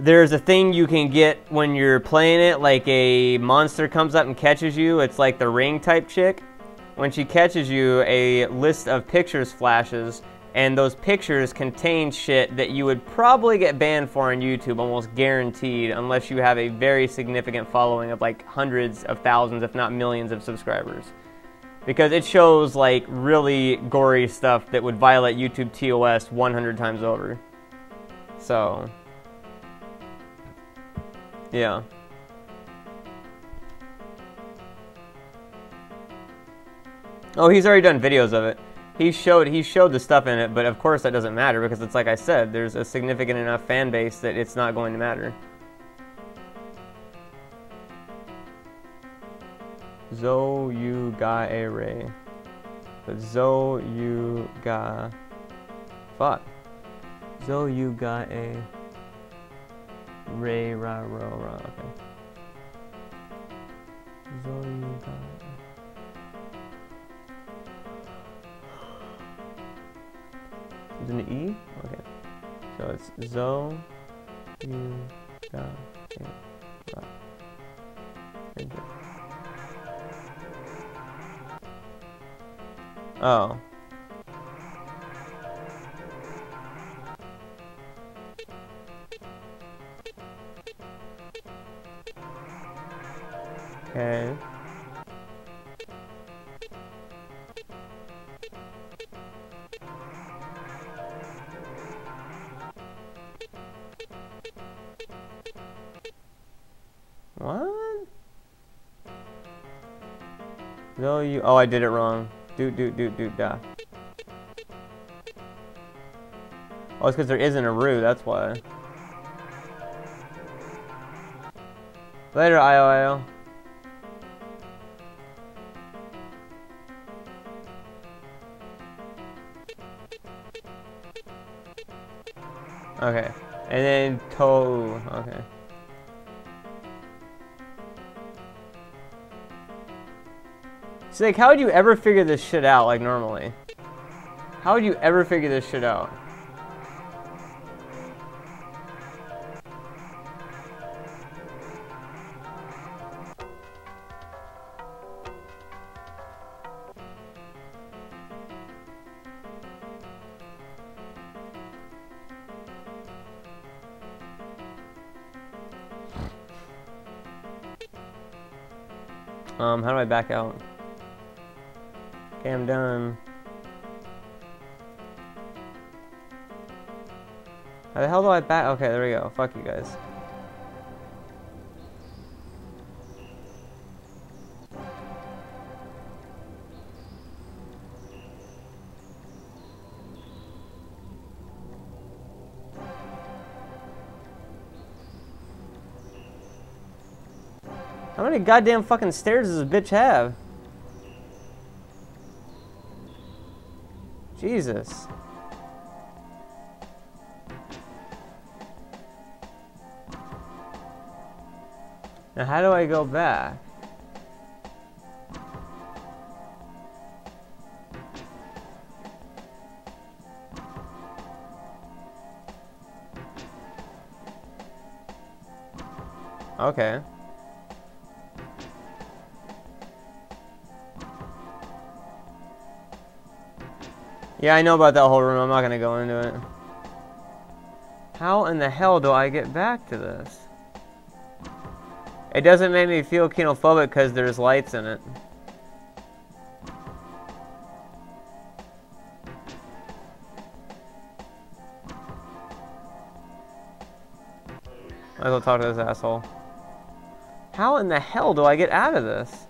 there's a thing you can get when you're playing it, like a monster comes up and catches you. It's like the ring type chick. When she catches you, a list of pictures flashes, and those pictures contain shit that you would probably get banned for on YouTube, almost guaranteed, unless you have a very significant following of like hundreds of thousands, if not millions of subscribers because it shows like really gory stuff that would violate YouTube TOS 100 times over. So, yeah. Oh, he's already done videos of it. He showed he showed the stuff in it, but of course that doesn't matter because it's like I said, there's a significant enough fan base that it's not going to matter. Zo yu ga a re. Zo yu ga. Fuck. Zo yu ga a. Re ra ro ra. Okay. Zo yu ga. Is an E? Okay. So it's Zo yu ga a. Thank you. Oh. Okay. What? No, you. Oh, I did it wrong. Do, do, do, do, da. Oh, it's because there isn't a root, that's why. Later, IOIO. Okay. And then toe. Okay. She's like, how would you ever figure this shit out, like, normally? How would you ever figure this shit out? Um, how do I back out? I'm done. How the hell do I back? Okay, there we go. Fuck you guys. How many goddamn fucking stairs does this bitch have? Jesus. Now how do I go back? Okay. Yeah, I know about that whole room. I'm not gonna go into it. How in the hell do I get back to this? It doesn't make me feel kinophobic because there's lights in it. Might as well talk to this asshole. How in the hell do I get out of this?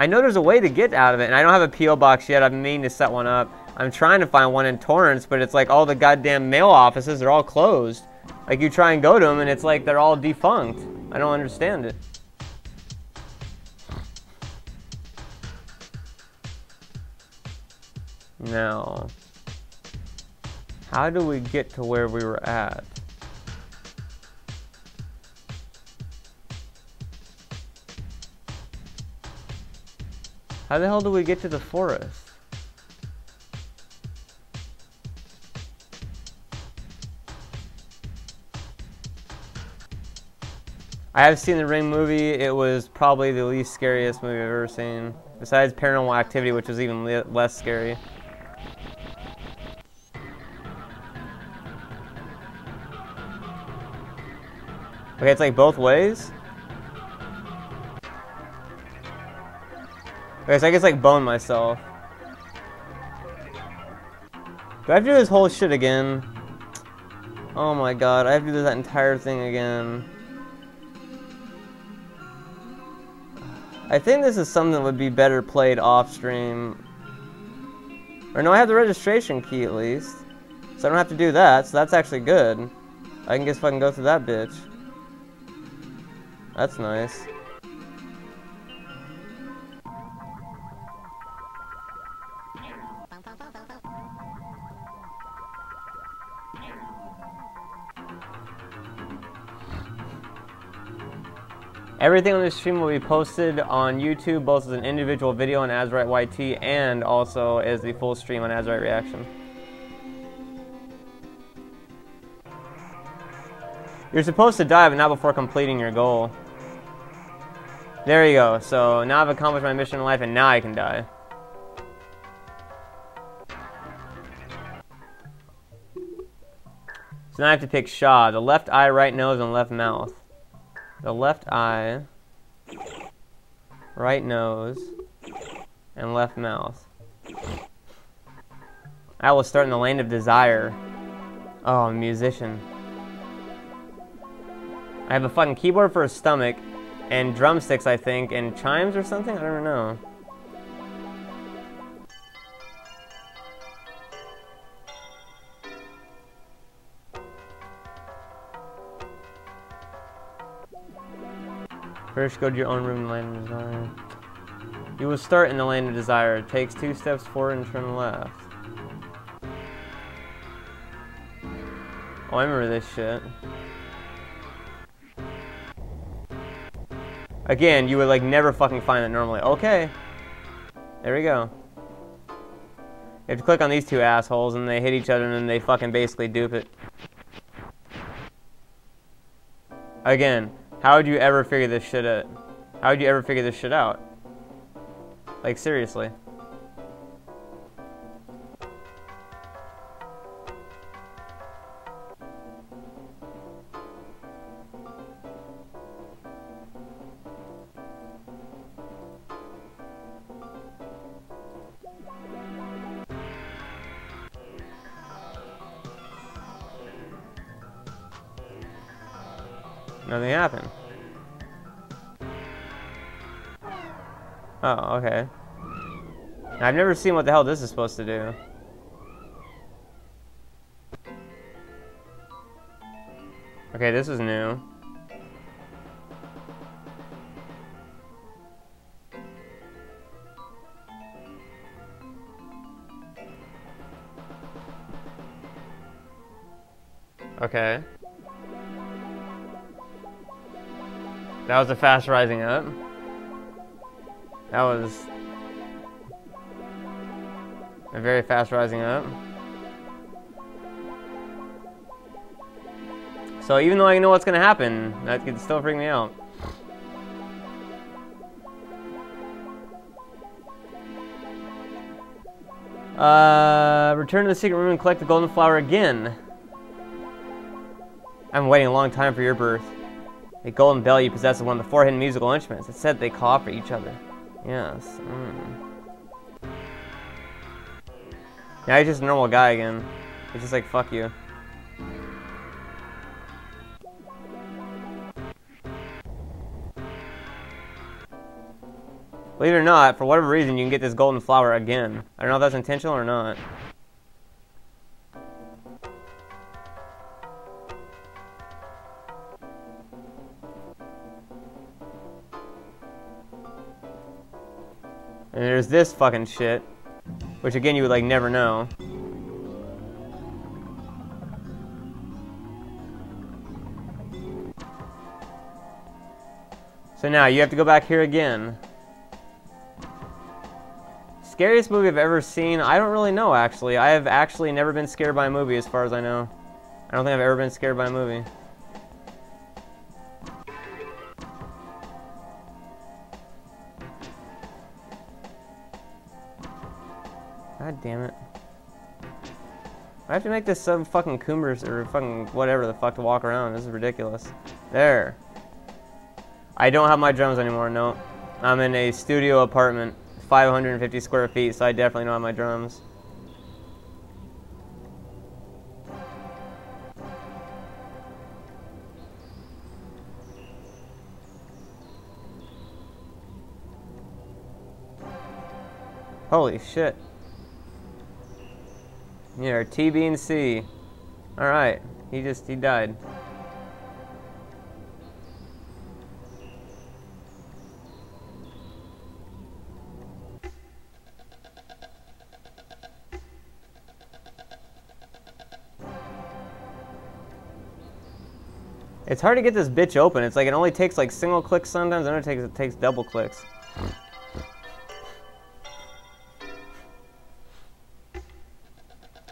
I know there's a way to get out of it, and I don't have a P.O. box yet. I've been meaning to set one up. I'm trying to find one in Torrance, but it's like all the goddamn mail offices are all closed. Like you try and go to them, and it's like they're all defunct. I don't understand it. Now, how do we get to where we were at? How the hell do we get to the forest? I have seen the Ring movie. It was probably the least scariest movie I've ever seen. Besides Paranormal Activity, which was even less scary. Okay, it's like both ways? Okay, so I guess like bone myself. Do I have to do this whole shit again? Oh my god, I have to do that entire thing again. I think this is something that would be better played off stream. Or no, I have the registration key at least. So I don't have to do that, so that's actually good. I can guess if I can go through that bitch. That's nice. Everything on this stream will be posted on YouTube, both as an individual video on Azurite YT and also as the full stream on Azurite Reaction. You're supposed to die, but not before completing your goal. There you go. So now I've accomplished my mission in life, and now I can die. So now I have to pick Shaw. The left eye, right nose, and left mouth the left eye, right nose, and left mouth. I will start in the land of desire. Oh, I'm a musician. I have a fucking keyboard for a stomach, and drumsticks, I think, and chimes or something? I don't know. First, go to your own room in Land of Desire. You will start in the Land of Desire. It takes two steps forward and turn left. Oh, I remember this shit. Again, you would like never fucking find it normally. Okay. There we go. You have to click on these two assholes and they hit each other and then they fucking basically dupe it. Again, how would you ever figure this shit out? How would you ever figure this shit out? Like, seriously. Nothing happened. Oh, okay. I've never seen what the hell this is supposed to do. Okay, this is new. Okay. That was a fast rising up. That was a very fast rising up. So even though I know what's gonna happen, that could still freak me out. Uh, return to the secret room and collect the golden flower again. I'm waiting a long time for your birth. The golden bell you possess is one of the four hidden musical instruments. It said they call for each other. Yes. Mm. Yeah, he's just a normal guy again. He's just like, fuck you. Believe it or not, for whatever reason, you can get this golden flower again. I don't know if that's intentional or not. And there's this fucking shit. Which again, you would like never know. So now, you have to go back here again. Scariest movie I've ever seen? I don't really know, actually. I have actually never been scared by a movie, as far as I know. I don't think I've ever been scared by a movie. God damn it. I have to make this some fucking coomers or fucking whatever the fuck to walk around. This is ridiculous. There. I don't have my drums anymore, no. I'm in a studio apartment, 550 square feet, so I definitely don't have my drums. Holy shit. Yeah, T, B, and C. Alright, he just, he died. It's hard to get this bitch open. It's like it only takes like single clicks sometimes, and it takes it takes double clicks.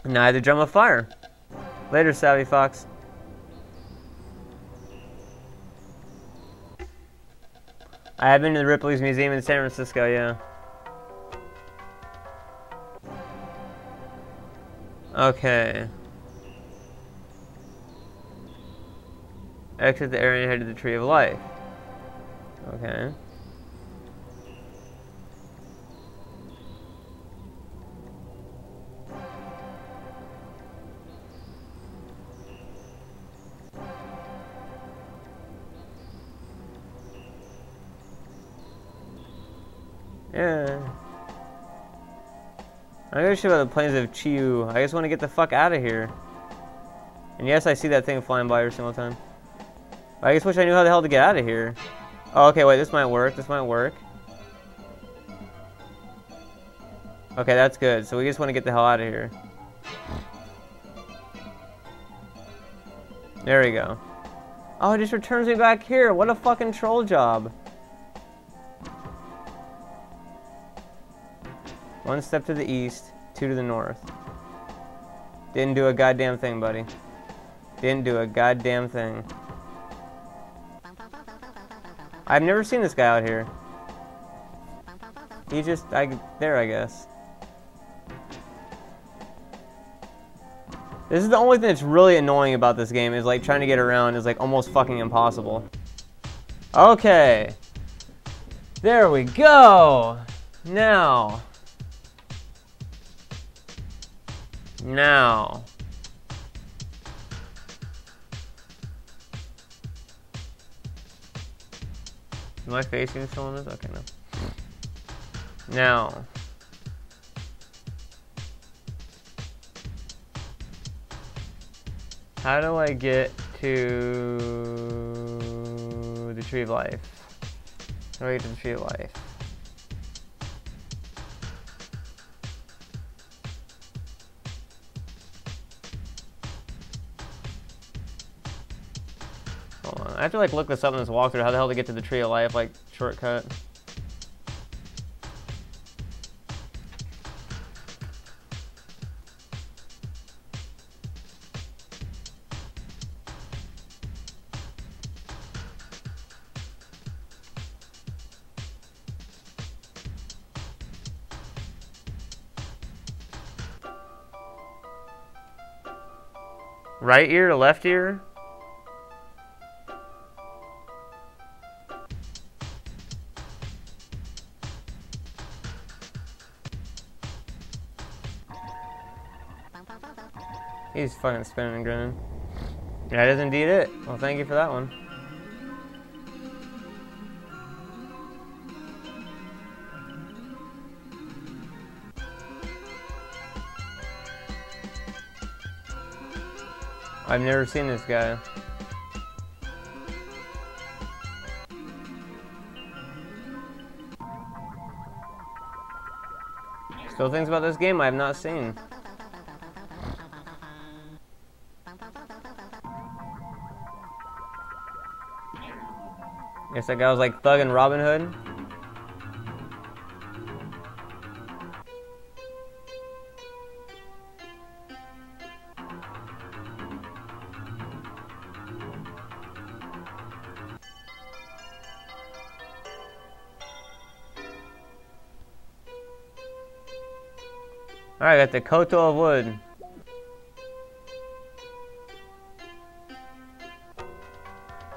Neither drum of fire. Later, Savvy Fox. I have been to the Ripley's Museum in San Francisco, yeah. Okay. Exit the area and head to the Tree of Life. Okay. Yeah. I'm gonna show about the plains of Chiu. I just want to get the fuck out of here. And yes, I see that thing flying by every single time. I just wish I knew how the hell to get out of here. Oh, okay, wait, this might work. This might work. Okay, that's good. So we just want to get the hell out of here. There we go. Oh, it just returns me back here. What a fucking troll job. One step to the east, two to the north. Didn't do a goddamn thing, buddy. Didn't do a goddamn thing. I've never seen this guy out here. He just, I, there I guess. This is the only thing that's really annoying about this game is like trying to get around is like almost fucking impossible. Okay. There we go. Now. Now. Am I facing someone? This? Okay, no. Now. How do I get to the tree of life? How do I get to the tree of life? I have to like look this up in this walkthrough. How the hell to get to the tree of life, like shortcut? Right ear to left ear? He's fucking spinning and grinning. That is indeed it. Well, thank you for that one. I've never seen this guy. Still things about this game I have not seen. Guess that guy was like Thug and Robin Hood. Alright, got the Koto of wood.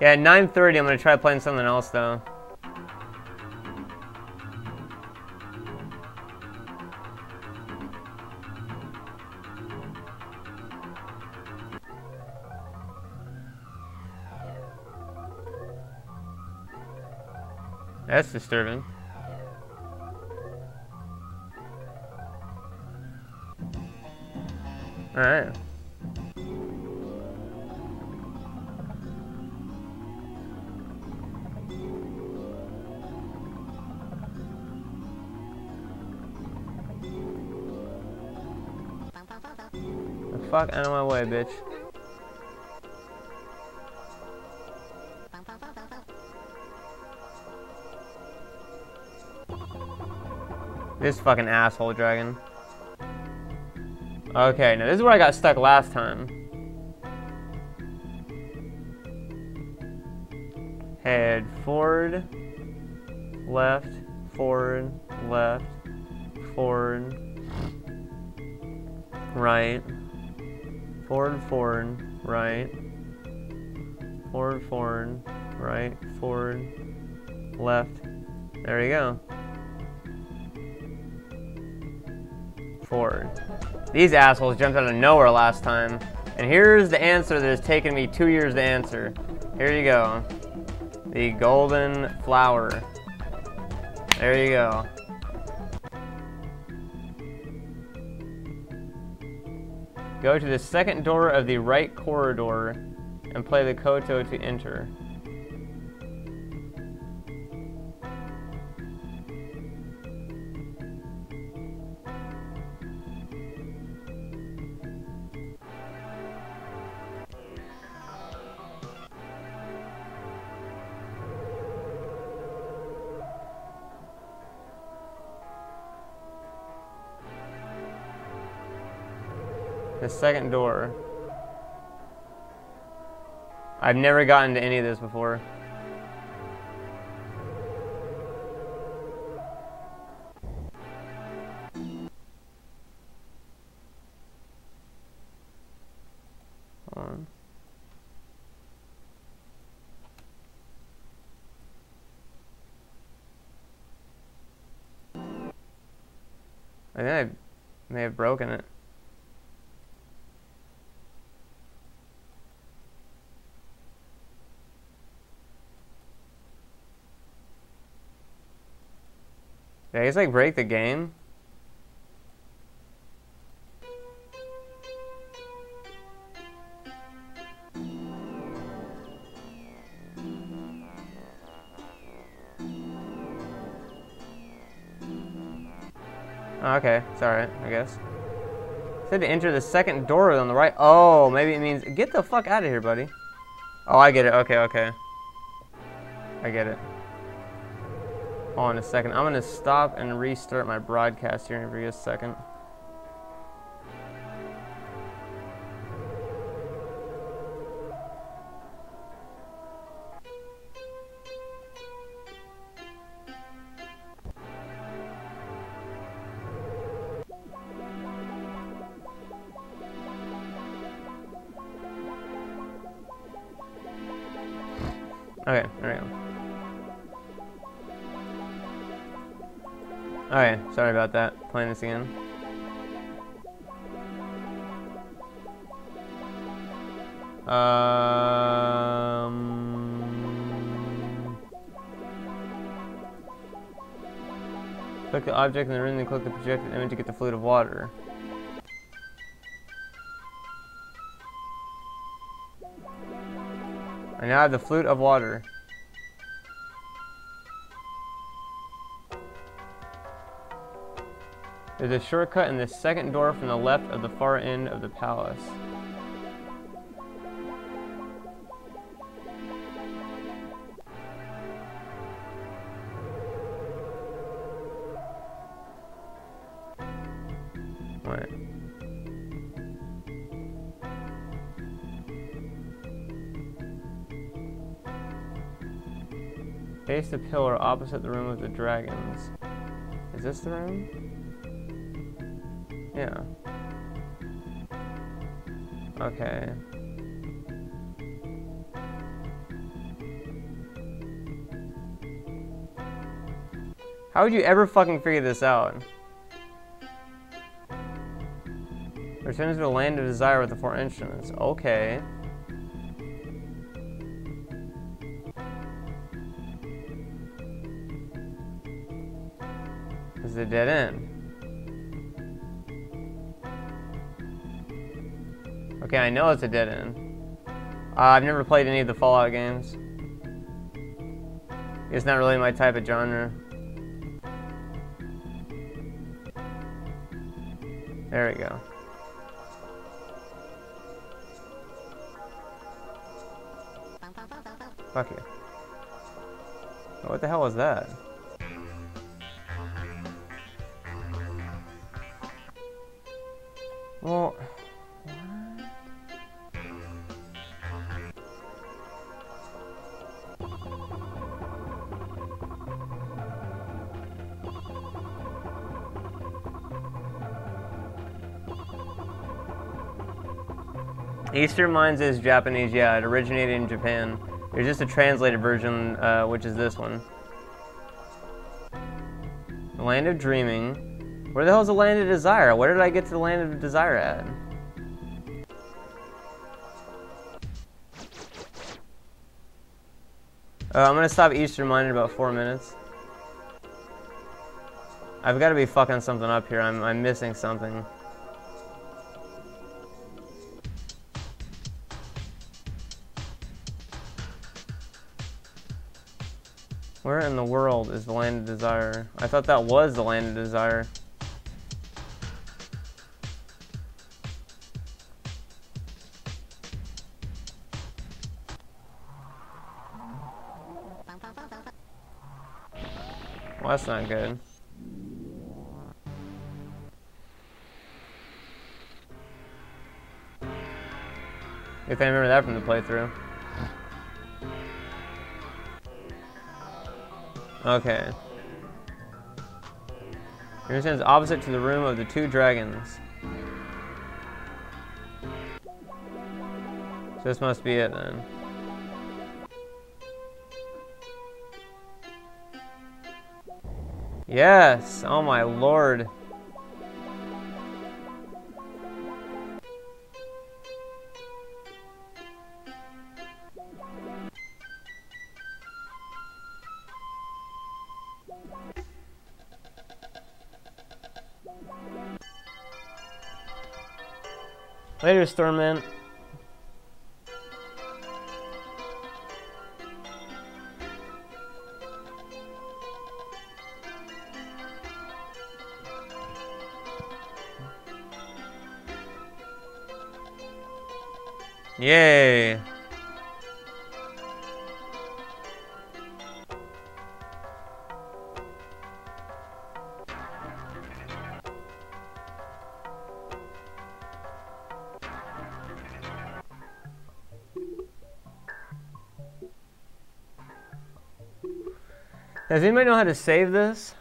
Yeah, 9.30 I'm gonna try playing something else though. That's disturbing. Bitch. This fucking asshole dragon. Okay, now this is where I got stuck last time. Head forward, left, forward, left, forward, right, forward, forward, right, forward, forward, right, forward, left. There you go. Forward. These assholes jumped out of nowhere last time. And here's the answer that has taken me two years to answer. Here you go. The golden flower. There you go. Go to the second door of the right corridor and play the koto to enter. Second door. I've never gotten to any of this before. On. I think I may have broken it. Did I like break the game? Oh, okay, it's alright, I guess. Said to enter the second door on the right. Oh, maybe it means get the fuck out of here, buddy. Oh, I get it. Okay, okay. I get it. On a second. I'm gonna stop and restart my broadcast here in just a second. This again. Um, click the object in the room, then click the projected image to get the fluid of water. I now have the flute of water. There's a shortcut in the second door from the left of the far end of the palace. Wait. Face the pillar opposite the room of the dragons. Is this the room? Yeah. Okay. How would you ever fucking figure this out? Return to the land of desire with the four instruments. Okay. This is a dead end. Okay, I know it's a dead end. Uh, I've never played any of the Fallout games. It's not really my type of genre. There we go. Fuck you. What the hell was that? Well, Eastern Mind is Japanese, yeah. It originated in Japan. There's just a translated version, uh, which is this one. The Land of Dreaming. Where the hell is the Land of Desire? Where did I get to the Land of Desire at? Uh, I'm gonna stop Eastern Mind in about four minutes. I've got to be fucking something up here. I'm, I'm missing something. Where in the world is the Land of Desire? I thought that was the Land of Desire. Well, that's not good. If I remember that from the playthrough. Okay. Your stands opposite to the room of the two dragons. So this must be it then. Yes! Oh my lord. Later, Stormman. Yay! Does anybody know how to save this?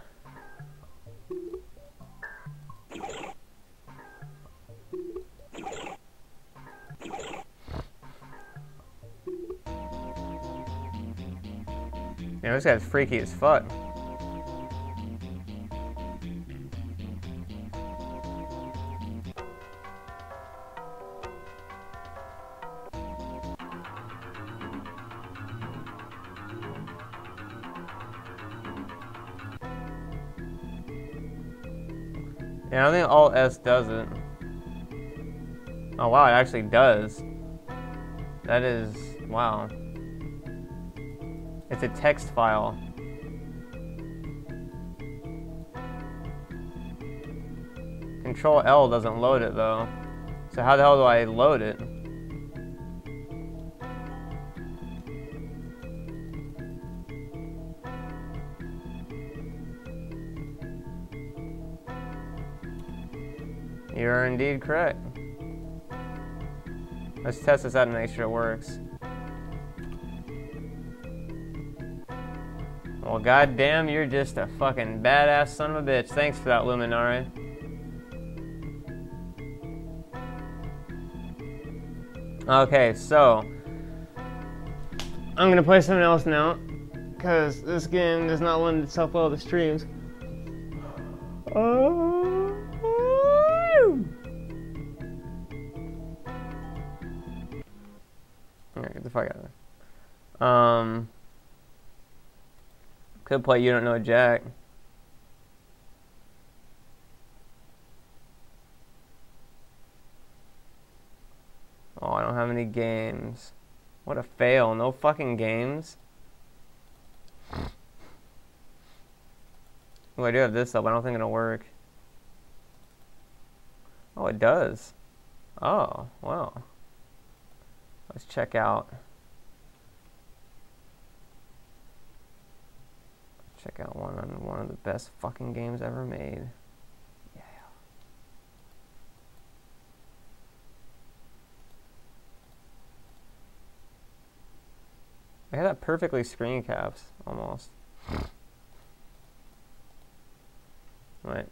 Yeah, this guy's freaky as fuck. S doesn't. Oh wow, it actually does. That is, wow. It's a text file. Control L doesn't load it though. So how the hell do I load it? Correct. Let's test this out and make sure it works. Well, goddamn, you're just a fucking badass son of a bitch. Thanks for that, Luminari. Okay, so I'm gonna play something else now because this game does not lend itself well to streams. Play You Don't Know Jack. Oh, I don't have any games. What a fail. No fucking games. Oh, I do have this up. I don't think it'll work. Oh, it does. Oh, wow. Let's check out. Check out one on one of the best fucking games ever made. Yeah. I had that perfectly screen caps almost. (laughs) right.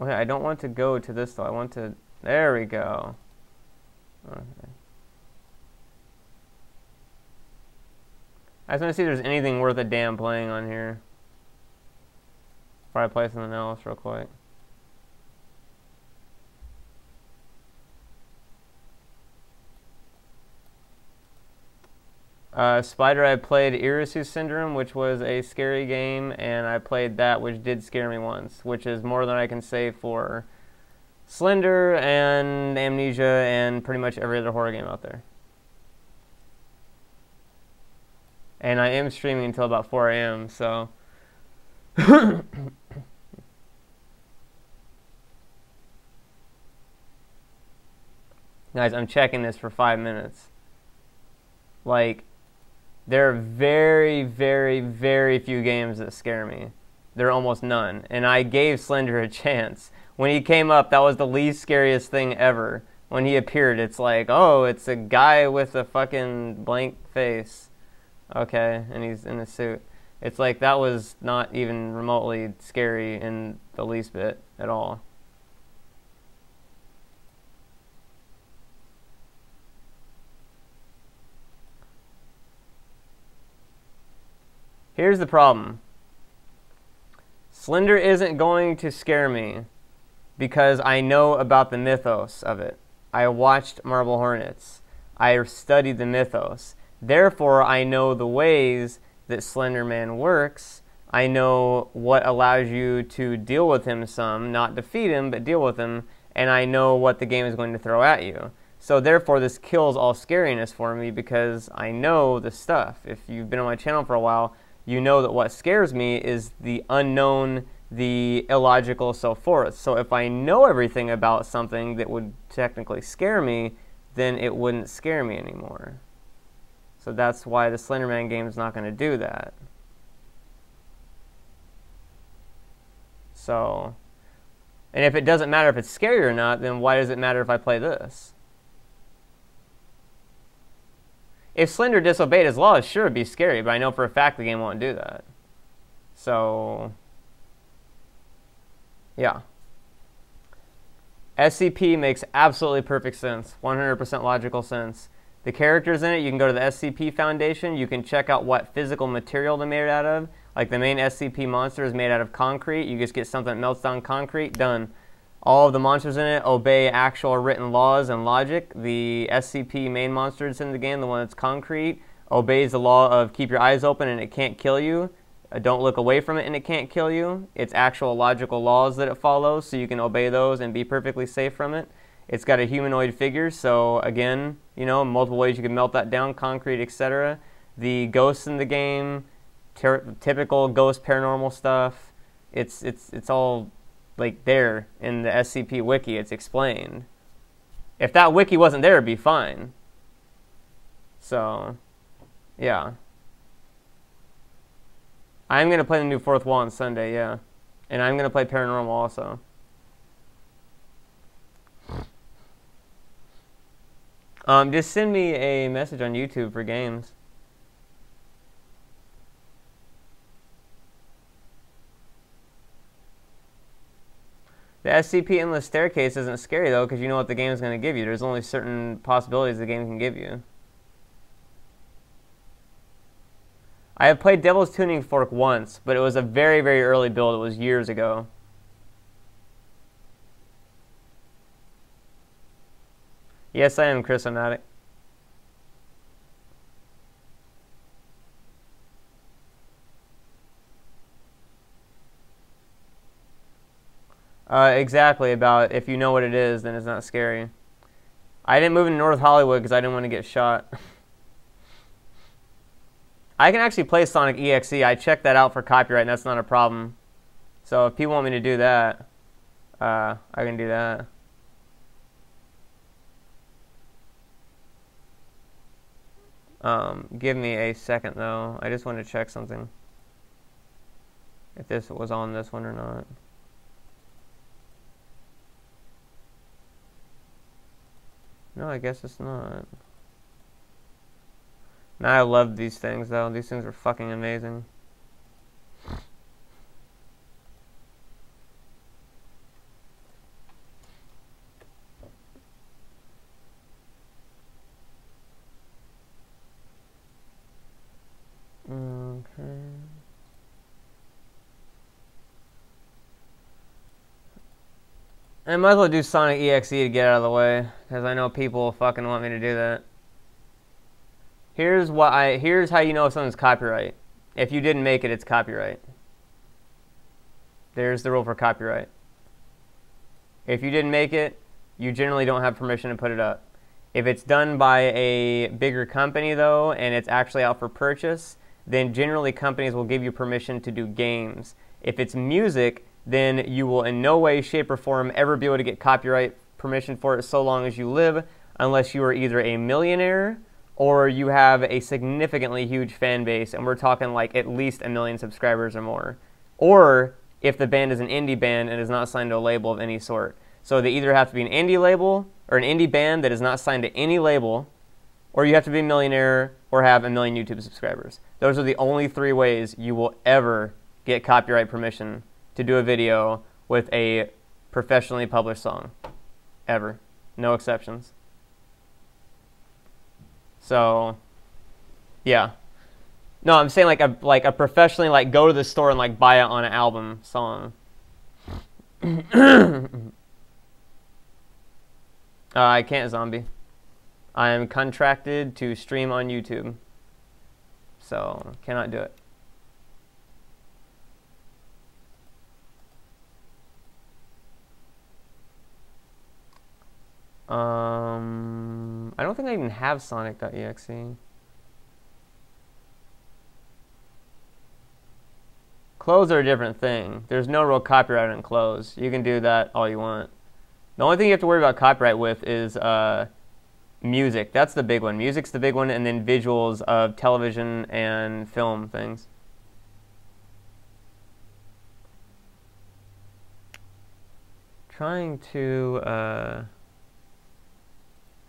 Okay, I don't want to go to this though. I want to. There we go. Okay. I just want to see if there's anything worth a damn playing on here. Before I play something else real quick. Uh, Spider, I played Irisu Syndrome, which was a scary game, and I played that, which did scare me once, which is more than I can say for Slender and Amnesia and pretty much every other horror game out there. And I am streaming until about 4 a.m., so. (coughs) Guys, I'm checking this for five minutes. Like, there are very, very, very few games that scare me. There are almost none. And I gave Slender a (laughs) chance when he came up, that was the least scariest thing ever. When he appeared, it's like, oh, it's a guy with a fucking blank face. Okay, and he's in a suit. It's like that was not even remotely scary in the least bit at all. Here's the problem. Slender isn't going to scare me because I know about the mythos of it. I watched Marble Hornets. I studied the mythos. Therefore, I know the ways that Slender Man works. I know what allows you to deal with him some, not defeat him, but deal with him, and I know what the game is going to throw at you. So therefore, this kills all scariness for me because I know the stuff. If you've been on my channel for a while, you know that what scares me is the unknown, the illogical, so forth. So if I know everything about something that would technically scare me, then it wouldn't scare me anymore. So that's why the Slenderman game is not going to do that. So, and if it doesn't matter if it's scary or not, then why does it matter if I play this? If Slender disobeyed his laws, sure, it'd be scary, but I know for a fact the game won't do that. So, yeah. SCP makes absolutely perfect sense, 100% logical sense. The characters in it, you can go to the SCP Foundation, you can check out what physical material they're made out of. Like the main SCP monster is made out of concrete, you just get something that melts down concrete, done. All of the monsters in it obey actual written laws and logic. The SCP main monster that's in the game, the one that's concrete, obeys the law of keep your eyes open and it can't kill you. Uh, don't look away from it and it can't kill you. It's actual logical laws that it follows, so you can obey those and be perfectly safe from it. It's got a humanoid figure, so again, you know, multiple ways you can melt that down, concrete, etc. The ghosts in the game, typical ghost paranormal stuff. It's it's it's all like there in the SCP wiki, it's explained. If that wiki wasn't there, it'd be fine. So, yeah. I'm going to play the new Fourth Wall on Sunday, yeah. And I'm going to play Paranormal also. Um, just send me a message on YouTube for games. The SCP Endless Staircase isn't scary though, because you know what the game is going to give you. There's only certain possibilities the game can give you. I have played Devil's Tuning Fork once, but it was a very, very early build. It was years ago. Yes, I am Chris Onatic. Uh, exactly, about if you know what it is, then it's not scary. I didn't move into North Hollywood because I didn't want to get shot. (laughs) I can actually play Sonic EXE. I checked that out for copyright, and that's not a problem. So if people want me to do that, uh, I can do that. Um, give me a second, though. I just want to check something. If this was on this one or not. No, I guess it's not. Now I love these things though. These things are fucking amazing. I might as well do Sonic EXE to get out of the way, because I know people fucking want me to do that. Here's what I here's how you know if something's copyright. If you didn't make it, it's copyright. There's the rule for copyright. If you didn't make it, you generally don't have permission to put it up. If it's done by a bigger company though, and it's actually out for purchase, then generally companies will give you permission to do games. If it's music, then you will in no way, shape, or form ever be able to get copyright permission for it so long as you live, unless you are either a millionaire or you have a significantly huge fan base, and we're talking like at least a million subscribers or more. Or if the band is an indie band and is not signed to a label of any sort. So they either have to be an indie label or an indie band that is not signed to any label, or you have to be a millionaire or have a million YouTube subscribers. Those are the only three ways you will ever get copyright permission to do a video with a professionally published song. Ever. No exceptions. So, yeah. No, I'm saying like a like a professionally like go to the store and like buy it on an album song. (coughs) uh, I can't zombie. I am contracted to stream on YouTube. So, cannot do it. Um, I don't think I even have Sonic.exe. Clothes are a different thing. There's no real copyright on clothes. You can do that all you want. The only thing you have to worry about copyright with is uh, music. That's the big one. Music's the big one, and then visuals of television and film things. Trying to uh,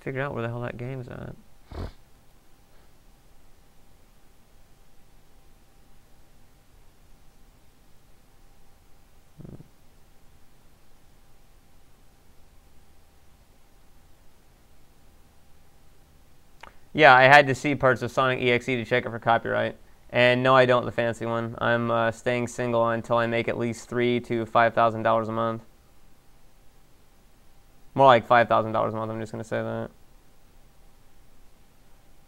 figure out where the hell that game's at. Yeah, I had to see parts of Sonic EXE to check it for copyright. And no, I don't the fancy one. I'm uh, staying single until I make at least three to five thousand dollars a month. More like five thousand dollars a month. I'm just gonna say that.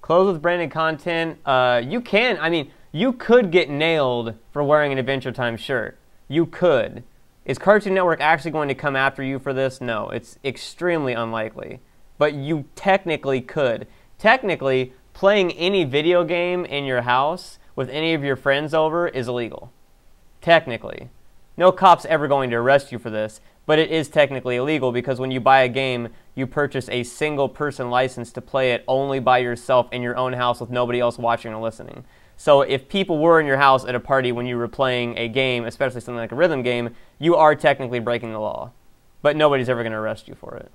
Clothes with branded content. Uh, you can. I mean, you could get nailed for wearing an Adventure Time shirt. You could. Is Cartoon Network actually going to come after you for this? No, it's extremely unlikely. But you technically could technically, playing any video game in your house with any of your friends over is illegal. Technically. No cop's ever going to arrest you for this, but it is technically illegal because when you buy a game, you purchase a single person license to play it only by yourself in your own house with nobody else watching or listening. So if people were in your house at a party when you were playing a game, especially something like a rhythm game, you are technically breaking the law. But nobody's ever going to arrest you for it.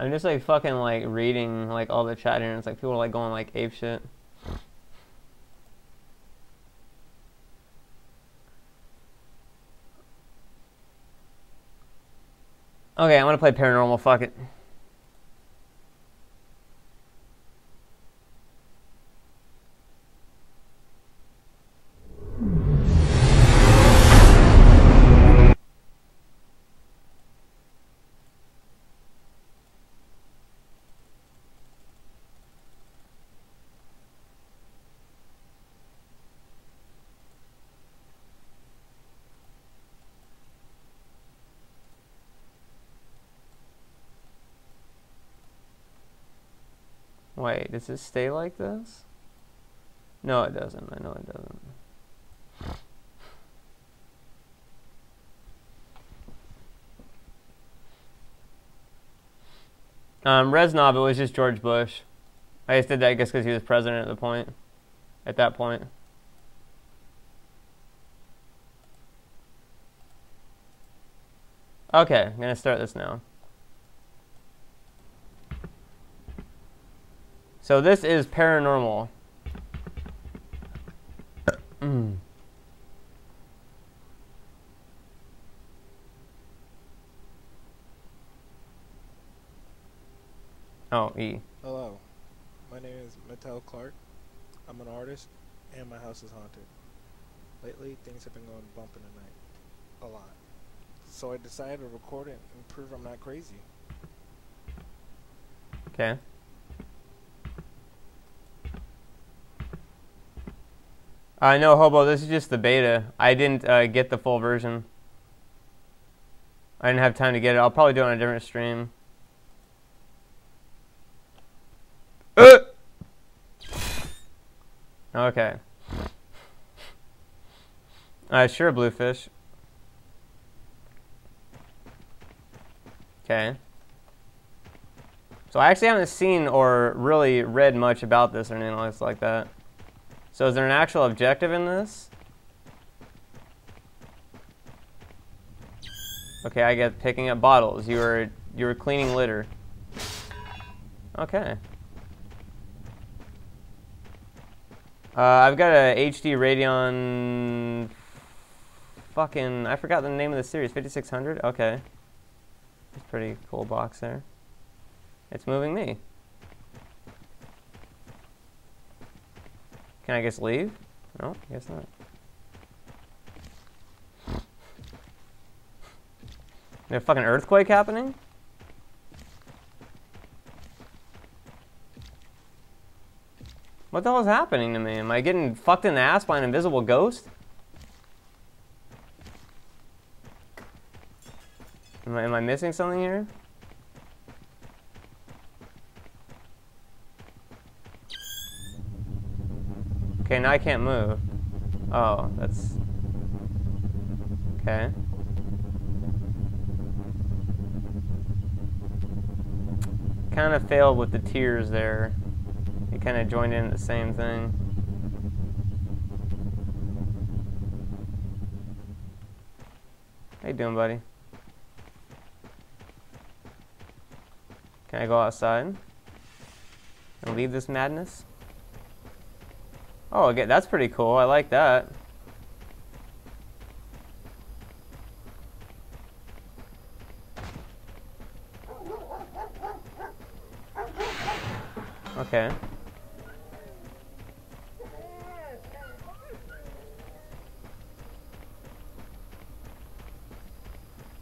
I'm just like fucking like reading like all the chat here and it's like people are like going like ape shit. Okay, I'm gonna play paranormal, fuck it. Wait, does it stay like this? No, it doesn't. I know it doesn't. Um, Reznov, it was just George Bush. I just did that, I guess, because he was president at the point. At that point. Okay, I'm gonna start this now. So this is paranormal. mm. Oh, E. Hello. My name is Mattel Clark. I'm an artist, and my house is haunted. Lately, things have been going bump in the night. A lot. So I decided to record it and prove I'm not crazy. Okay. Uh, no, Hobo, this is just the beta. I didn't uh, get the full version. I didn't have time to get it. I'll probably do it on a different stream. Uh! Okay. Uh, sure, Bluefish. Okay. So I actually haven't seen or really read much about this or anything else like that. So is there an actual objective in this? Okay, I get picking up bottles. You were you were cleaning litter. Okay. Uh, I've got a HD Radeon. Fucking, I forgot the name of the series. 5600. Okay. It's pretty cool box there. It's moving me. Can I just leave? No, I guess not. Is there a fucking earthquake happening? What the hell is happening to me? Am I getting fucked in the ass by an invisible ghost? Am I, am I missing something here? Okay, now I can't move. Oh, that's... Okay. Kind of failed with the tears there. It kind of joined in the same thing. How you doing, buddy? Can I go outside and leave this madness? Oh, okay, that's pretty cool. I like that. Okay.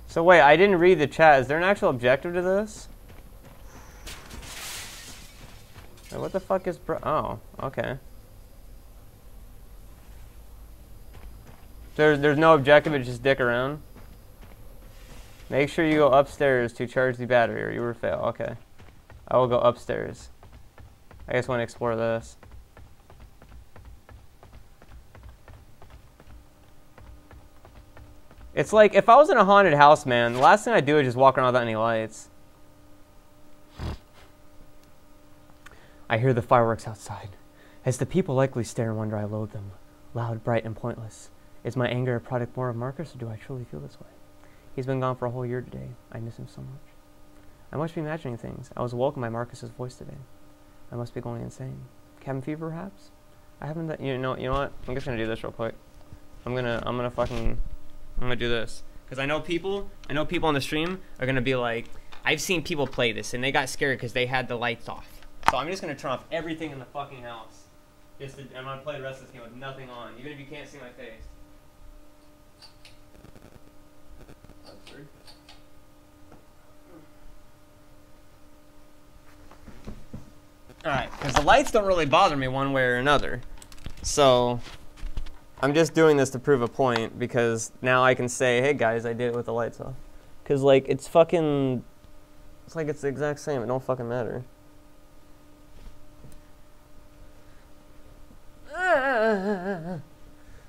So wait, I didn't read the chat. Is there an actual objective to this? Wait, what the fuck is bro- Oh, okay. There, there's no objective, it's just dick around. Make sure you go upstairs to charge the battery or you will fail. Okay. I will go upstairs. I just want to explore this. It's like, if I was in a haunted house, man, the last thing I'd do is just walk around without any lights. I hear the fireworks outside. As the people likely stare and wonder, I load them. Loud, bright, and pointless. Is my anger a product more of Marcus, or do I truly feel this way? He's been gone for a whole year today. I miss him so much. I must be imagining things. I was woken by Marcus's voice today. I must be going insane. Cabin fever, perhaps? I haven't. That, you know. You know what? I'm just gonna do this real quick. I'm gonna. I'm gonna fucking. I'm gonna do this because I know people. I know people on the stream are gonna be like, I've seen people play this and they got scared because they had the lights off. So I'm just gonna turn off everything in the fucking house. Just to, I'm gonna play the rest of this game with nothing on, even if you can't see my face. Alright, because the lights don't really bother me one way or another. So, I'm just doing this to prove a point because now I can say, hey guys, I did it with the lights off. Because, like, it's fucking. It's like it's the exact same. It don't fucking matter.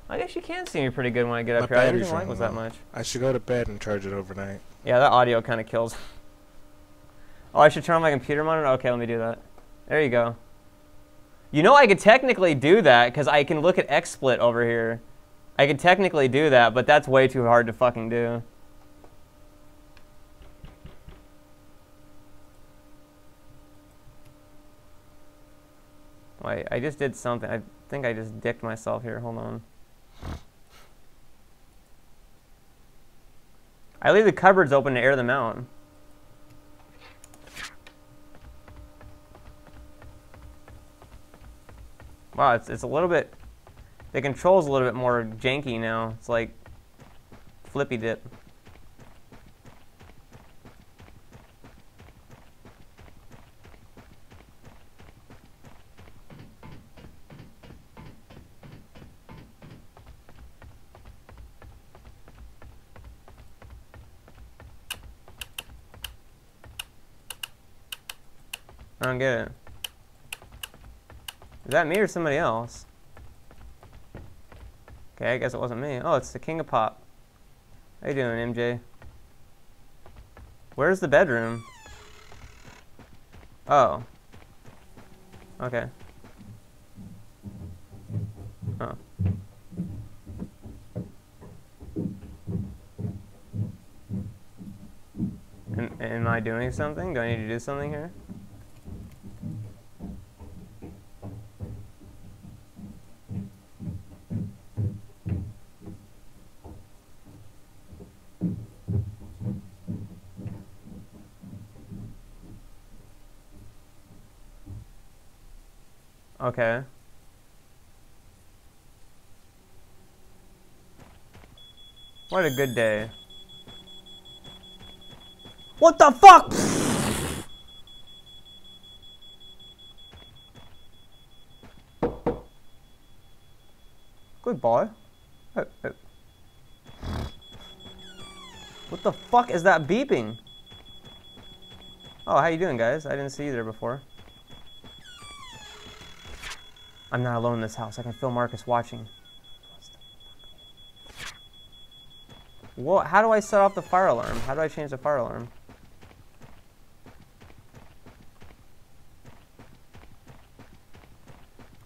I guess you can see me pretty good when I get My up here. I didn't it was that much. I should go to bed and charge it overnight. Yeah, that audio kind of kills. (laughs) Oh, I should turn on my computer monitor? Okay, let me do that. There you go. You know I could technically do that because I can look at XSplit over here. I could technically do that, but that's way too hard to fucking do. Wait, I just did something. I think I just dicked myself here. Hold on. I leave the cupboards open to air them out. Wow, it's, it's a little bit, the control's a little bit more janky now. It's like flippy dip. I don't get it. Is that me or somebody else? Okay, I guess it wasn't me. Oh, it's the king of pop. How you doing, MJ? Where's the bedroom? Oh. Okay. Oh. Am, am I doing something? Do I need to do something here? Okay. What a good day. What the fuck? Good boy. Oh, oh. What the fuck is that beeping? Oh, how you doing, guys? I didn't see you there before. I'm not alone in this house. I can feel Marcus watching. What? How do I set off the fire alarm? How do I change the fire alarm?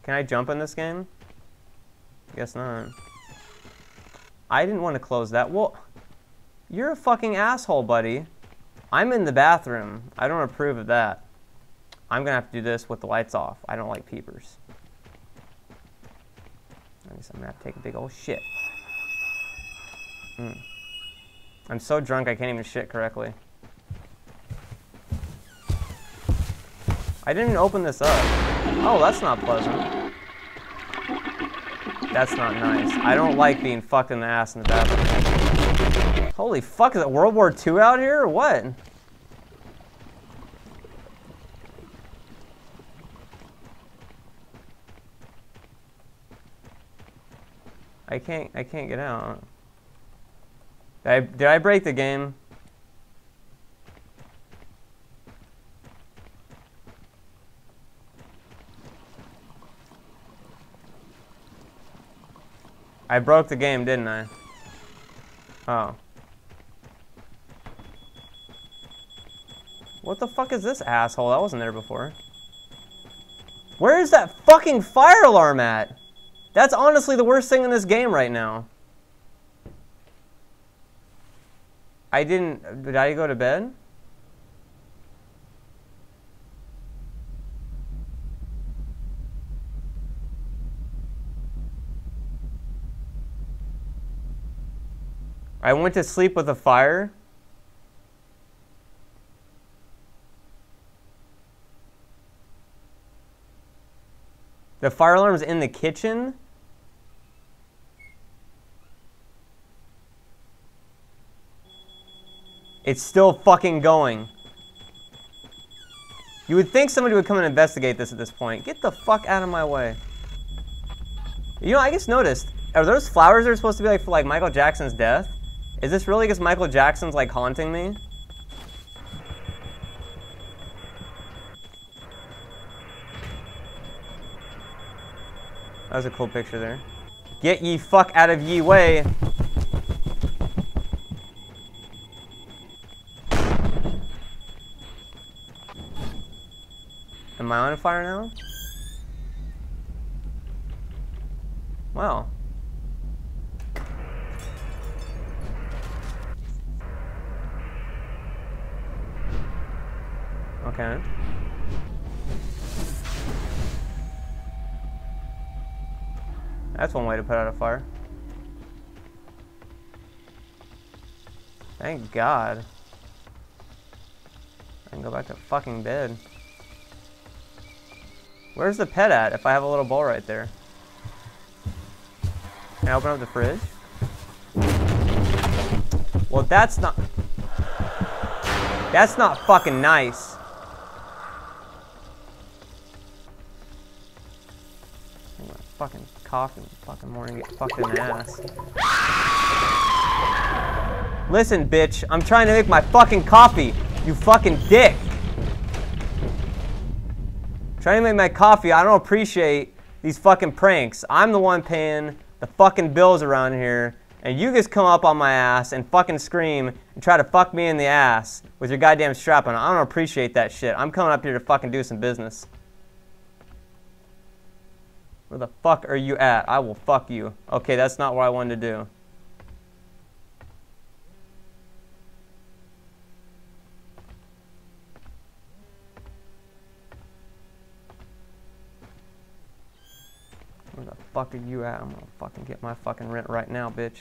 Can I jump in this game? Guess not. I didn't want to close that. Well, you're a fucking asshole, buddy. I'm in the bathroom. I don't approve of that. I'm gonna have to do this with the lights off. I don't like peepers. I'm gonna have to take a big old shit. Mm. I'm so drunk I can't even shit correctly. I didn't open this up. Oh, that's not pleasant. That's not nice. I don't like being fucked in the ass in the bathroom. Holy fuck, is it World War II out here or what? I can't, I can't get out. Did I, did I break the game? I broke the game, didn't I? Oh. What the fuck is this asshole? That wasn't there before. Where is that fucking fire alarm at? That's honestly the worst thing in this game right now. I didn't... Did I go to bed? I went to sleep with a fire. The fire alarm's in the kitchen. It's still fucking going. You would think somebody would come and investigate this at this point. Get the fuck out of my way. You know, I just noticed, are those flowers are supposed to be like for like Michael Jackson's death? Is this really because Michael Jackson's like haunting me? That was a cool picture there. Get ye fuck out of ye way. Am I on fire now? Wow. Okay. That's one way to put out a fire. Thank God. I can go back to fucking bed. Where's the pet at if I have a little bowl right there? Can I open up the fridge? Well, that's not... That's not fucking nice. I'm gonna fucking cough fucking morning get fucked in the ass. Listen, bitch, I'm trying to make my fucking coffee, you fucking dick. Trying to make my coffee, I don't appreciate these fucking pranks. I'm the one paying the fucking bills around here, and you just come up on my ass and fucking scream and try to fuck me in the ass with your goddamn strap on. I don't appreciate that shit. I'm coming up here to fucking do some business. Where the fuck are you at? I will fuck you. Okay, that's not what I wanted to do. Fuck are you at? I'm gonna fucking get my fucking rent right now, bitch.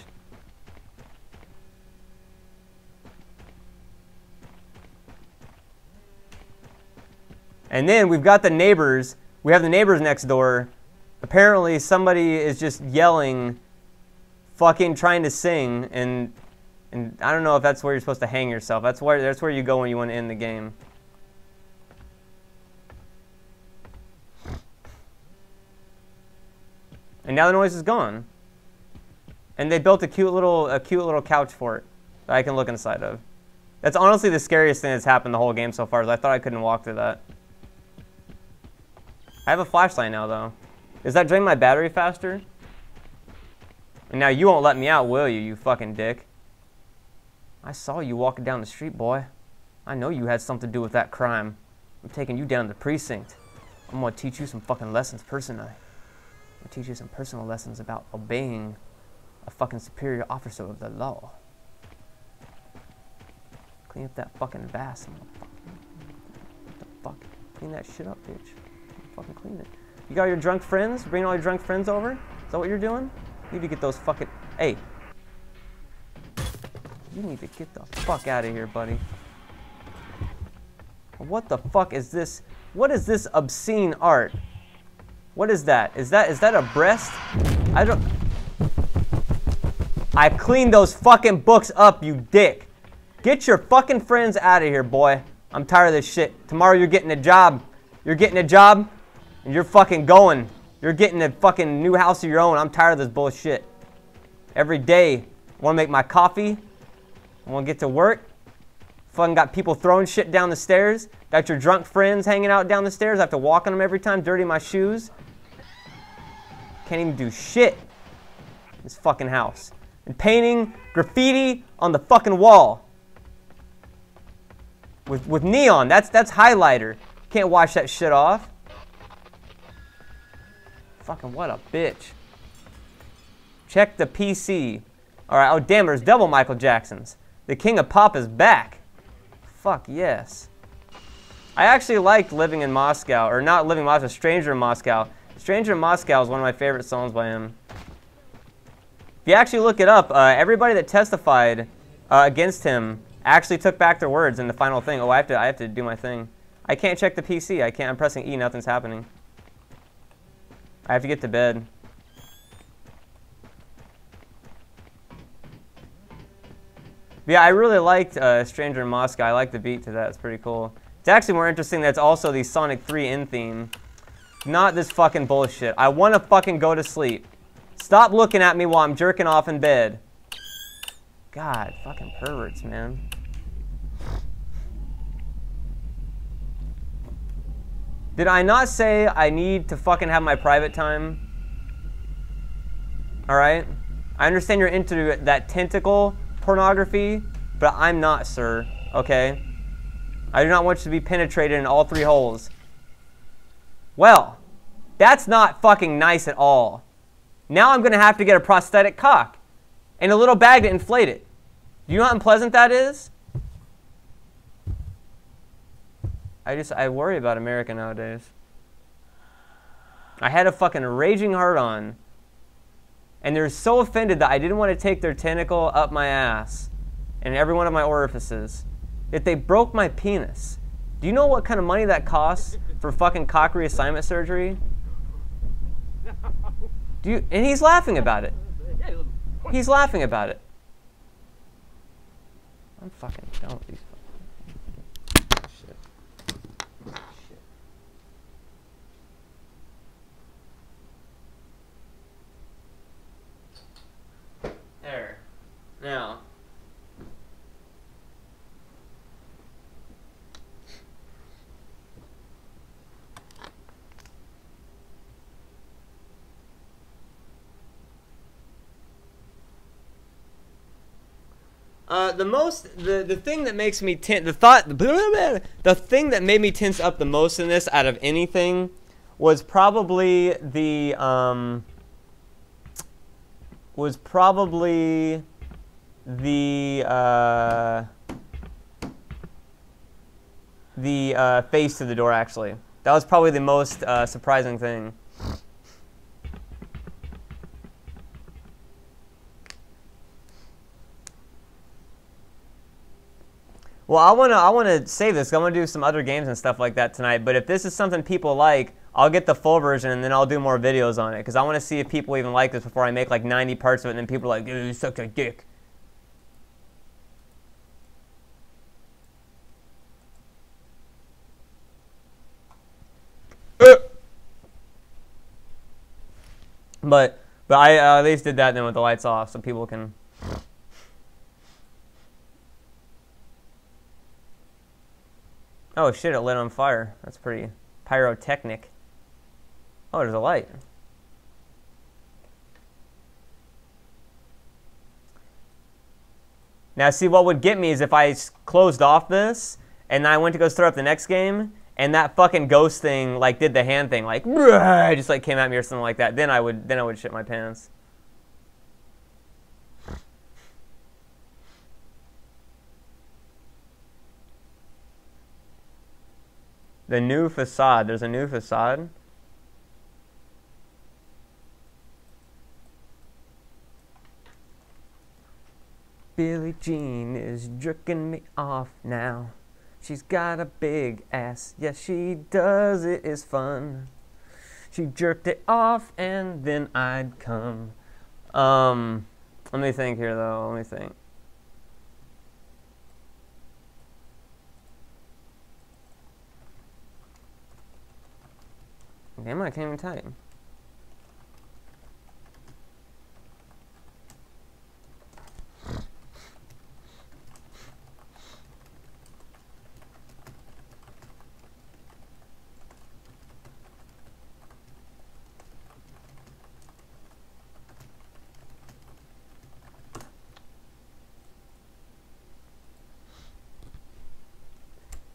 And then we've got the neighbors. We have the neighbors next door. Apparently, somebody is just yelling, fucking trying to sing, and and I don't know if that's where you're supposed to hang yourself. That's where that's where you go when you want to end the game. And now the noise is gone. And they built a cute little a cute little couch for it that I can look inside of. That's honestly the scariest thing that's happened the whole game so far. Is I thought I couldn't walk through that. I have a flashlight now though. Does that drain my battery faster? And now you won't let me out, will you, you fucking dick? I saw you walking down the street, boy. I know you had something to do with that crime. I'm taking you down to the precinct. I'm gonna teach you some fucking lessons personally. Gonna teach you some personal lessons about obeying a fucking superior officer of the law. Clean up that fucking vase. What the fuck? Clean that shit up, bitch. Fucking clean it. You got your drunk friends? Bring all your drunk friends over? Is that what you're doing? You need to get those fucking. Hey. You need to get the fuck out of here, buddy. What the fuck is this? What is this obscene art? What is that? Is that is that a breast? I don't. I cleaned those fucking books up, you dick. Get your fucking friends out of here, boy. I'm tired of this shit. Tomorrow you're getting a job. You're getting a job, and you're fucking going. You're getting a fucking new house of your own. I'm tired of this bullshit. Every day, I want to make my coffee. I want to get to work. Fucking got people throwing shit down the stairs. Got your drunk friends hanging out down the stairs. I have to walk on them every time, dirty my shoes. Can't even do shit. This fucking house. And painting graffiti on the fucking wall. With, with neon. That's, that's highlighter. Can't wash that shit off. Fucking what a bitch. Check the PC. Alright, oh damn, there's double Michael Jacksons. The King of Pop is back. Fuck yes. I actually liked Living in Moscow, or not Living in Moscow, Stranger in Moscow. Stranger in Moscow is one of my favorite songs by him. If you actually look it up, uh, everybody that testified uh, against him actually took back their words in the final thing. Oh, I have to, I have to do my thing. I can't check the PC. I can't. I'm pressing E. Nothing's happening. I have to get to bed. But yeah, I really liked uh, Stranger in Moscow. I like the beat to that. It's pretty cool. It's actually more interesting that it's also the Sonic 3 in theme. Not this fucking bullshit. I want to fucking go to sleep. Stop looking at me while I'm jerking off in bed. God, fucking perverts, man. Did I not say I need to fucking have my private time? Alright? I understand you're into that tentacle pornography, but I'm not, sir. Okay? I do not want you to be penetrated in all three holes. Well, that's not fucking nice at all. Now I'm going to have to get a prosthetic cock and a little bag to inflate it. Do you know how unpleasant that is? I just, I worry about America nowadays. I had a fucking raging heart on. And they're so offended that I didn't want to take their tentacle up my ass and every one of my orifices that they broke my penis. Do you know what kind of money that costs for fucking cock reassignment surgery? Do you, and he's laughing about it. He's laughing about it. I'm fucking done with these. Shit. Shit. There. Now. Uh, the most, the, the thing that makes me tense, the thought, (laughs) the thing that made me tense up the most in this out of anything was probably the, um, was probably the, uh, the uh, face to the door, actually. That was probably the most uh, surprising thing. Well, I wanna I wanna save this. I wanna do some other games and stuff like that tonight. But if this is something people like, I'll get the full version and then I'll do more videos on it because I want to see if people even like this before I make like 90 parts of it and then people are like, "You such a dick." But but I uh, at least did that then with the lights off so people can Oh shit, it lit on fire. That's pretty pyrotechnic. Oh, there's a light. Now, see, what would get me is if I closed off this, and I went to go start up the next game, and that fucking ghost thing, like, did the hand thing, like, (laughs) just, like, came at me or something like that, then I would, then I would shit my pants. The new facade. There's a new facade. Billie Jean is jerking me off now. She's got a big ass. Yes, she does. It is fun. She jerked it off and then I'd come. Um, let me think here though. Let me think. Damn, I can't even type.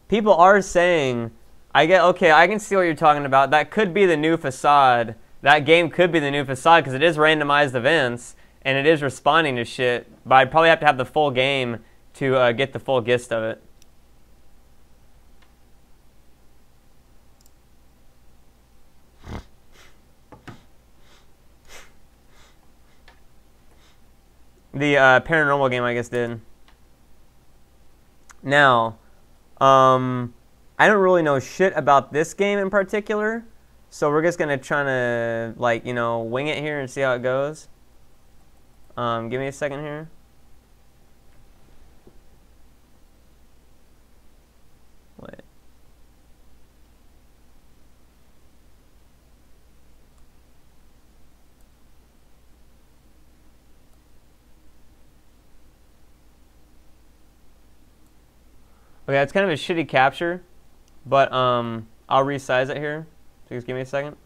People are saying I get okay. I can see what you're talking about. That could be the new facade. That game could be the new facade because it is randomized events and it is responding to shit. But I'd probably have to have the full game to uh, get the full gist of it. The uh, paranormal game, I guess, did. Now, um, I don't really know shit about this game in particular, so we're just gonna try to like you know wing it here and see how it goes. Um, give me a second here. Okay, it's kind of a shitty capture. But um, I'll resize it here. So just give me a second.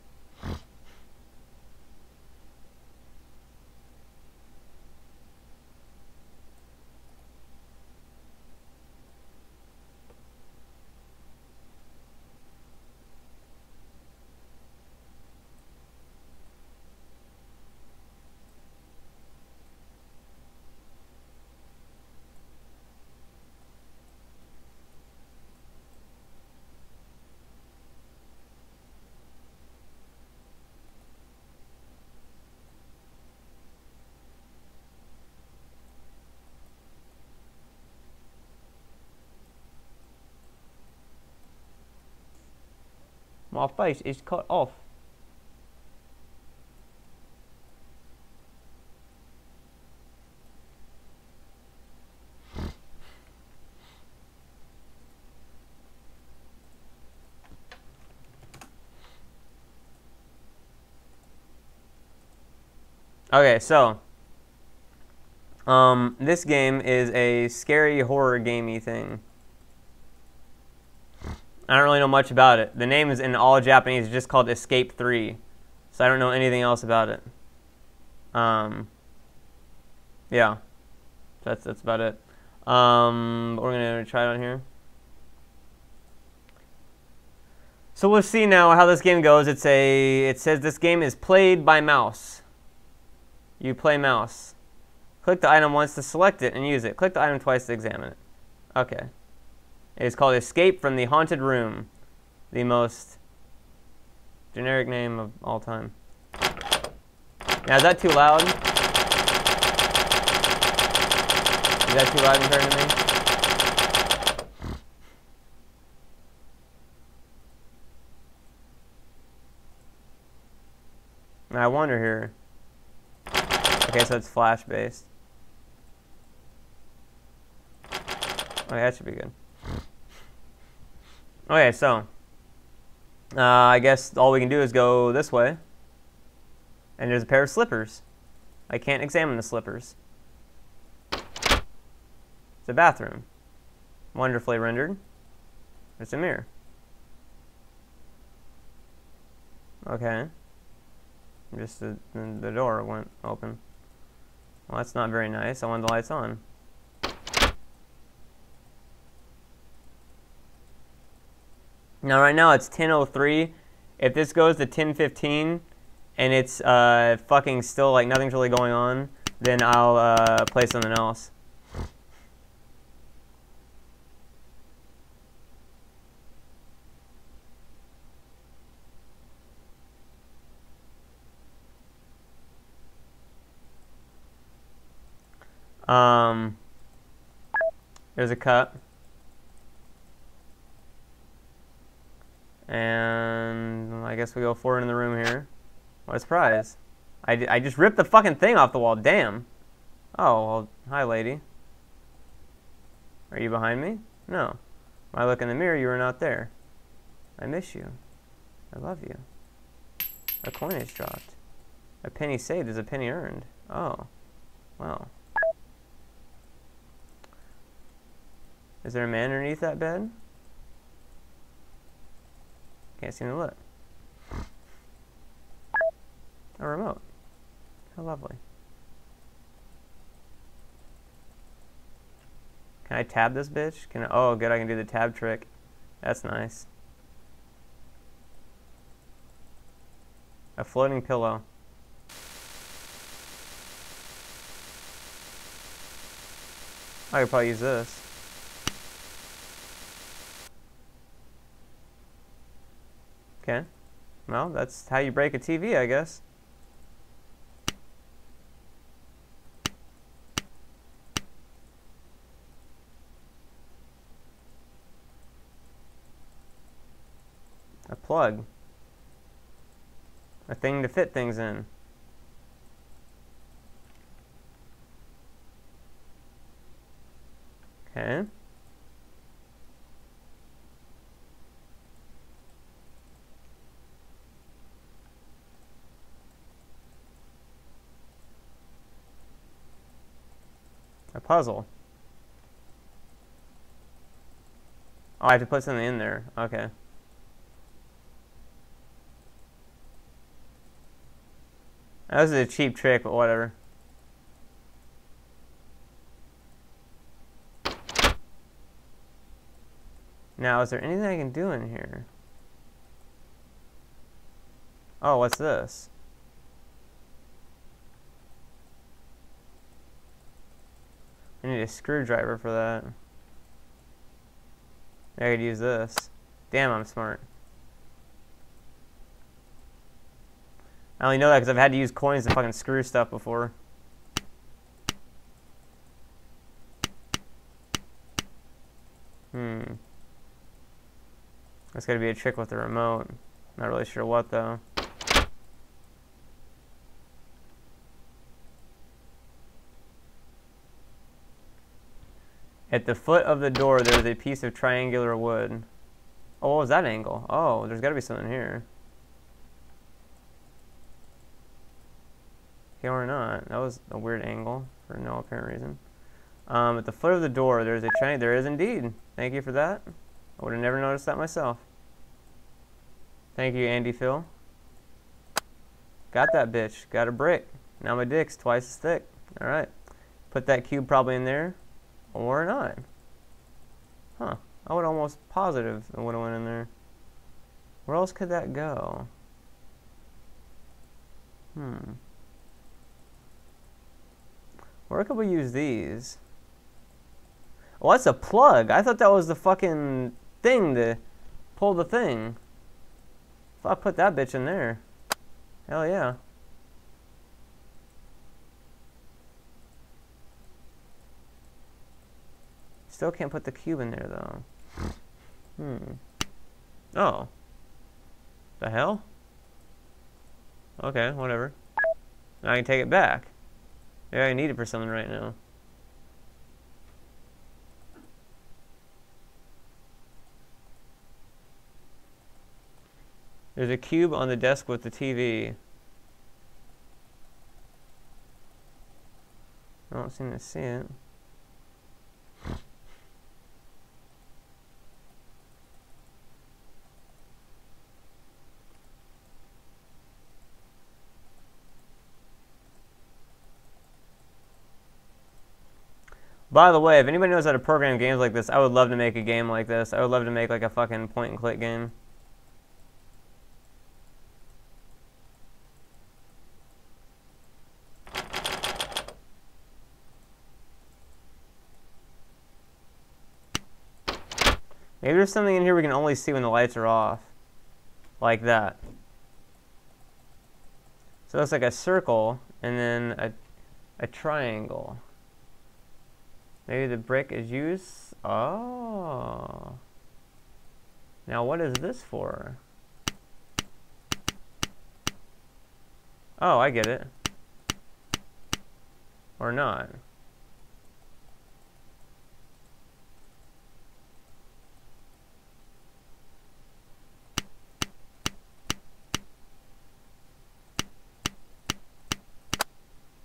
My face is cut off. Okay, so um, this game is a scary horror gamey thing. I don't really know much about it. The name is in all Japanese, it's just called Escape 3. So I don't know anything else about it. Um, yeah, that's, that's about it. Um, we're gonna try it on here. So we'll see now how this game goes. It's a. It says this game is played by mouse. You play mouse. Click the item once to select it and use it. Click the item twice to examine it. Okay. It is called Escape from the Haunted Room. The most generic name of all time. Now, is that too loud? Is that too loud compared to me? I wonder here. Okay, so it's flash based. Okay, that should be good. Okay, so uh, I guess all we can do is go this way. And there's a pair of slippers. I can't examine the slippers. It's a bathroom. Wonderfully rendered. It's a mirror. Okay. Just the, the door went open. Well, that's not very nice. I want the lights on. Now, right now it's 10.03. If this goes to 10.15 and it's uh, fucking still like nothing's really going on, then I'll uh, play something else. Um, there's a cup. And I guess we go forward in the room here. What a surprise. I, I just ripped the fucking thing off the wall. Damn. Oh, well, hi, lady. Are you behind me? No. When I look in the mirror, you are not there. I miss you. I love you. A coin is dropped. A penny saved is a penny earned. Oh. Well. Is there a man underneath that bed? Can't seem to look. A remote. How lovely. Can I tab this bitch? Can I, oh, good, I can do the tab trick. That's nice. A floating pillow. I could probably use this. Okay. Well, that's how you break a TV, I guess. Plug. A thing to fit things in. Okay. A puzzle. Oh, I have to put something in there. Okay. That was a cheap trick, but whatever. Now, is there anything I can do in here? Oh, what's this? I need a screwdriver for that. I could use this. Damn, I'm smart. I only know that because I've had to use coins to fucking screw stuff before. Hmm. That's gotta be a trick with the remote. Not really sure what though. At the foot of the door, there's a piece of triangular wood. Oh, what was that angle? Oh, there's got to be something here. Or not. That was a weird angle for no apparent reason. Um, at the foot of the door, there's a chain. There is indeed. Thank you for that. I would have never noticed that myself. Thank you, Andy Phil. Got that bitch. Got a brick. Now my dick's twice as thick. Alright. Put that cube probably in there. Or not. Huh. I would almost positive it would have went in there. Where else could that go? Hmm. Where could we use these? Oh, that's a plug. I thought that was the fucking thing to pull the thing. I put that bitch in there. Hell yeah. Still can't put the cube in there though. Hmm. Oh. The hell? Okay, whatever. Now I can take it back. Yeah, I need it for something right now. There's a cube on the desk with the TV. I don't seem to see it. By the way, if anybody knows how to program games like this, I would love to make a game like this. I would love to make like a fucking point and click game. Maybe there's something in here we can only see when the lights are off. Like that. So it's like a circle and then a, a triangle. Maybe the brick is used. Oh. Now what is this for? Oh, I get it. Or not.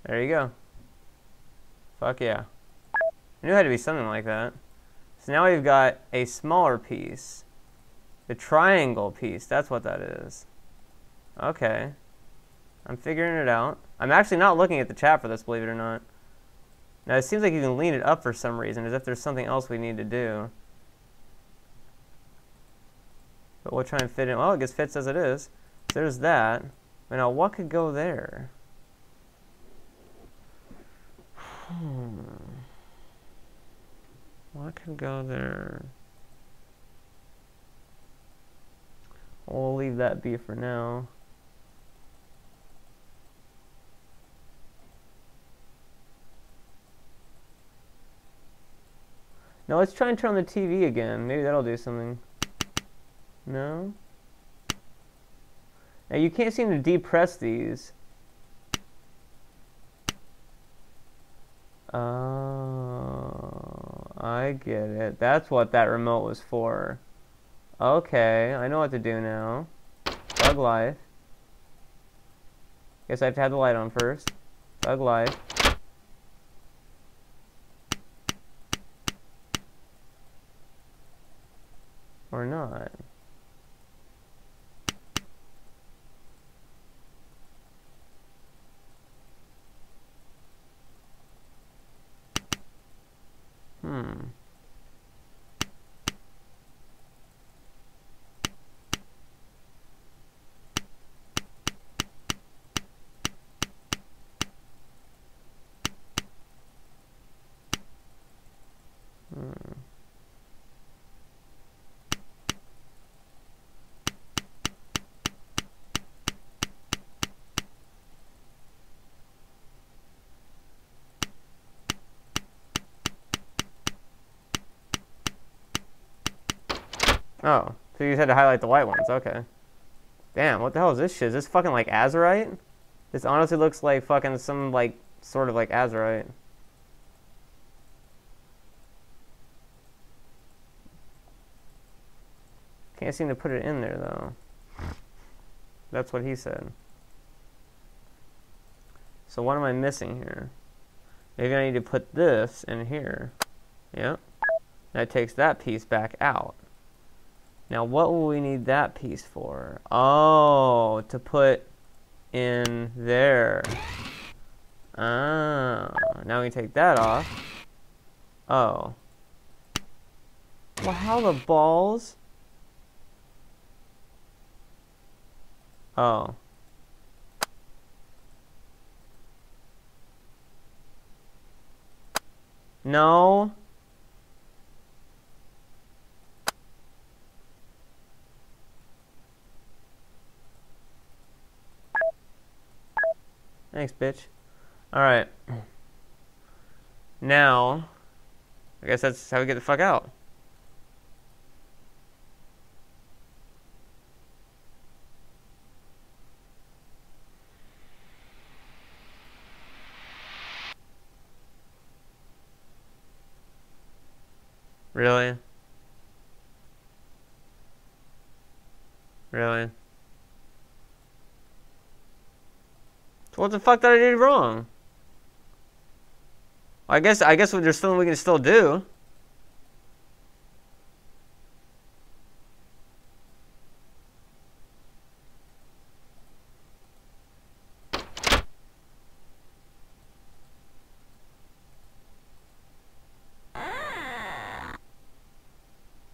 There you go. Fuck yeah. I knew it had to be something like that. So now we've got a smaller piece. The triangle piece, that's what that is. Okay. I'm figuring it out. I'm actually not looking at the chat for this, believe it or not. Now it seems like you can lean it up for some reason, as if there's something else we need to do. But we'll try and fit in. Well, it just fits as it is. So there's that. But now what could go there? (sighs) Hmm. What can go there? We'll leave that be for now. Now let's try and turn on the TV again. Maybe that'll do something. No? Now you can't seem to depress these. Oh, I get it. That's what that remote was for. Okay, I know what to do now. Bug life. Guess I have to have the light on first. Bug life. Or not. Hmm. Hmm. Oh, so you had to highlight the white ones. Okay. Damn, what the hell is this shit? Is this fucking like azurite? This honestly looks like fucking some like sort of like azurite. Can't seem to put it in there though. That's what he said. So what am I missing here? Maybe I need to put this in here. Yep. That takes that piece back out. Now what will we need that piece for? Oh, to put in there. Ah, now we take that off. Oh. Well, how the balls? Oh. No. Thanks, bitch. Alright. Now, I guess that's how we get the fuck out. Really? Really? What the fuck did I do wrong? I guess I guess what there's something we can still do.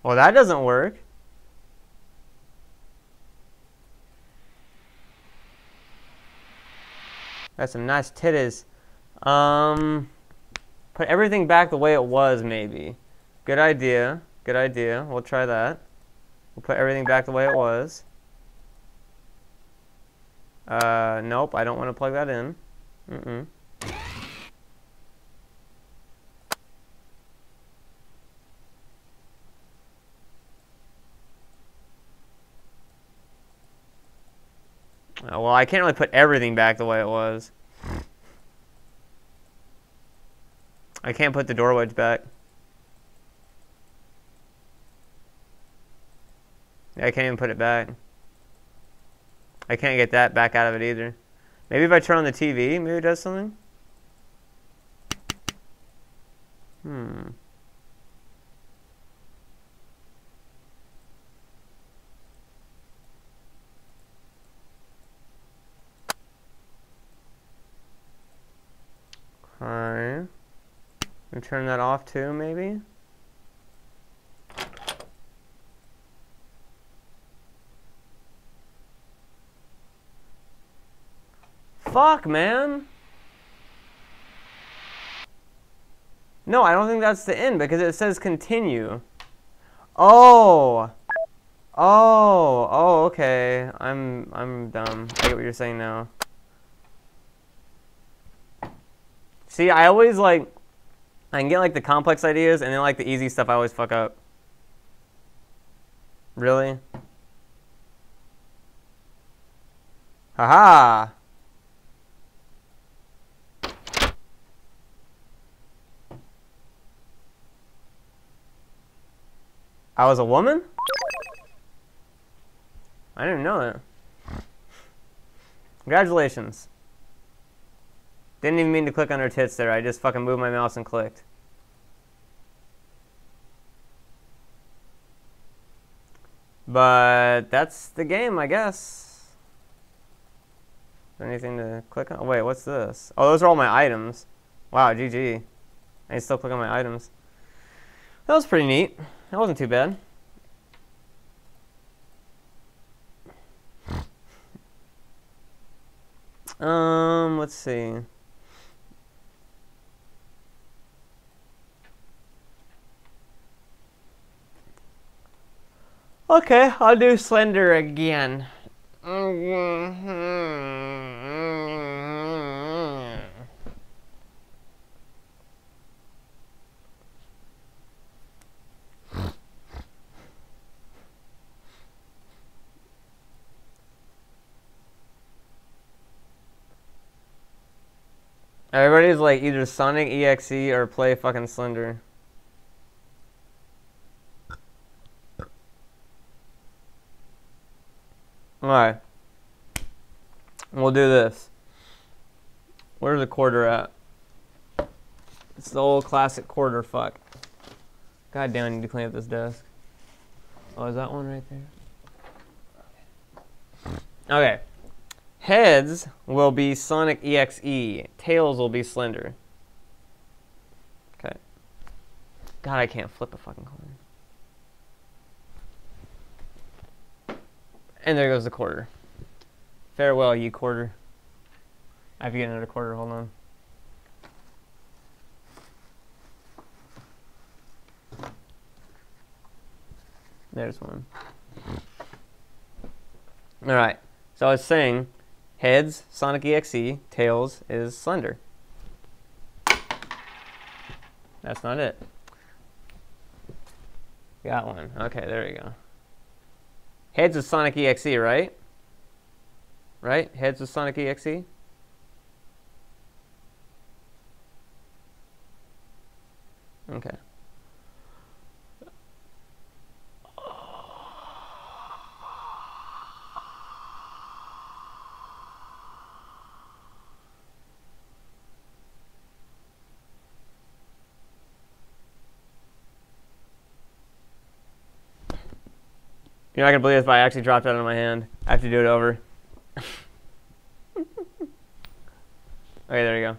Well, that doesn't work. Got some nice titties. Um, put everything back the way it was, maybe. Good idea. Good idea. We'll try that. We'll put everything back the way it was. Uh, nope, I don't want to plug that in. Mm-mm. Uh, well, I can't really put everything back the way it was. I can't put the door wedge back. I can't even put it back. I can't get that back out of it either. Maybe if I turn on the TV, maybe it does something? Hmm. Okay. We turn that off too, maybe? Fuck, man. No, I don't think that's the end because it says continue. Oh. Oh. Oh, okay. I'm I'm dumb. I get what you're saying now. See, I always like I can get like the complex ideas and then like the easy stuff I always fuck up. Really? Haha. I was a woman? I didn't know that. Congratulations. Didn't even mean to click on her tits there. I just fucking moved my mouse and clicked. But that's the game, I guess. anything to click on? Oh, wait, what's this? Oh, those are all my items. Wow, GG. I can still click on my items. That was pretty neat. That wasn't too bad. (laughs) Um, let's see. Okay, I'll do Slender again. Everybody's like either Sonic EXE or play fucking Slender. Alright. We'll do this. Where's the quarter at? It's the old classic quarter fuck. God damn, I need to clean up this desk. Oh, is that one right there? Okay. Heads will be Sonic EXE. Tails will be Slender. Okay. God, I can't flip a fucking coin. And there goes the quarter. Farewell, ye quarter. I have to get another quarter. Hold on. There's one. All right. So I was saying, heads Sonic EXE, tails is Slender. That's not it. Got one. Okay, there we go. Heads is Sonic EXE, right? Right? Heads is Sonic EXE? Okay. You're not gonna believe this, but I actually dropped it of my hand. I have to do it over. (laughs) okay, there you go.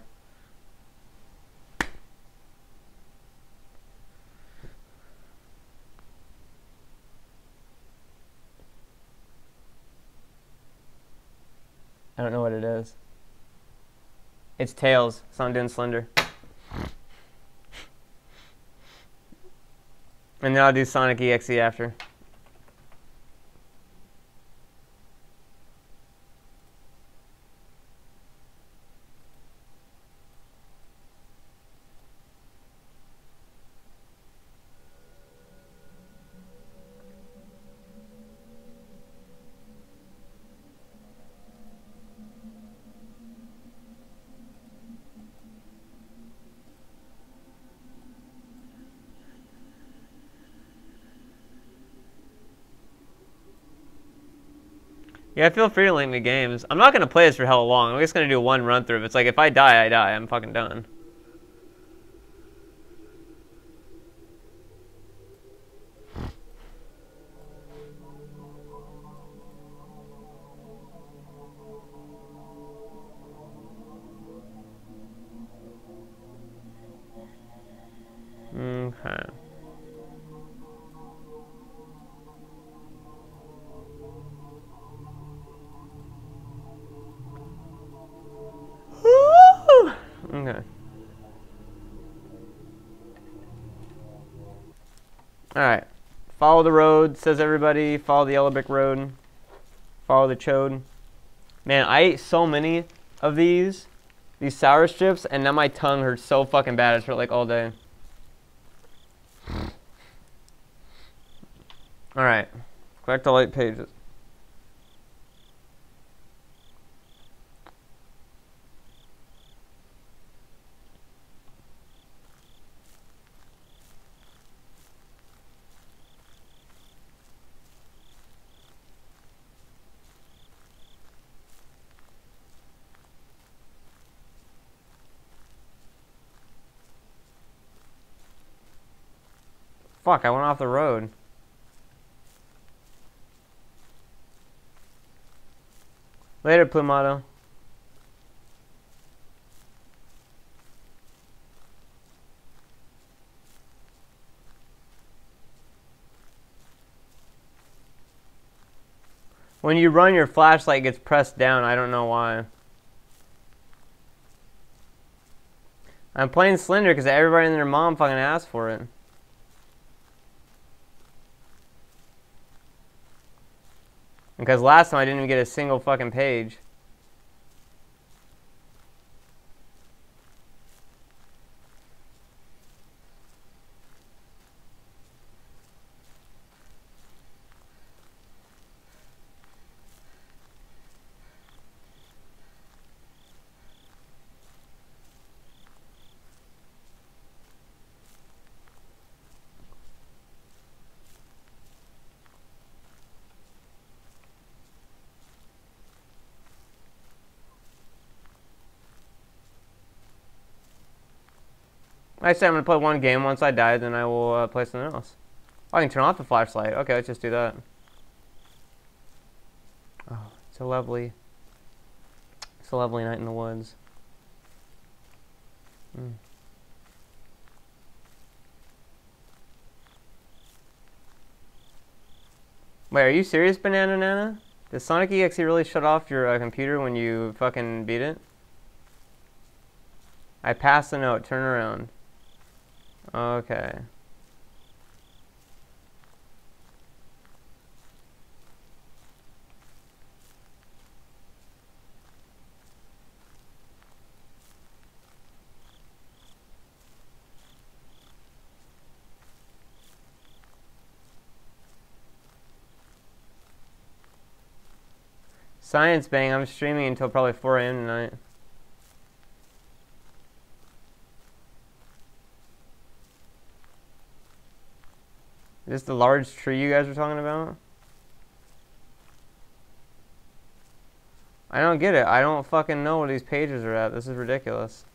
I don't know what it is. It's Tails. On Dune Slender. And then I'll do Sonic EXE after. Yeah, feel free to link me games. I'm not gonna play this for hell long. I'm just gonna do one run through. If it's like if I die, I die. I'm fucking done. Alright. Follow the road, says everybody. Follow the yellow brick road. Follow the chode. Man, I ate so many of these, these sour strips, and now my tongue hurts so fucking bad. It's hurt like all day. Alright. Collect the light pages. Fuck, I went off the road. Later, Plumato. When you run, your flashlight gets pressed down. I don't know why. I'm playing Slender because everybody and their mom fucking asked for it. Because last time I didn't even get a single fucking page. I say I'm going to play one game. Once I die, then I will uh, play something else. Oh, I can turn off the flashlight. Okay, let's just do that. Oh, it's a lovely... It's a lovely night in the woods. Mm. Wait, are you serious, Banana Nana? Does Sonic EX really shut off your uh, computer when you fucking beat it? I pass the note. Turn around. Okay. Science Bang, I'm streaming until probably 4 a.m. tonight. Is this the large tree you guys were talking about? I don't get it. I don't fucking know where these pages are at. This is ridiculous.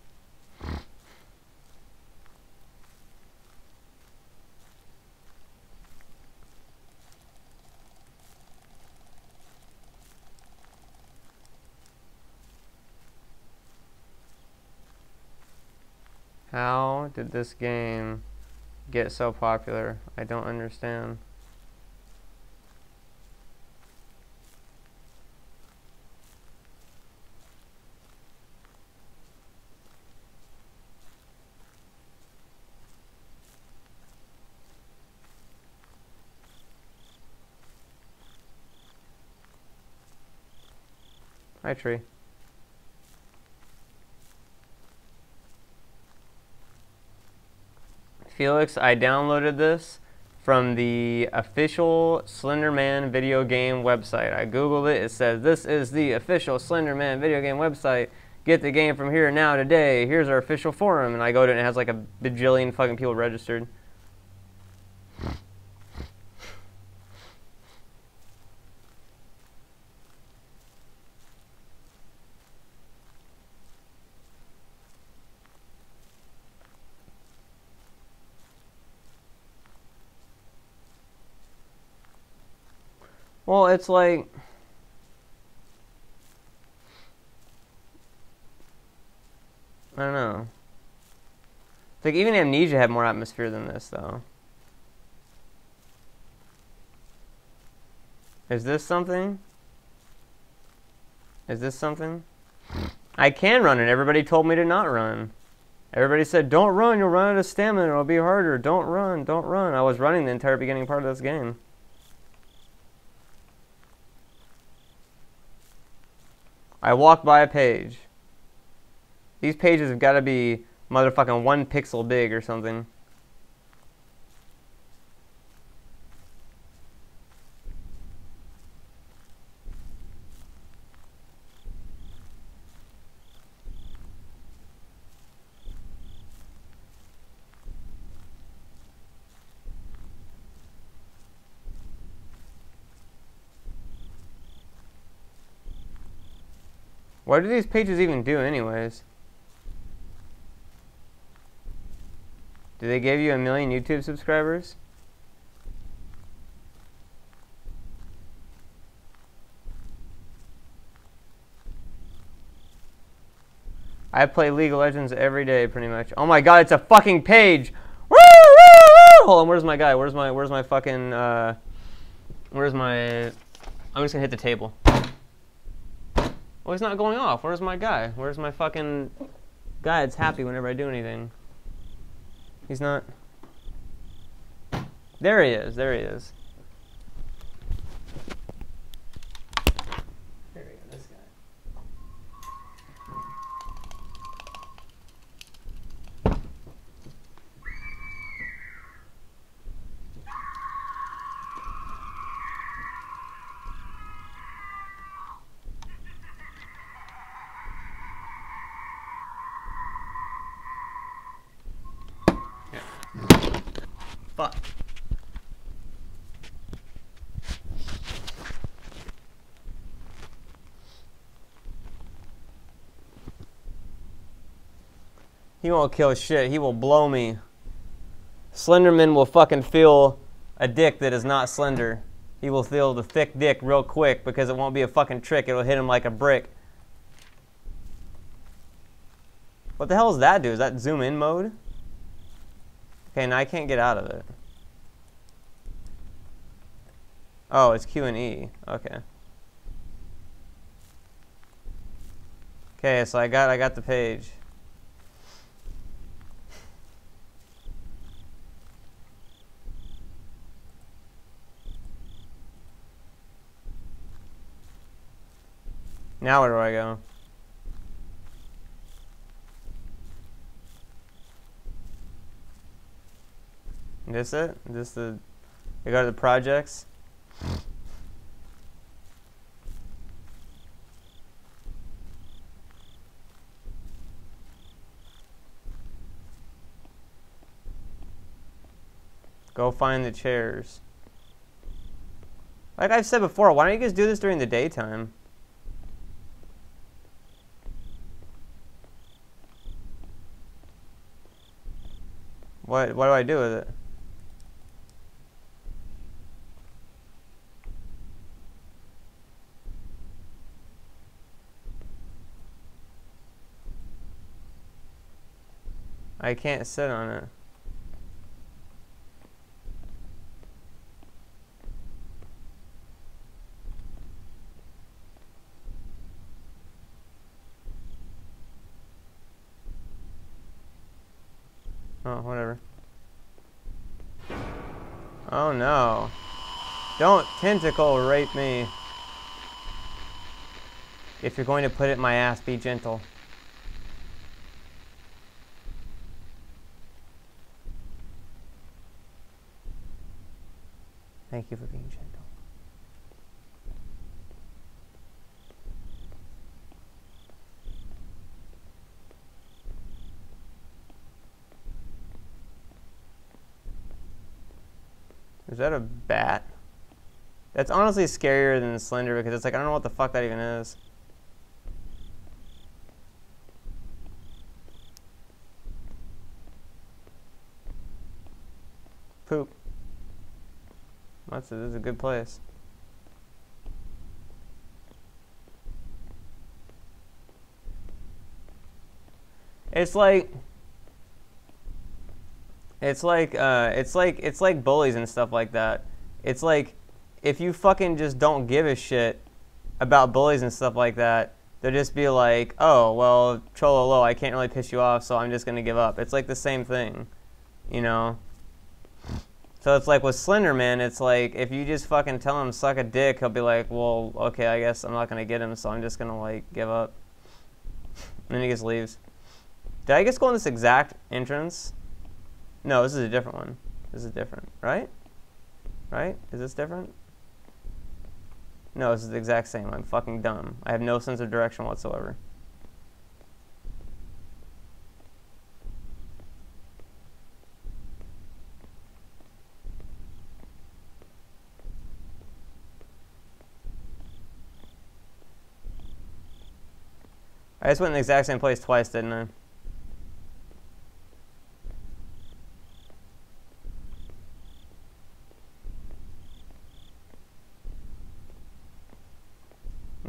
How did this game get so popular? I don't understand. Hi, tree. Felix, I downloaded this from the official Slenderman video game website. I googled it. It says, this is the official Slenderman video game website. Get the game from here now today. Here's our official forum. And I go to it and it has like a bajillion fucking people registered. Well, it's like I don't know. It's like even Amnesia had more atmosphere than this, though. Is this something? Is this something? I can run it. Everybody told me to not run. Everybody said, don't run, you'll run out of stamina, it'll be harder. Don't run, don't run. I was running the entire beginning part of this game. I walk by a page. These pages have got to be motherfucking one pixel big or something. What do these pages even do anyways? Do they give you a million YouTube subscribers? I play League of Legends every day, pretty much. Oh my god, it's a fucking page! Woo, woo, woo! Hold on, where's my guy? Where's my, where's my fucking, uh, where's my, I'm just gonna hit the table. Well, he's not going off. Where's my guy? Where's my fucking guy that's happy whenever I do anything? He's not. There he is. There he is. He won't kill shit. He will blow me. Slenderman will fucking feel a dick that is not slender. He will feel the thick dick real quick because it won't be a fucking trick. It'll hit him like a brick. What the hell does that do? Is that zoom in mode? Okay, now I can't get out of it. Oh, it's Q and E. Okay. Okay, so I got I got the page. Now where do I go? This it? This the I go to the projects? Go find the chairs. Like I've said before, why don't you guys do this during the daytime? What what do I do with it? I can't sit on it. Don't tentacle rape me. If you're going to put it in my ass, be gentle. Thank you for being gentle. Is that a bat? That's honestly scarier than Slender because it's like, I don't know what the fuck that even is. Poop. That's a, this is a good place. It's like it's like uh, it's like it's like bullies and stuff like that. It's like if you fucking just don't give a shit about bullies and stuff like that, they'll just be like, "Oh, well, Chololo, I can't really piss you off, so I'm just gonna give up." It's like the same thing, you know. So it's like with Slenderman, it's like if you just fucking tell him suck a dick, he'll be like, "Well, okay, I guess I'm not gonna get him, so I'm just gonna like give up." and then he just leaves. Did I just go in this exact entrance? No, this is a different one. This is different, right? Right? Is this different? No, this is the exact same. I'm fucking dumb. I have no sense of direction whatsoever. I just went in the exact same place twice, didn't I?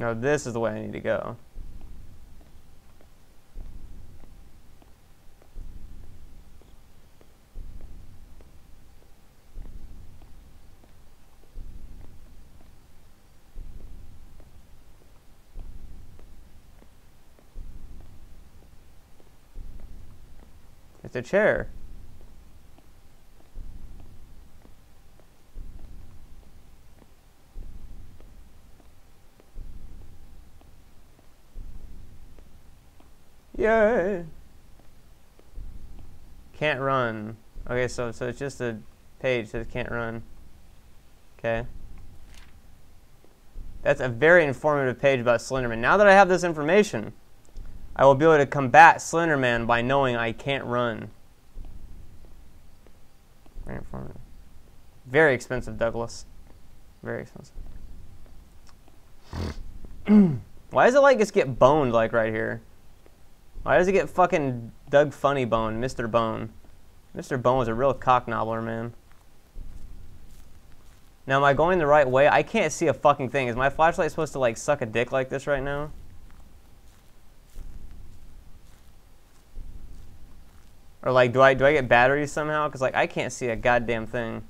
No, this is the way I need to go. It's a chair. Yay! Can't run. Okay, so so it's just a page that can't run. Okay. That's a very informative page about Slenderman. Now that I have this information, I will be able to combat Slenderman by knowing I can't run. Very informative. Very expensive, Douglas. Very expensive. (clears throat) Why does it like just get boned like right here? Why does he get fucking Doug Funnie Bone, Mr. Bone? Mr. Bone was a real cocknobbler, man. Now, am I going the right way? I can't see a fucking thing. Is my flashlight supposed to, like, suck a dick like this right now? Or, like, do I, do I get batteries somehow? Because, like, I can't see a goddamn thing.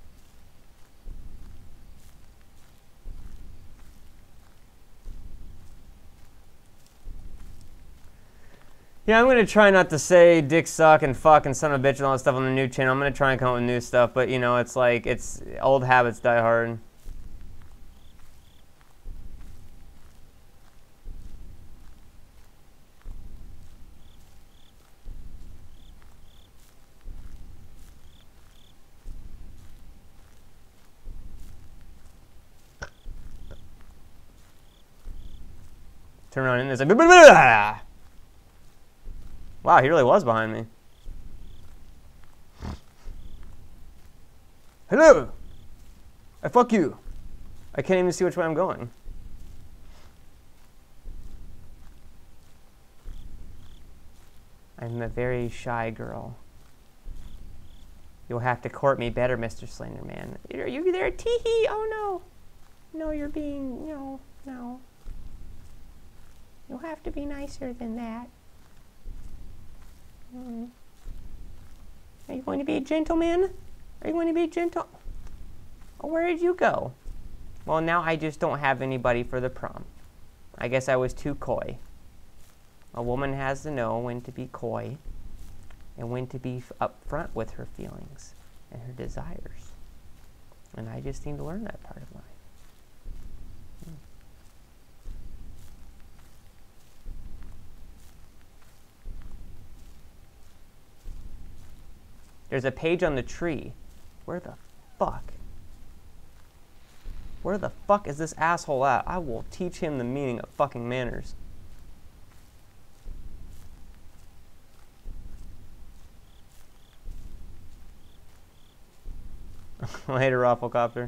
Yeah, I'm gonna try not to say dick suck and fuck and son of a bitch and all that stuff on the new channel. I'm gonna try and come up with new stuff, but you know, it's like it's old habits die hard. Turn around and it's like. (laughs) Wow, he really was behind me. Hello! I fuck you. I can't even see which way I'm going. I'm a very shy girl. You'll have to court me better, Mr. Slenderman. Are you there? Teehee! Oh no! No, you're being. No, no. You'll have to be nicer than that. Mm. Are you going to be a gentleman? Are you going to be gentle? Where did you go? Well, now I just don't have anybody for the prom. I guess I was too coy. A woman has to know when to be coy and when to be upfront with her feelings and her desires. And I just need to learn that part of life. There's a page on the tree. Where the fuck? Where the fuck is this asshole at? I will teach him the meaning of fucking manners. (laughs) Later, Rafflecopter.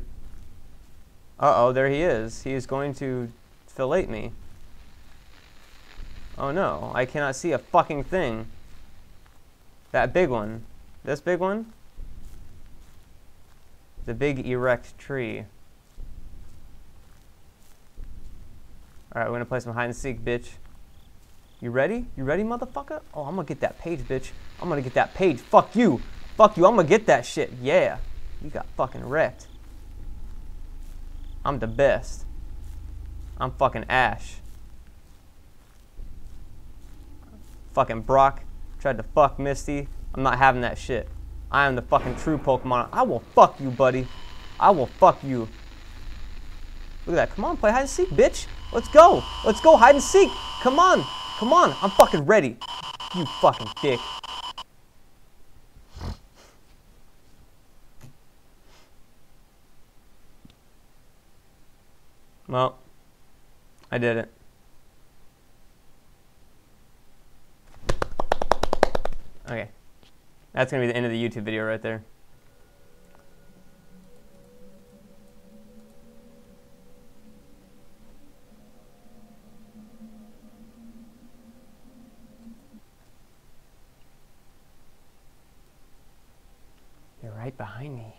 Uh-oh, there he is. He is going to fillet me. Oh no, I cannot see a fucking thing. That big one. This big one? The big erect tree. Alright, we're gonna play some hide and seek, bitch. You ready? You ready, motherfucker? Oh, I'm gonna get that page, bitch. I'm gonna get that page. Fuck you. Fuck you. I'm gonna get that shit. Yeah. You got fucking wrecked. I'm the best. I'm fucking Ash. Fucking Brock tried to fuck Misty. I'm not having that shit. I am the fucking true Pokemon. I will fuck you, buddy. I will fuck you. Look at that. Come on, play hide and seek, bitch. Let's go. Let's go hide and seek. Come on. Come on. I'm fucking ready. You fucking dick. Well, I did it. Okay. That's going to be the end of the YouTube video right there. You're right behind me.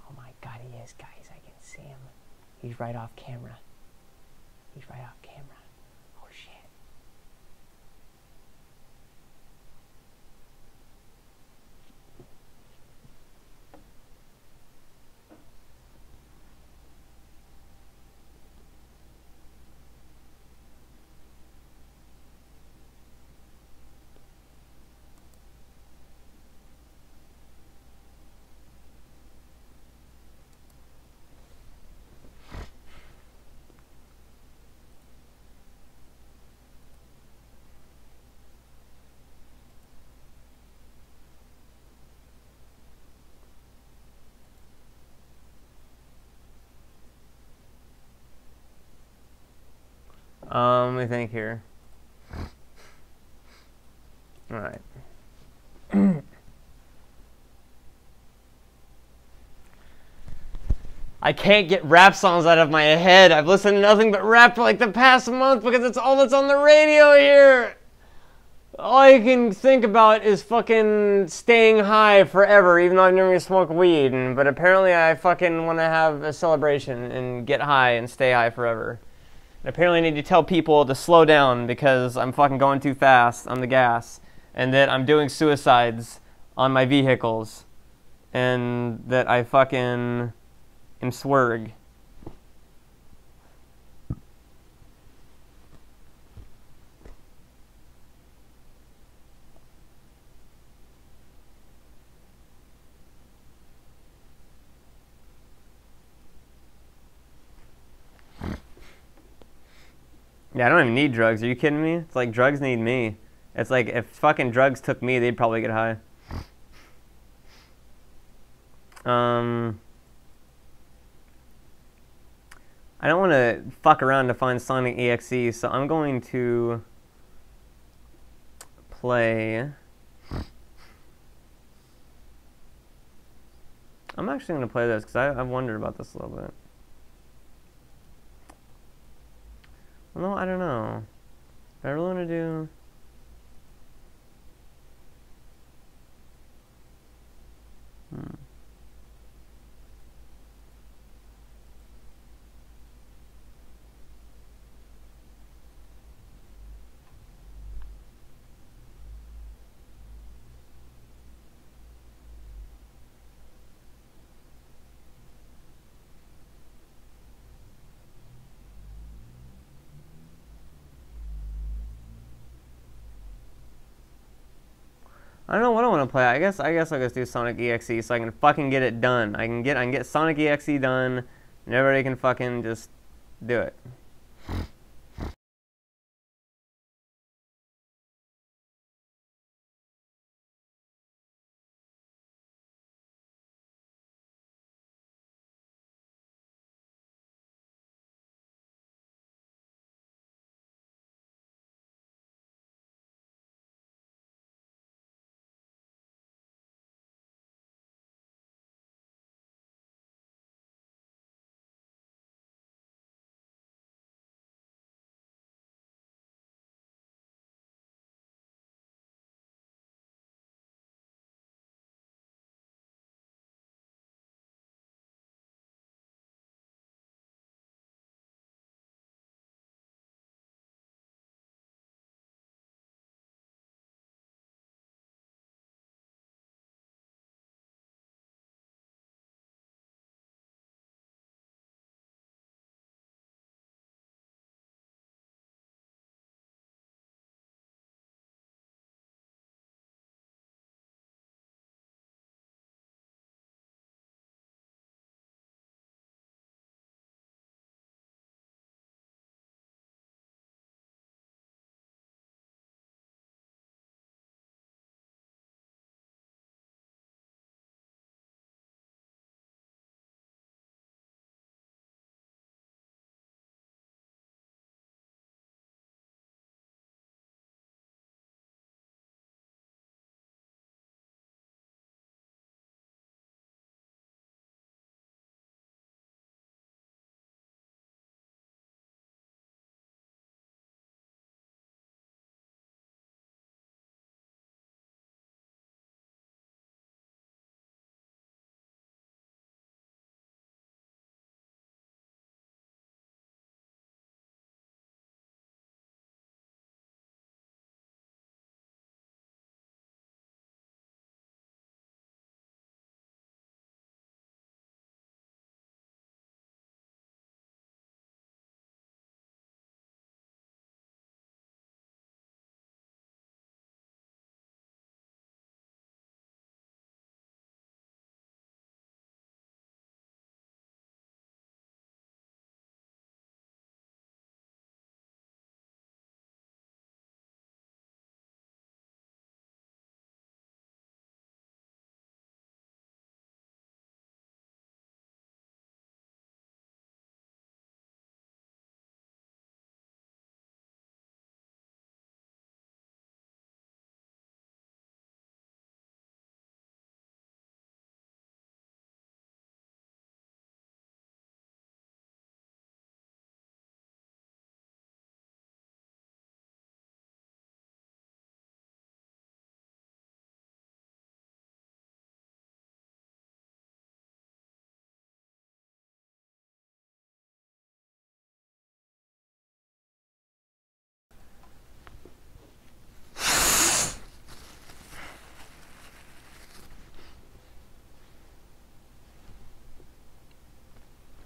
Oh my god, he is, guys. I can see him. He's right off camera. He's right off camera. Oh shit. Um, let me think here. All right. (clears throat) I can't get rap songs out of my head. I've listened to nothing but rap for like the past month because it's all that's on the radio here. All I can think about is fucking staying high forever, even though I've never smoked weed. But apparently, I fucking want to have a celebration and get high and stay high forever. And apparently, I need to tell people to slow down because I'm fucking going too fast on the gas, and that I'm doing suicides on my vehicles. and that I fucking am Swurg. Yeah, I don't even need drugs. Are you kidding me? It's like drugs need me. It's like if fucking drugs took me, they'd probably get high. Um, I don't want to fuck around to find Sonic EXE, so I'm going to play. I'm actually going to play this because I've wondered about this a little bit. No, I don't know. I really want to do... Hmm. I don't know what I want to play. I guess I guess I'll just do Sonic EXE so I can fucking get it done. I can get I can get Sonic EXE done, and everybody can fucking just do it.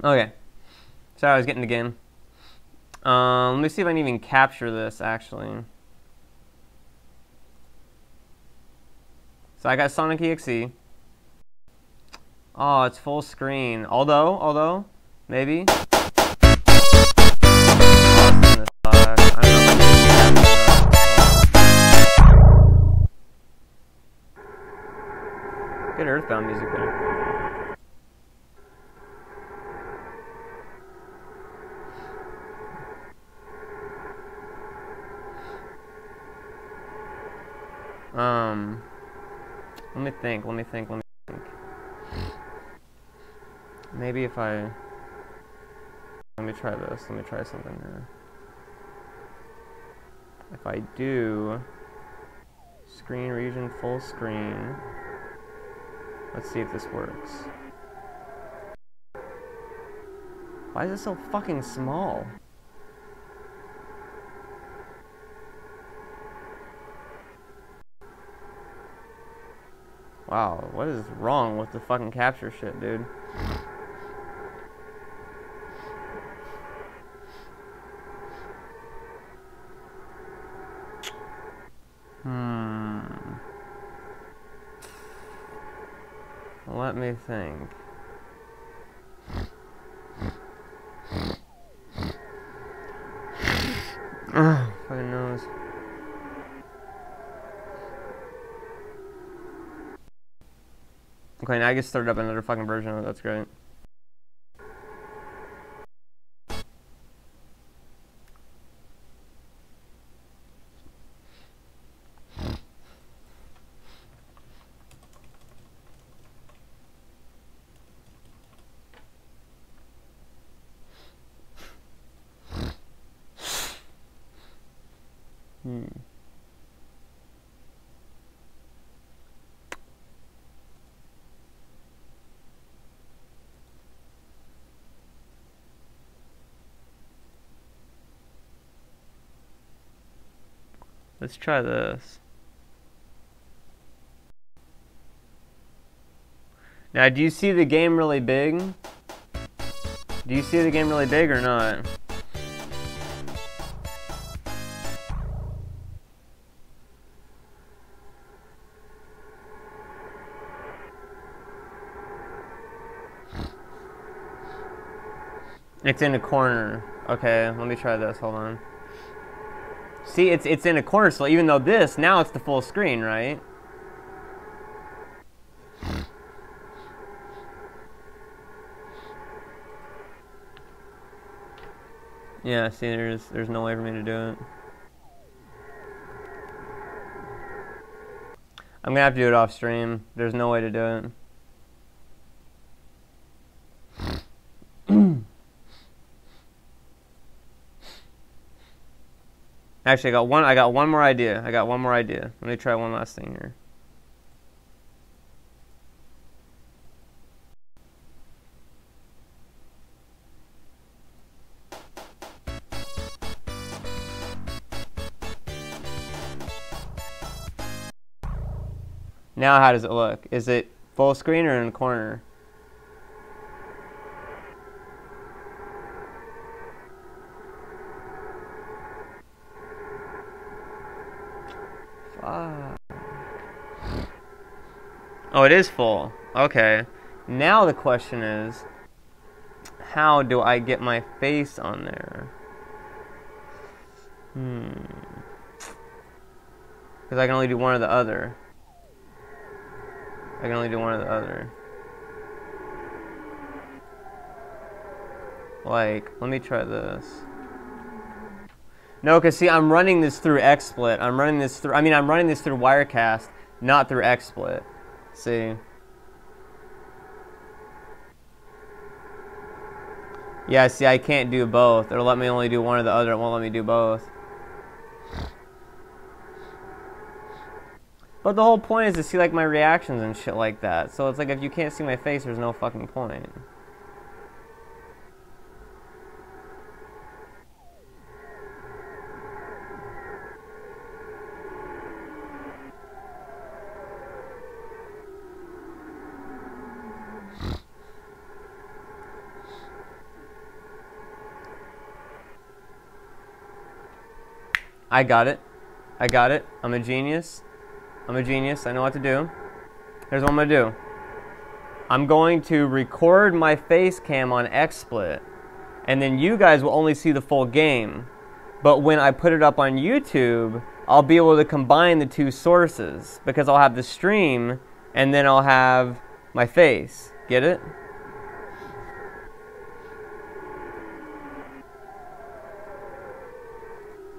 Okay. Sorry, I was getting the game. Um, let me see if I can even capture this, actually. So I got Sonic EXE. Oh, it's full screen. Although, although, maybe. Good Earthbound music there. Um, let me think, let me think, let me think. Maybe if I, let me try this, let me try something here. If I do screen region full screen, let's see if this works. Why is it so fucking small? Wow, what is wrong with the fucking capture shit, dude? Hmm. Let me think. Ugh, fucking nose. Okay, now I just started up another fucking version of it. That's great. Let's try this. Now, do you see the game really big? Do you see the game really big or not? It's in a corner. Okay, let me try this. Hold on. See, it's it's in a corner so even though this, now it's the full screen, right? Yeah, see, there's there's no way for me to do it. I'm gonna have to do it off stream. There's no way to do it. Actually, I got one. I got one more idea. I got one more idea. Let me try one last thing here. Now, how does it look? Is it full screen or in a corner? Oh, it is full. Okay. Now the question is, how do I get my face on there? Hmm. Because I can only do one or the other. I can only do one or the other. Like, let me try this. No, because see, I'm running this through XSplit. I'm running this through, I mean, I'm running this through Wirecast, not through XSplit. See? Yeah, see, I can't do both. It'll let me only do one or the other. It won't let me do both. But the whole point is to see, like, my reactions and shit like that. So it's like, if you can't see my face, there's no fucking point. I got it. I got it. I'm a genius. I'm a genius. I know what to do. Here's what I'm going to do. I'm going to record my face cam on XSplit, and then you guys will only see the full game. But when I put it up on YouTube, I'll be able to combine the two sources because I'll have the stream and then I'll have my face. Get it?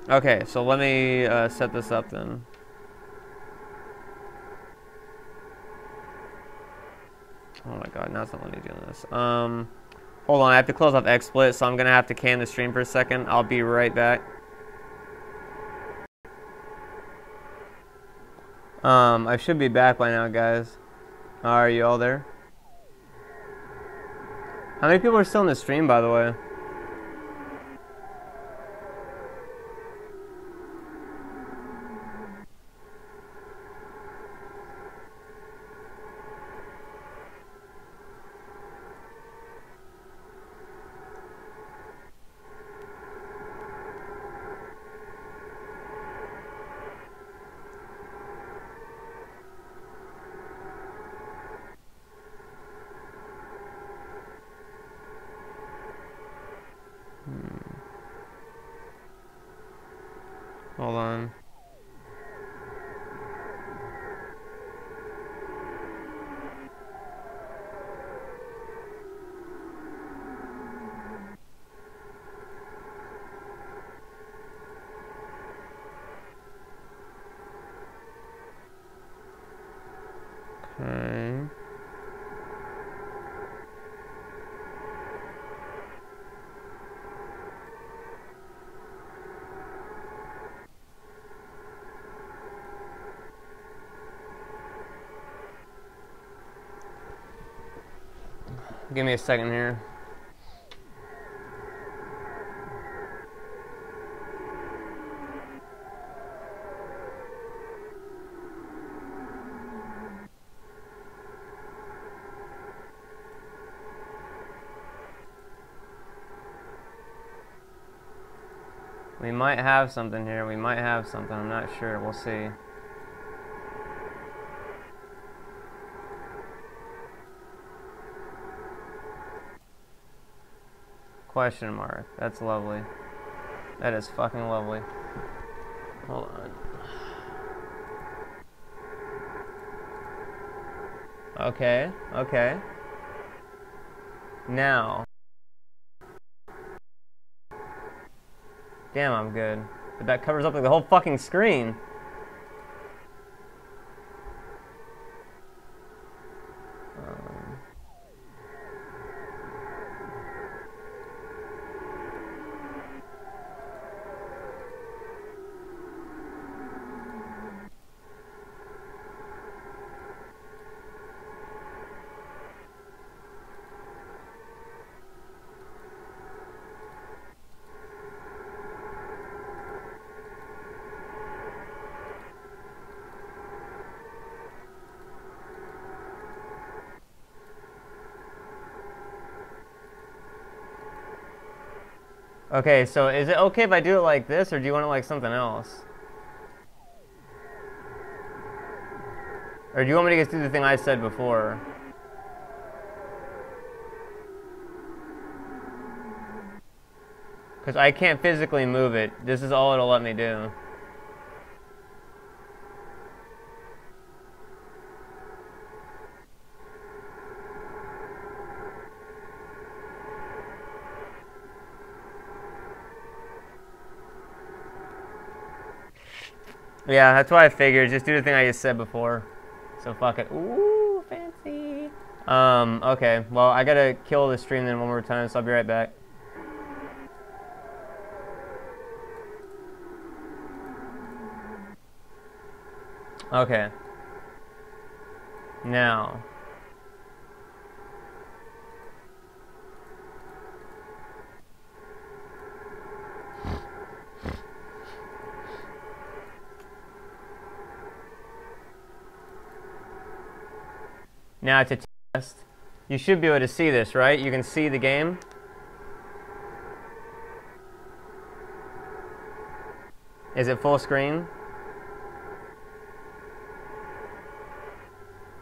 Okay, so let me uh, set this up then. Oh my god, now it's not letting me do this. Um, hold on, I have to close off XSplit, so I'm gonna have to can the stream for a second. I'll be right back. Um, I should be back by now, guys. Are you all there? How many people are still in the stream, by the way? Hold on. A second here. We might have something here. We might have something. I'm not sure. We'll see. Question mark. That's lovely. That is fucking lovely. Hold on. Okay, okay. Now. Damn, I'm good. But that covers up like the whole fucking screen. Okay, so is it okay if I do it like this, or do you want it like something else? Or do you want me to just do the thing I said before? Because I can't physically move it. This is all it'll let me do. Yeah, that's why I figured. Just do the thing I just said before. So fuck it. Ooh, fancy. Um, okay. Well, I gotta kill the stream then one more time, so I'll be right back. Okay. Now. Now to test, you should be able to see this, right? You can see the game. Is it full screen?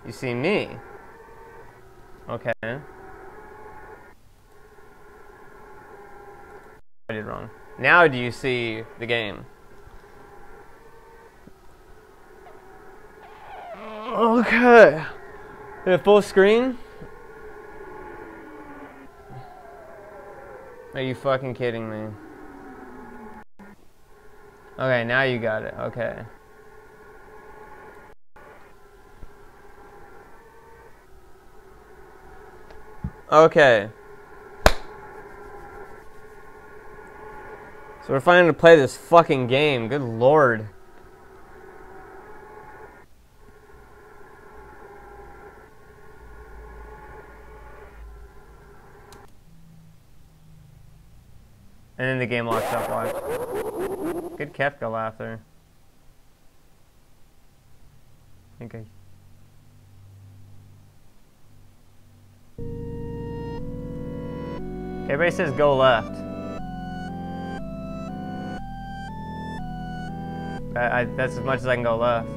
You see me. Okay. I did wrong. Now do you see the game? Okay. It full screen? Are you fucking kidding me? Okay, now you got it. Okay. Okay. So we're finally to play this fucking game. Good lord. And then the game locks up, watch. Kefka laugh there. I... Everybody says go left. I, I, that's as much as I can go left.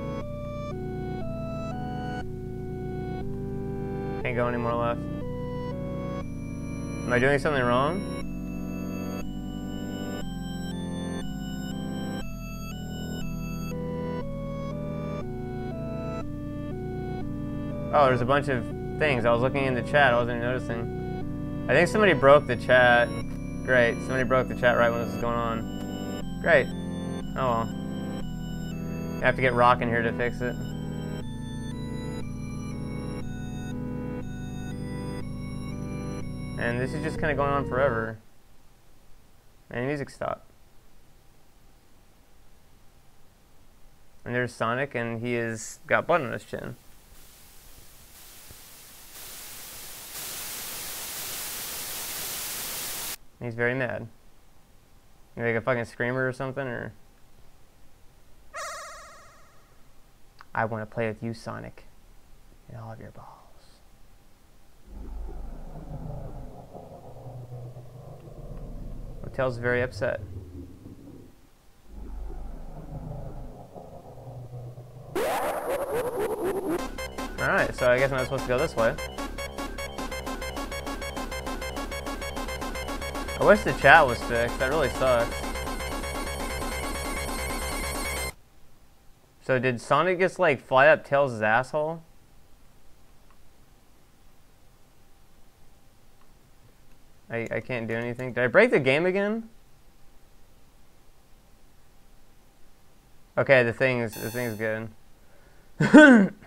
Can't go any more left. Am I doing something wrong? Oh, there's a bunch of things. I was looking in the chat. I wasn't noticing. I think somebody broke the chat. Great. Somebody broke the chat right when this was going on. Great. Oh well. I have to get Rock in here to fix it. And this is just kind of going on forever. And the music stopped. And there's Sonic, and he has got blood on his chin. He's very mad. You like a fucking screamer or something, or? I want to play with you, Sonic, and all of your balls. Tails very upset. Alright, so I guess I'm not supposed to go this way. I wish the chat was fixed. That really sucks. So did Sonic just like fly up Tails' asshole? I, I can't do anything. Did I break the game again? Okay, the thing is the thing's good. (laughs)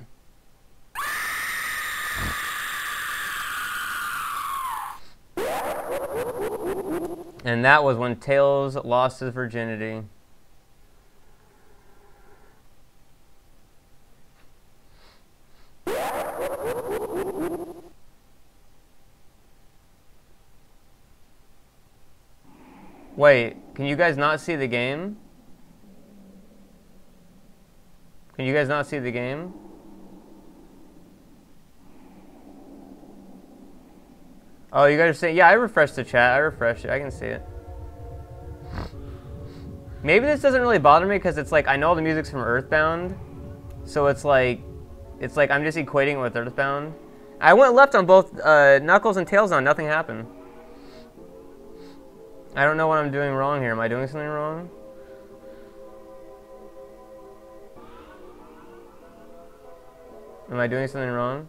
and that was when Tails lost his virginity. Wait, can you guys not see the game? Can you guys not see the game? Oh, you guys are saying, yeah, I refreshed the chat. I refreshed it. I can see it. Maybe this doesn't really bother me because it's like, I know the music's from Earthbound. So it's like, it's like I'm just equating it with Earthbound. I went left on both uh, Knuckles and Tails on. Nothing happened. I don't know what I'm doing wrong here. Am I doing something wrong? Am I doing something wrong?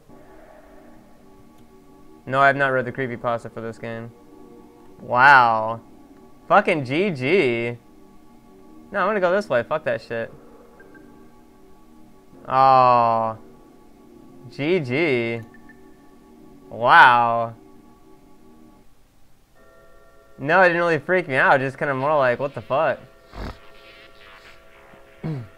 No, I have not read the creepypasta for this game. Wow. Fucking GG. No, I'm gonna go this way. Fuck that shit. Oh. GG. Wow. No, it didn't really freak me out. Just kind of more like, what the fuck? (sniffs) (sniffs)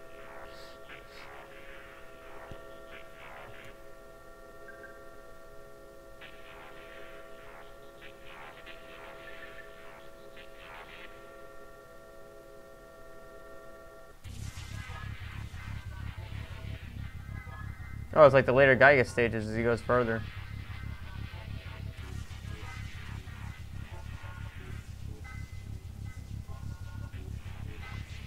Oh, it's like the later Giga stages as he goes further.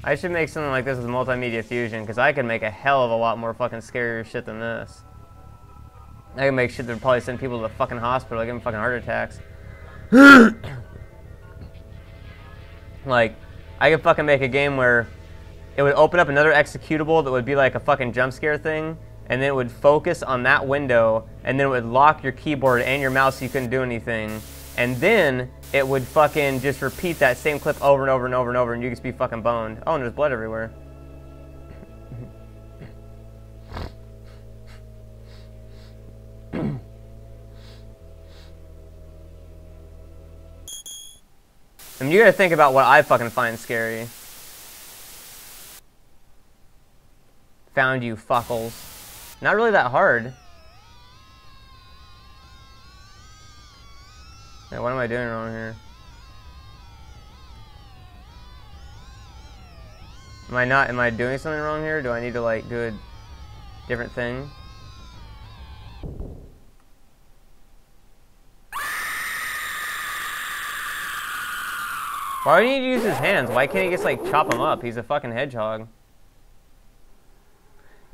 I should make something like this with multimedia fusion, because I could make a hell of a lot more fucking scarier shit than this. I can make shit that would probably send people to the fucking hospital, give them fucking heart attacks. (coughs) like, I could fucking make a game where it would open up another executable that would be like a fucking jump scare thing, and then it would focus on that window, and then it would lock your keyboard and your mouse so you couldn't do anything. And then it would fucking just repeat that same clip over and over and over and over, and you just be fucking boned. Oh, and there's blood everywhere. (coughs) I mean, you gotta think about what I fucking find scary. Found you, fuckles. Not really that hard. Yeah, what am I doing wrong here? Am I not, am I doing something wrong here? Do I need to like do a different thing? Why need to use his hands? Why can't he just like chop him up? He's a fucking hedgehog.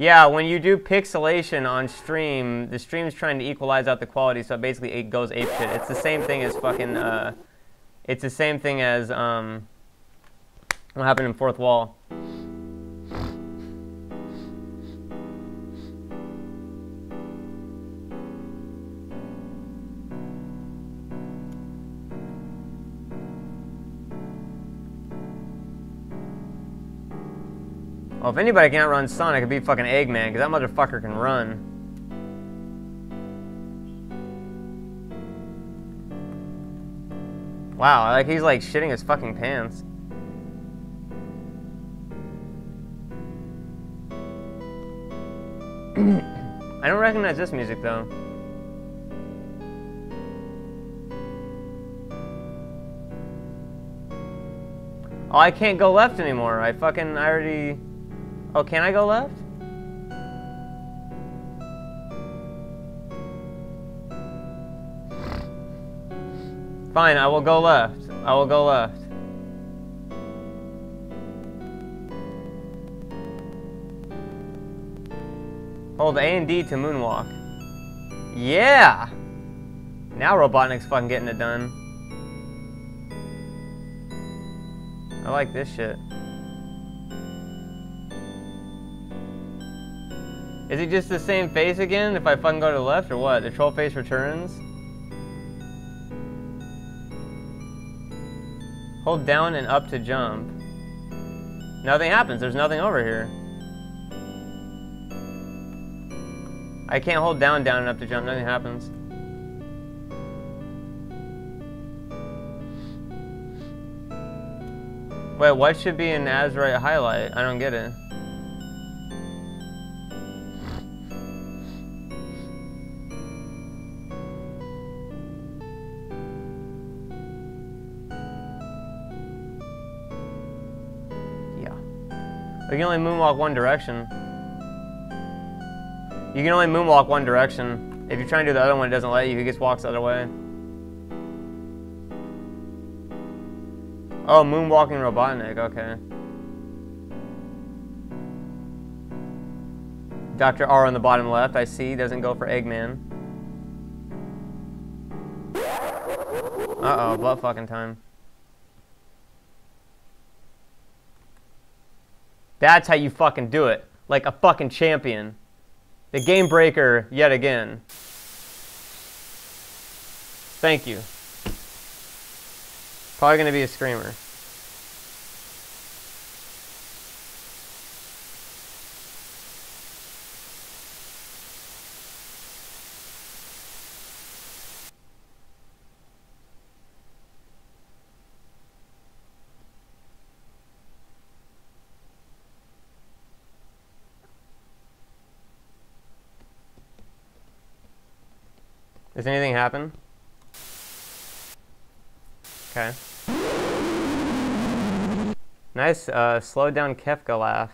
Yeah, when you do pixelation on stream, the stream's trying to equalize out the quality, so it basically it goes apeshit. It's the same thing as fucking, uh, it's the same thing as, um, what happened in Fourth Wall. Well, if anybody can't run Sonic, it'd be fucking Eggman, because that motherfucker can run. Wow, like he's like shitting his fucking pants. (clears throat) I don't recognize this music though. Oh, I can't go left anymore. I fucking, I already... Oh, can I go left? Fine, I will go left. I will go left. Oh, Hold A and D to moonwalk. Yeah! Now Robotnik's fucking getting it done. I like this shit. Is it just the same face again if I fucking go to the left or what? The troll face returns? Hold down and up to jump. Nothing happens. There's nothing over here. I can't hold down, down, and up to jump. Nothing happens. Wait, what should be an Azurite highlight? I don't get it. We can only moonwalk one direction. You can only moonwalk one direction. If you're trying to do the other one, it doesn't let you. He just walks the other way. Oh, Moonwalking Robotnik, okay. Dr. R on the bottom left, I see, doesn't go for Eggman. Uh-oh, butt fucking time. That's how you fucking do it. Like a fucking champion. The game breaker yet again. Thank you. Probably gonna be a screamer. Does anything happen? Okay. Nice, uh, slowed down Kefka laugh.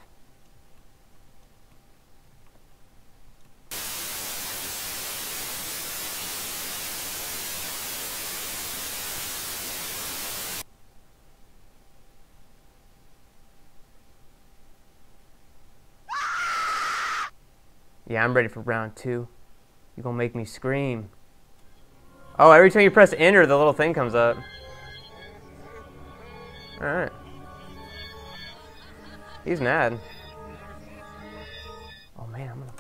Yeah, I'm ready for round two. You're gonna make me scream. Oh, every time you press enter, the little thing comes up. Alright. He's mad. Oh man, I'm gonna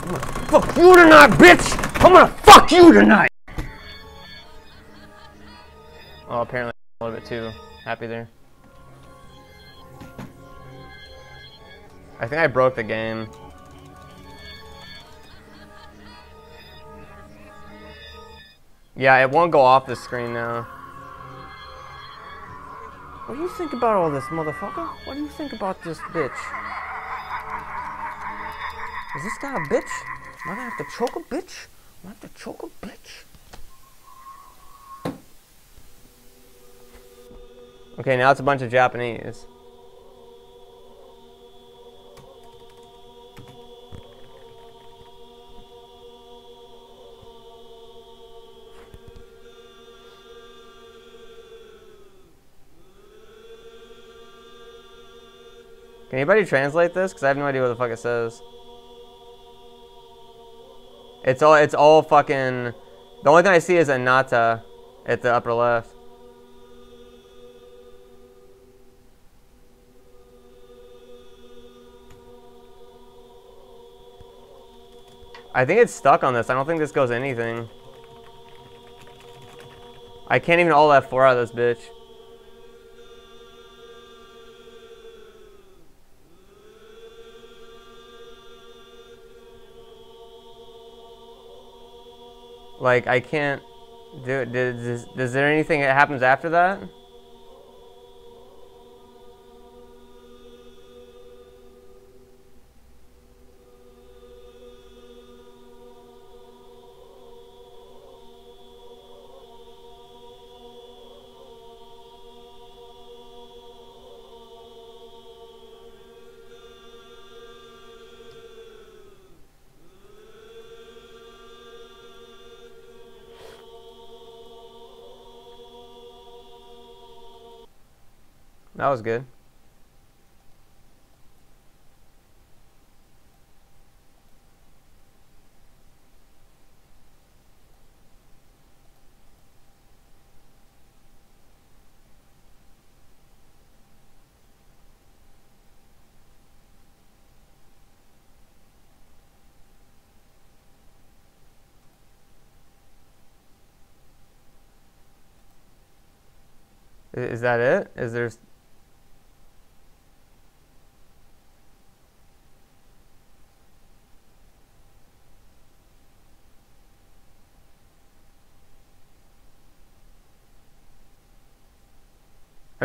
I'm gonna fuck you tonight, bitch! I'm gonna fuck you tonight! Oh, apparently a little bit too happy there. I think I broke the game. Yeah, it won't go off the screen now. What do you think about all this, motherfucker? What do you think about this bitch? Is this guy a bitch? Am I gonna have to choke a bitch? Am I gonna have to choke a bitch? Okay, now it's a bunch of Japanese. Can anybody translate this? Because I have no idea what the fuck it says. It's all it's all fucking the only thing I see is a nata at the upper left. I think it's stuck on this. I don't think this goes anything. I can't even Alt F4 out of this bitch. Like, I can't do it. Does, is there anything that happens after that? That was good. Is that it? Is there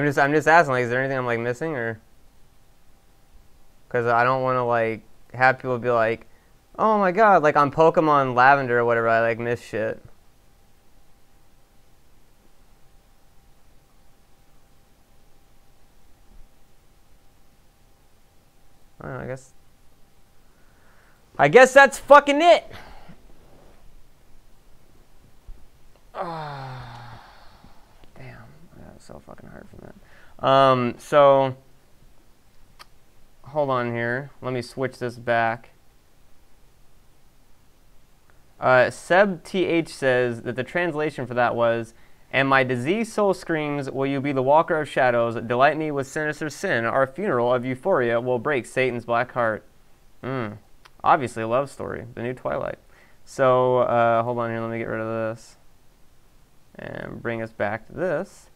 I'm just I'm just asking like is there anything I'm like missing or because I don't want to like have people be like oh my god like on Pokemon Lavender or whatever I like miss shit. I, guess I guess that's fucking it. (sighs) Ah so fucking Um, so, hold on here. Let me switch this back. Uh, Seb TH says that the translation for that was, And my diseased soul screams, Will you be the walker of shadows? Delight me with sinister sin. Our funeral of euphoria will break Satan's black heart. Hmm. Obviously, a love story. The new Twilight. So, uh, hold on here. Let me get rid of this. And bring us back to this.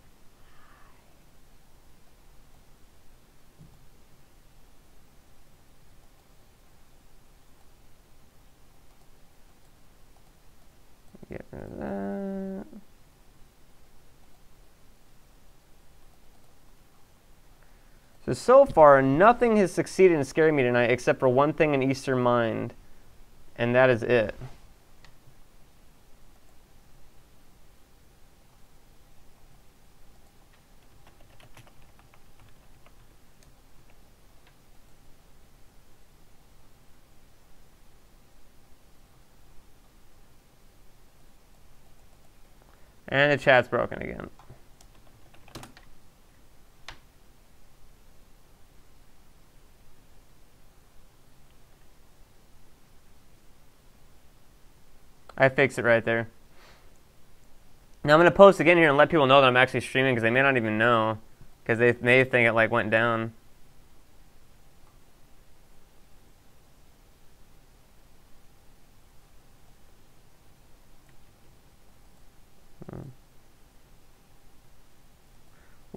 Get rid of that. So, so far, nothing has succeeded in scaring me tonight except for one thing in Eastern Mind, and that is it. And the chat's broken again. I fixed it right there. Now I'm going to post again here and let people know that I'm actually streaming because they may not even know because they may think it like went down.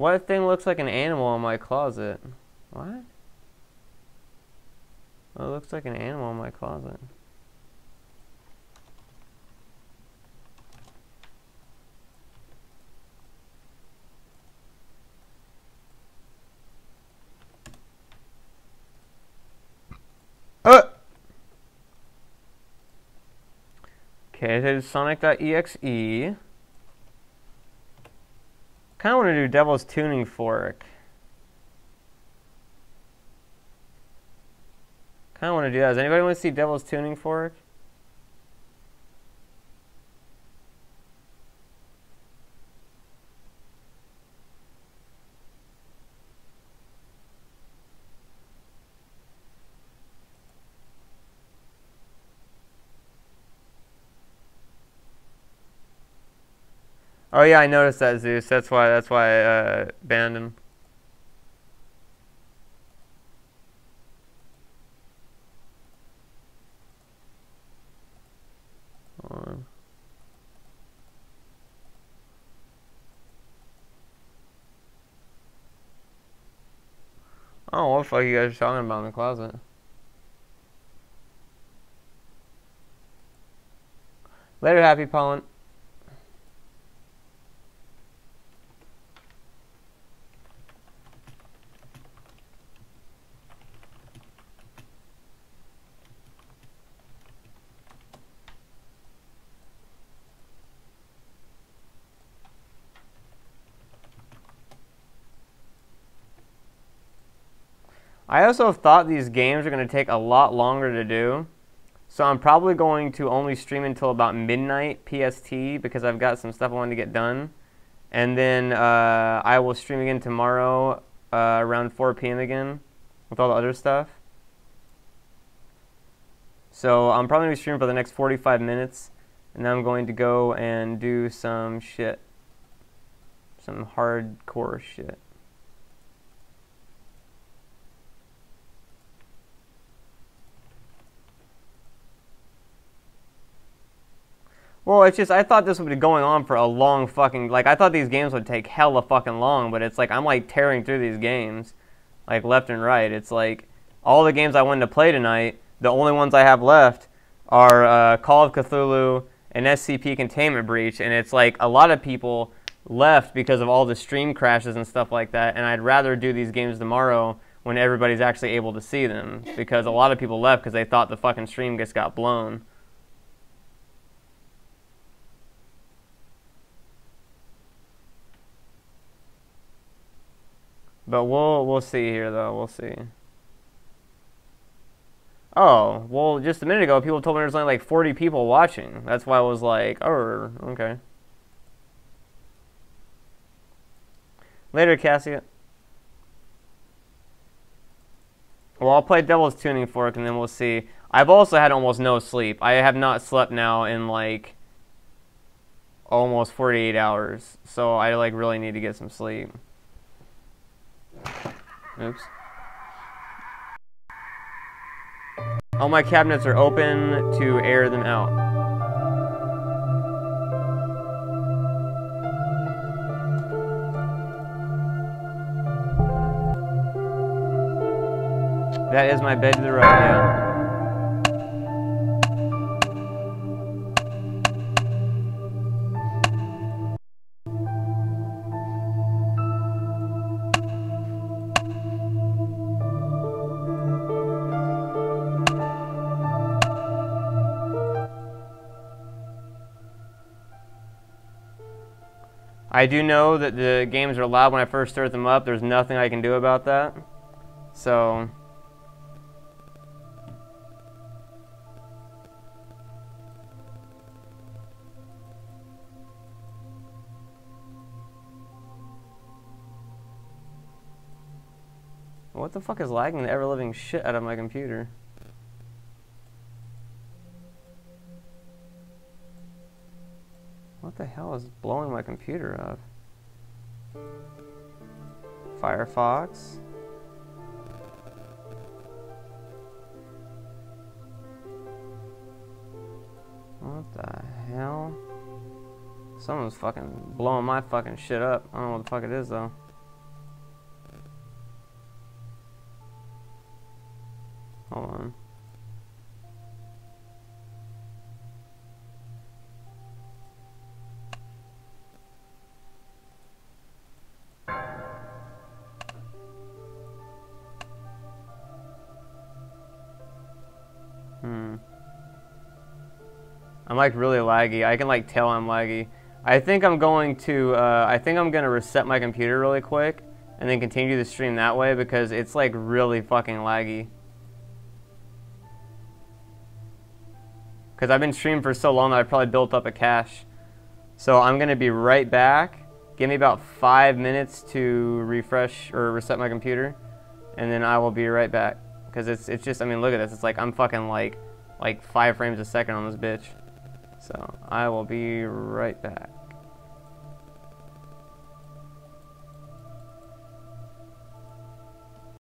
What thing looks like an animal in my closet? What? Oh, it looks like an animal in my closet. Uh! Okay, this is Sonic.exe. Kind of want to do Devil's Tuning Fork. Kind of want to do that. Does anybody want to see Devil's Tuning Fork? Oh yeah, I noticed that Zeus. That's why. That's why I uh, banned him. on. Oh, what the fuck you guys are talking about in the closet? Later, Happy Pollen. I also thought these games are going to take a lot longer to do. So I'm probably going to only stream until about midnight PST because I've got some stuff I want to get done. And then uh, I will stream again tomorrow uh, around 4 p.m. again with all the other stuff. So I'm probably going to stream for the next 45 minutes. And then I'm going to go and do some shit. Some hardcore shit. Well, it's just I thought this would be going on for a long fucking like I thought these games would take hella fucking long, but it's like I'm like tearing through these games, like left and right. It's like all the games I wanted to play tonight, the only ones I have left are uh, Call of Cthulhu and SCP Containment Breach, and it's like a lot of people left because of all the stream crashes and stuff like that. And I'd rather do these games tomorrow when everybody's actually able to see them because a lot of people left because they thought the fucking stream just got blown. But we'll we'll see here though. We'll see. Oh, well, just a minute ago, people told me there's only like 40 people watching. That's why I was like, oh, okay. Later, Cassia. Well, I'll play Devil's Tuning Fork and then we'll see. I've also had almost no sleep. I have not slept now in like almost 48 hours. So I like really need to get some sleep. Oops. All my cabinets are open to air them out. That is my bed to the right, yeah. I do know that the games are loud when I first start them up. There's nothing I can do about that. So... What the fuck is lagging the ever-living shit out of my computer? The hell is blowing my computer up? Firefox. What the hell? Someone's fucking blowing my fucking shit up. I don't know what the fuck it is though. Hold on. Hmm. I'm like really laggy. I can like tell I'm laggy. I think I'm going to, uh, I think I'm going to reset my computer really quick and then continue the stream that way because it's like really fucking laggy. Because I've been streaming for so long that I probably built up a cache. So I'm going to be right back. Give me about five minutes to refresh or reset my computer. And then I will be right back. Because it's, it's just, I mean, look at this. It's like I'm fucking like, like five frames a second on this bitch. So I will be right back.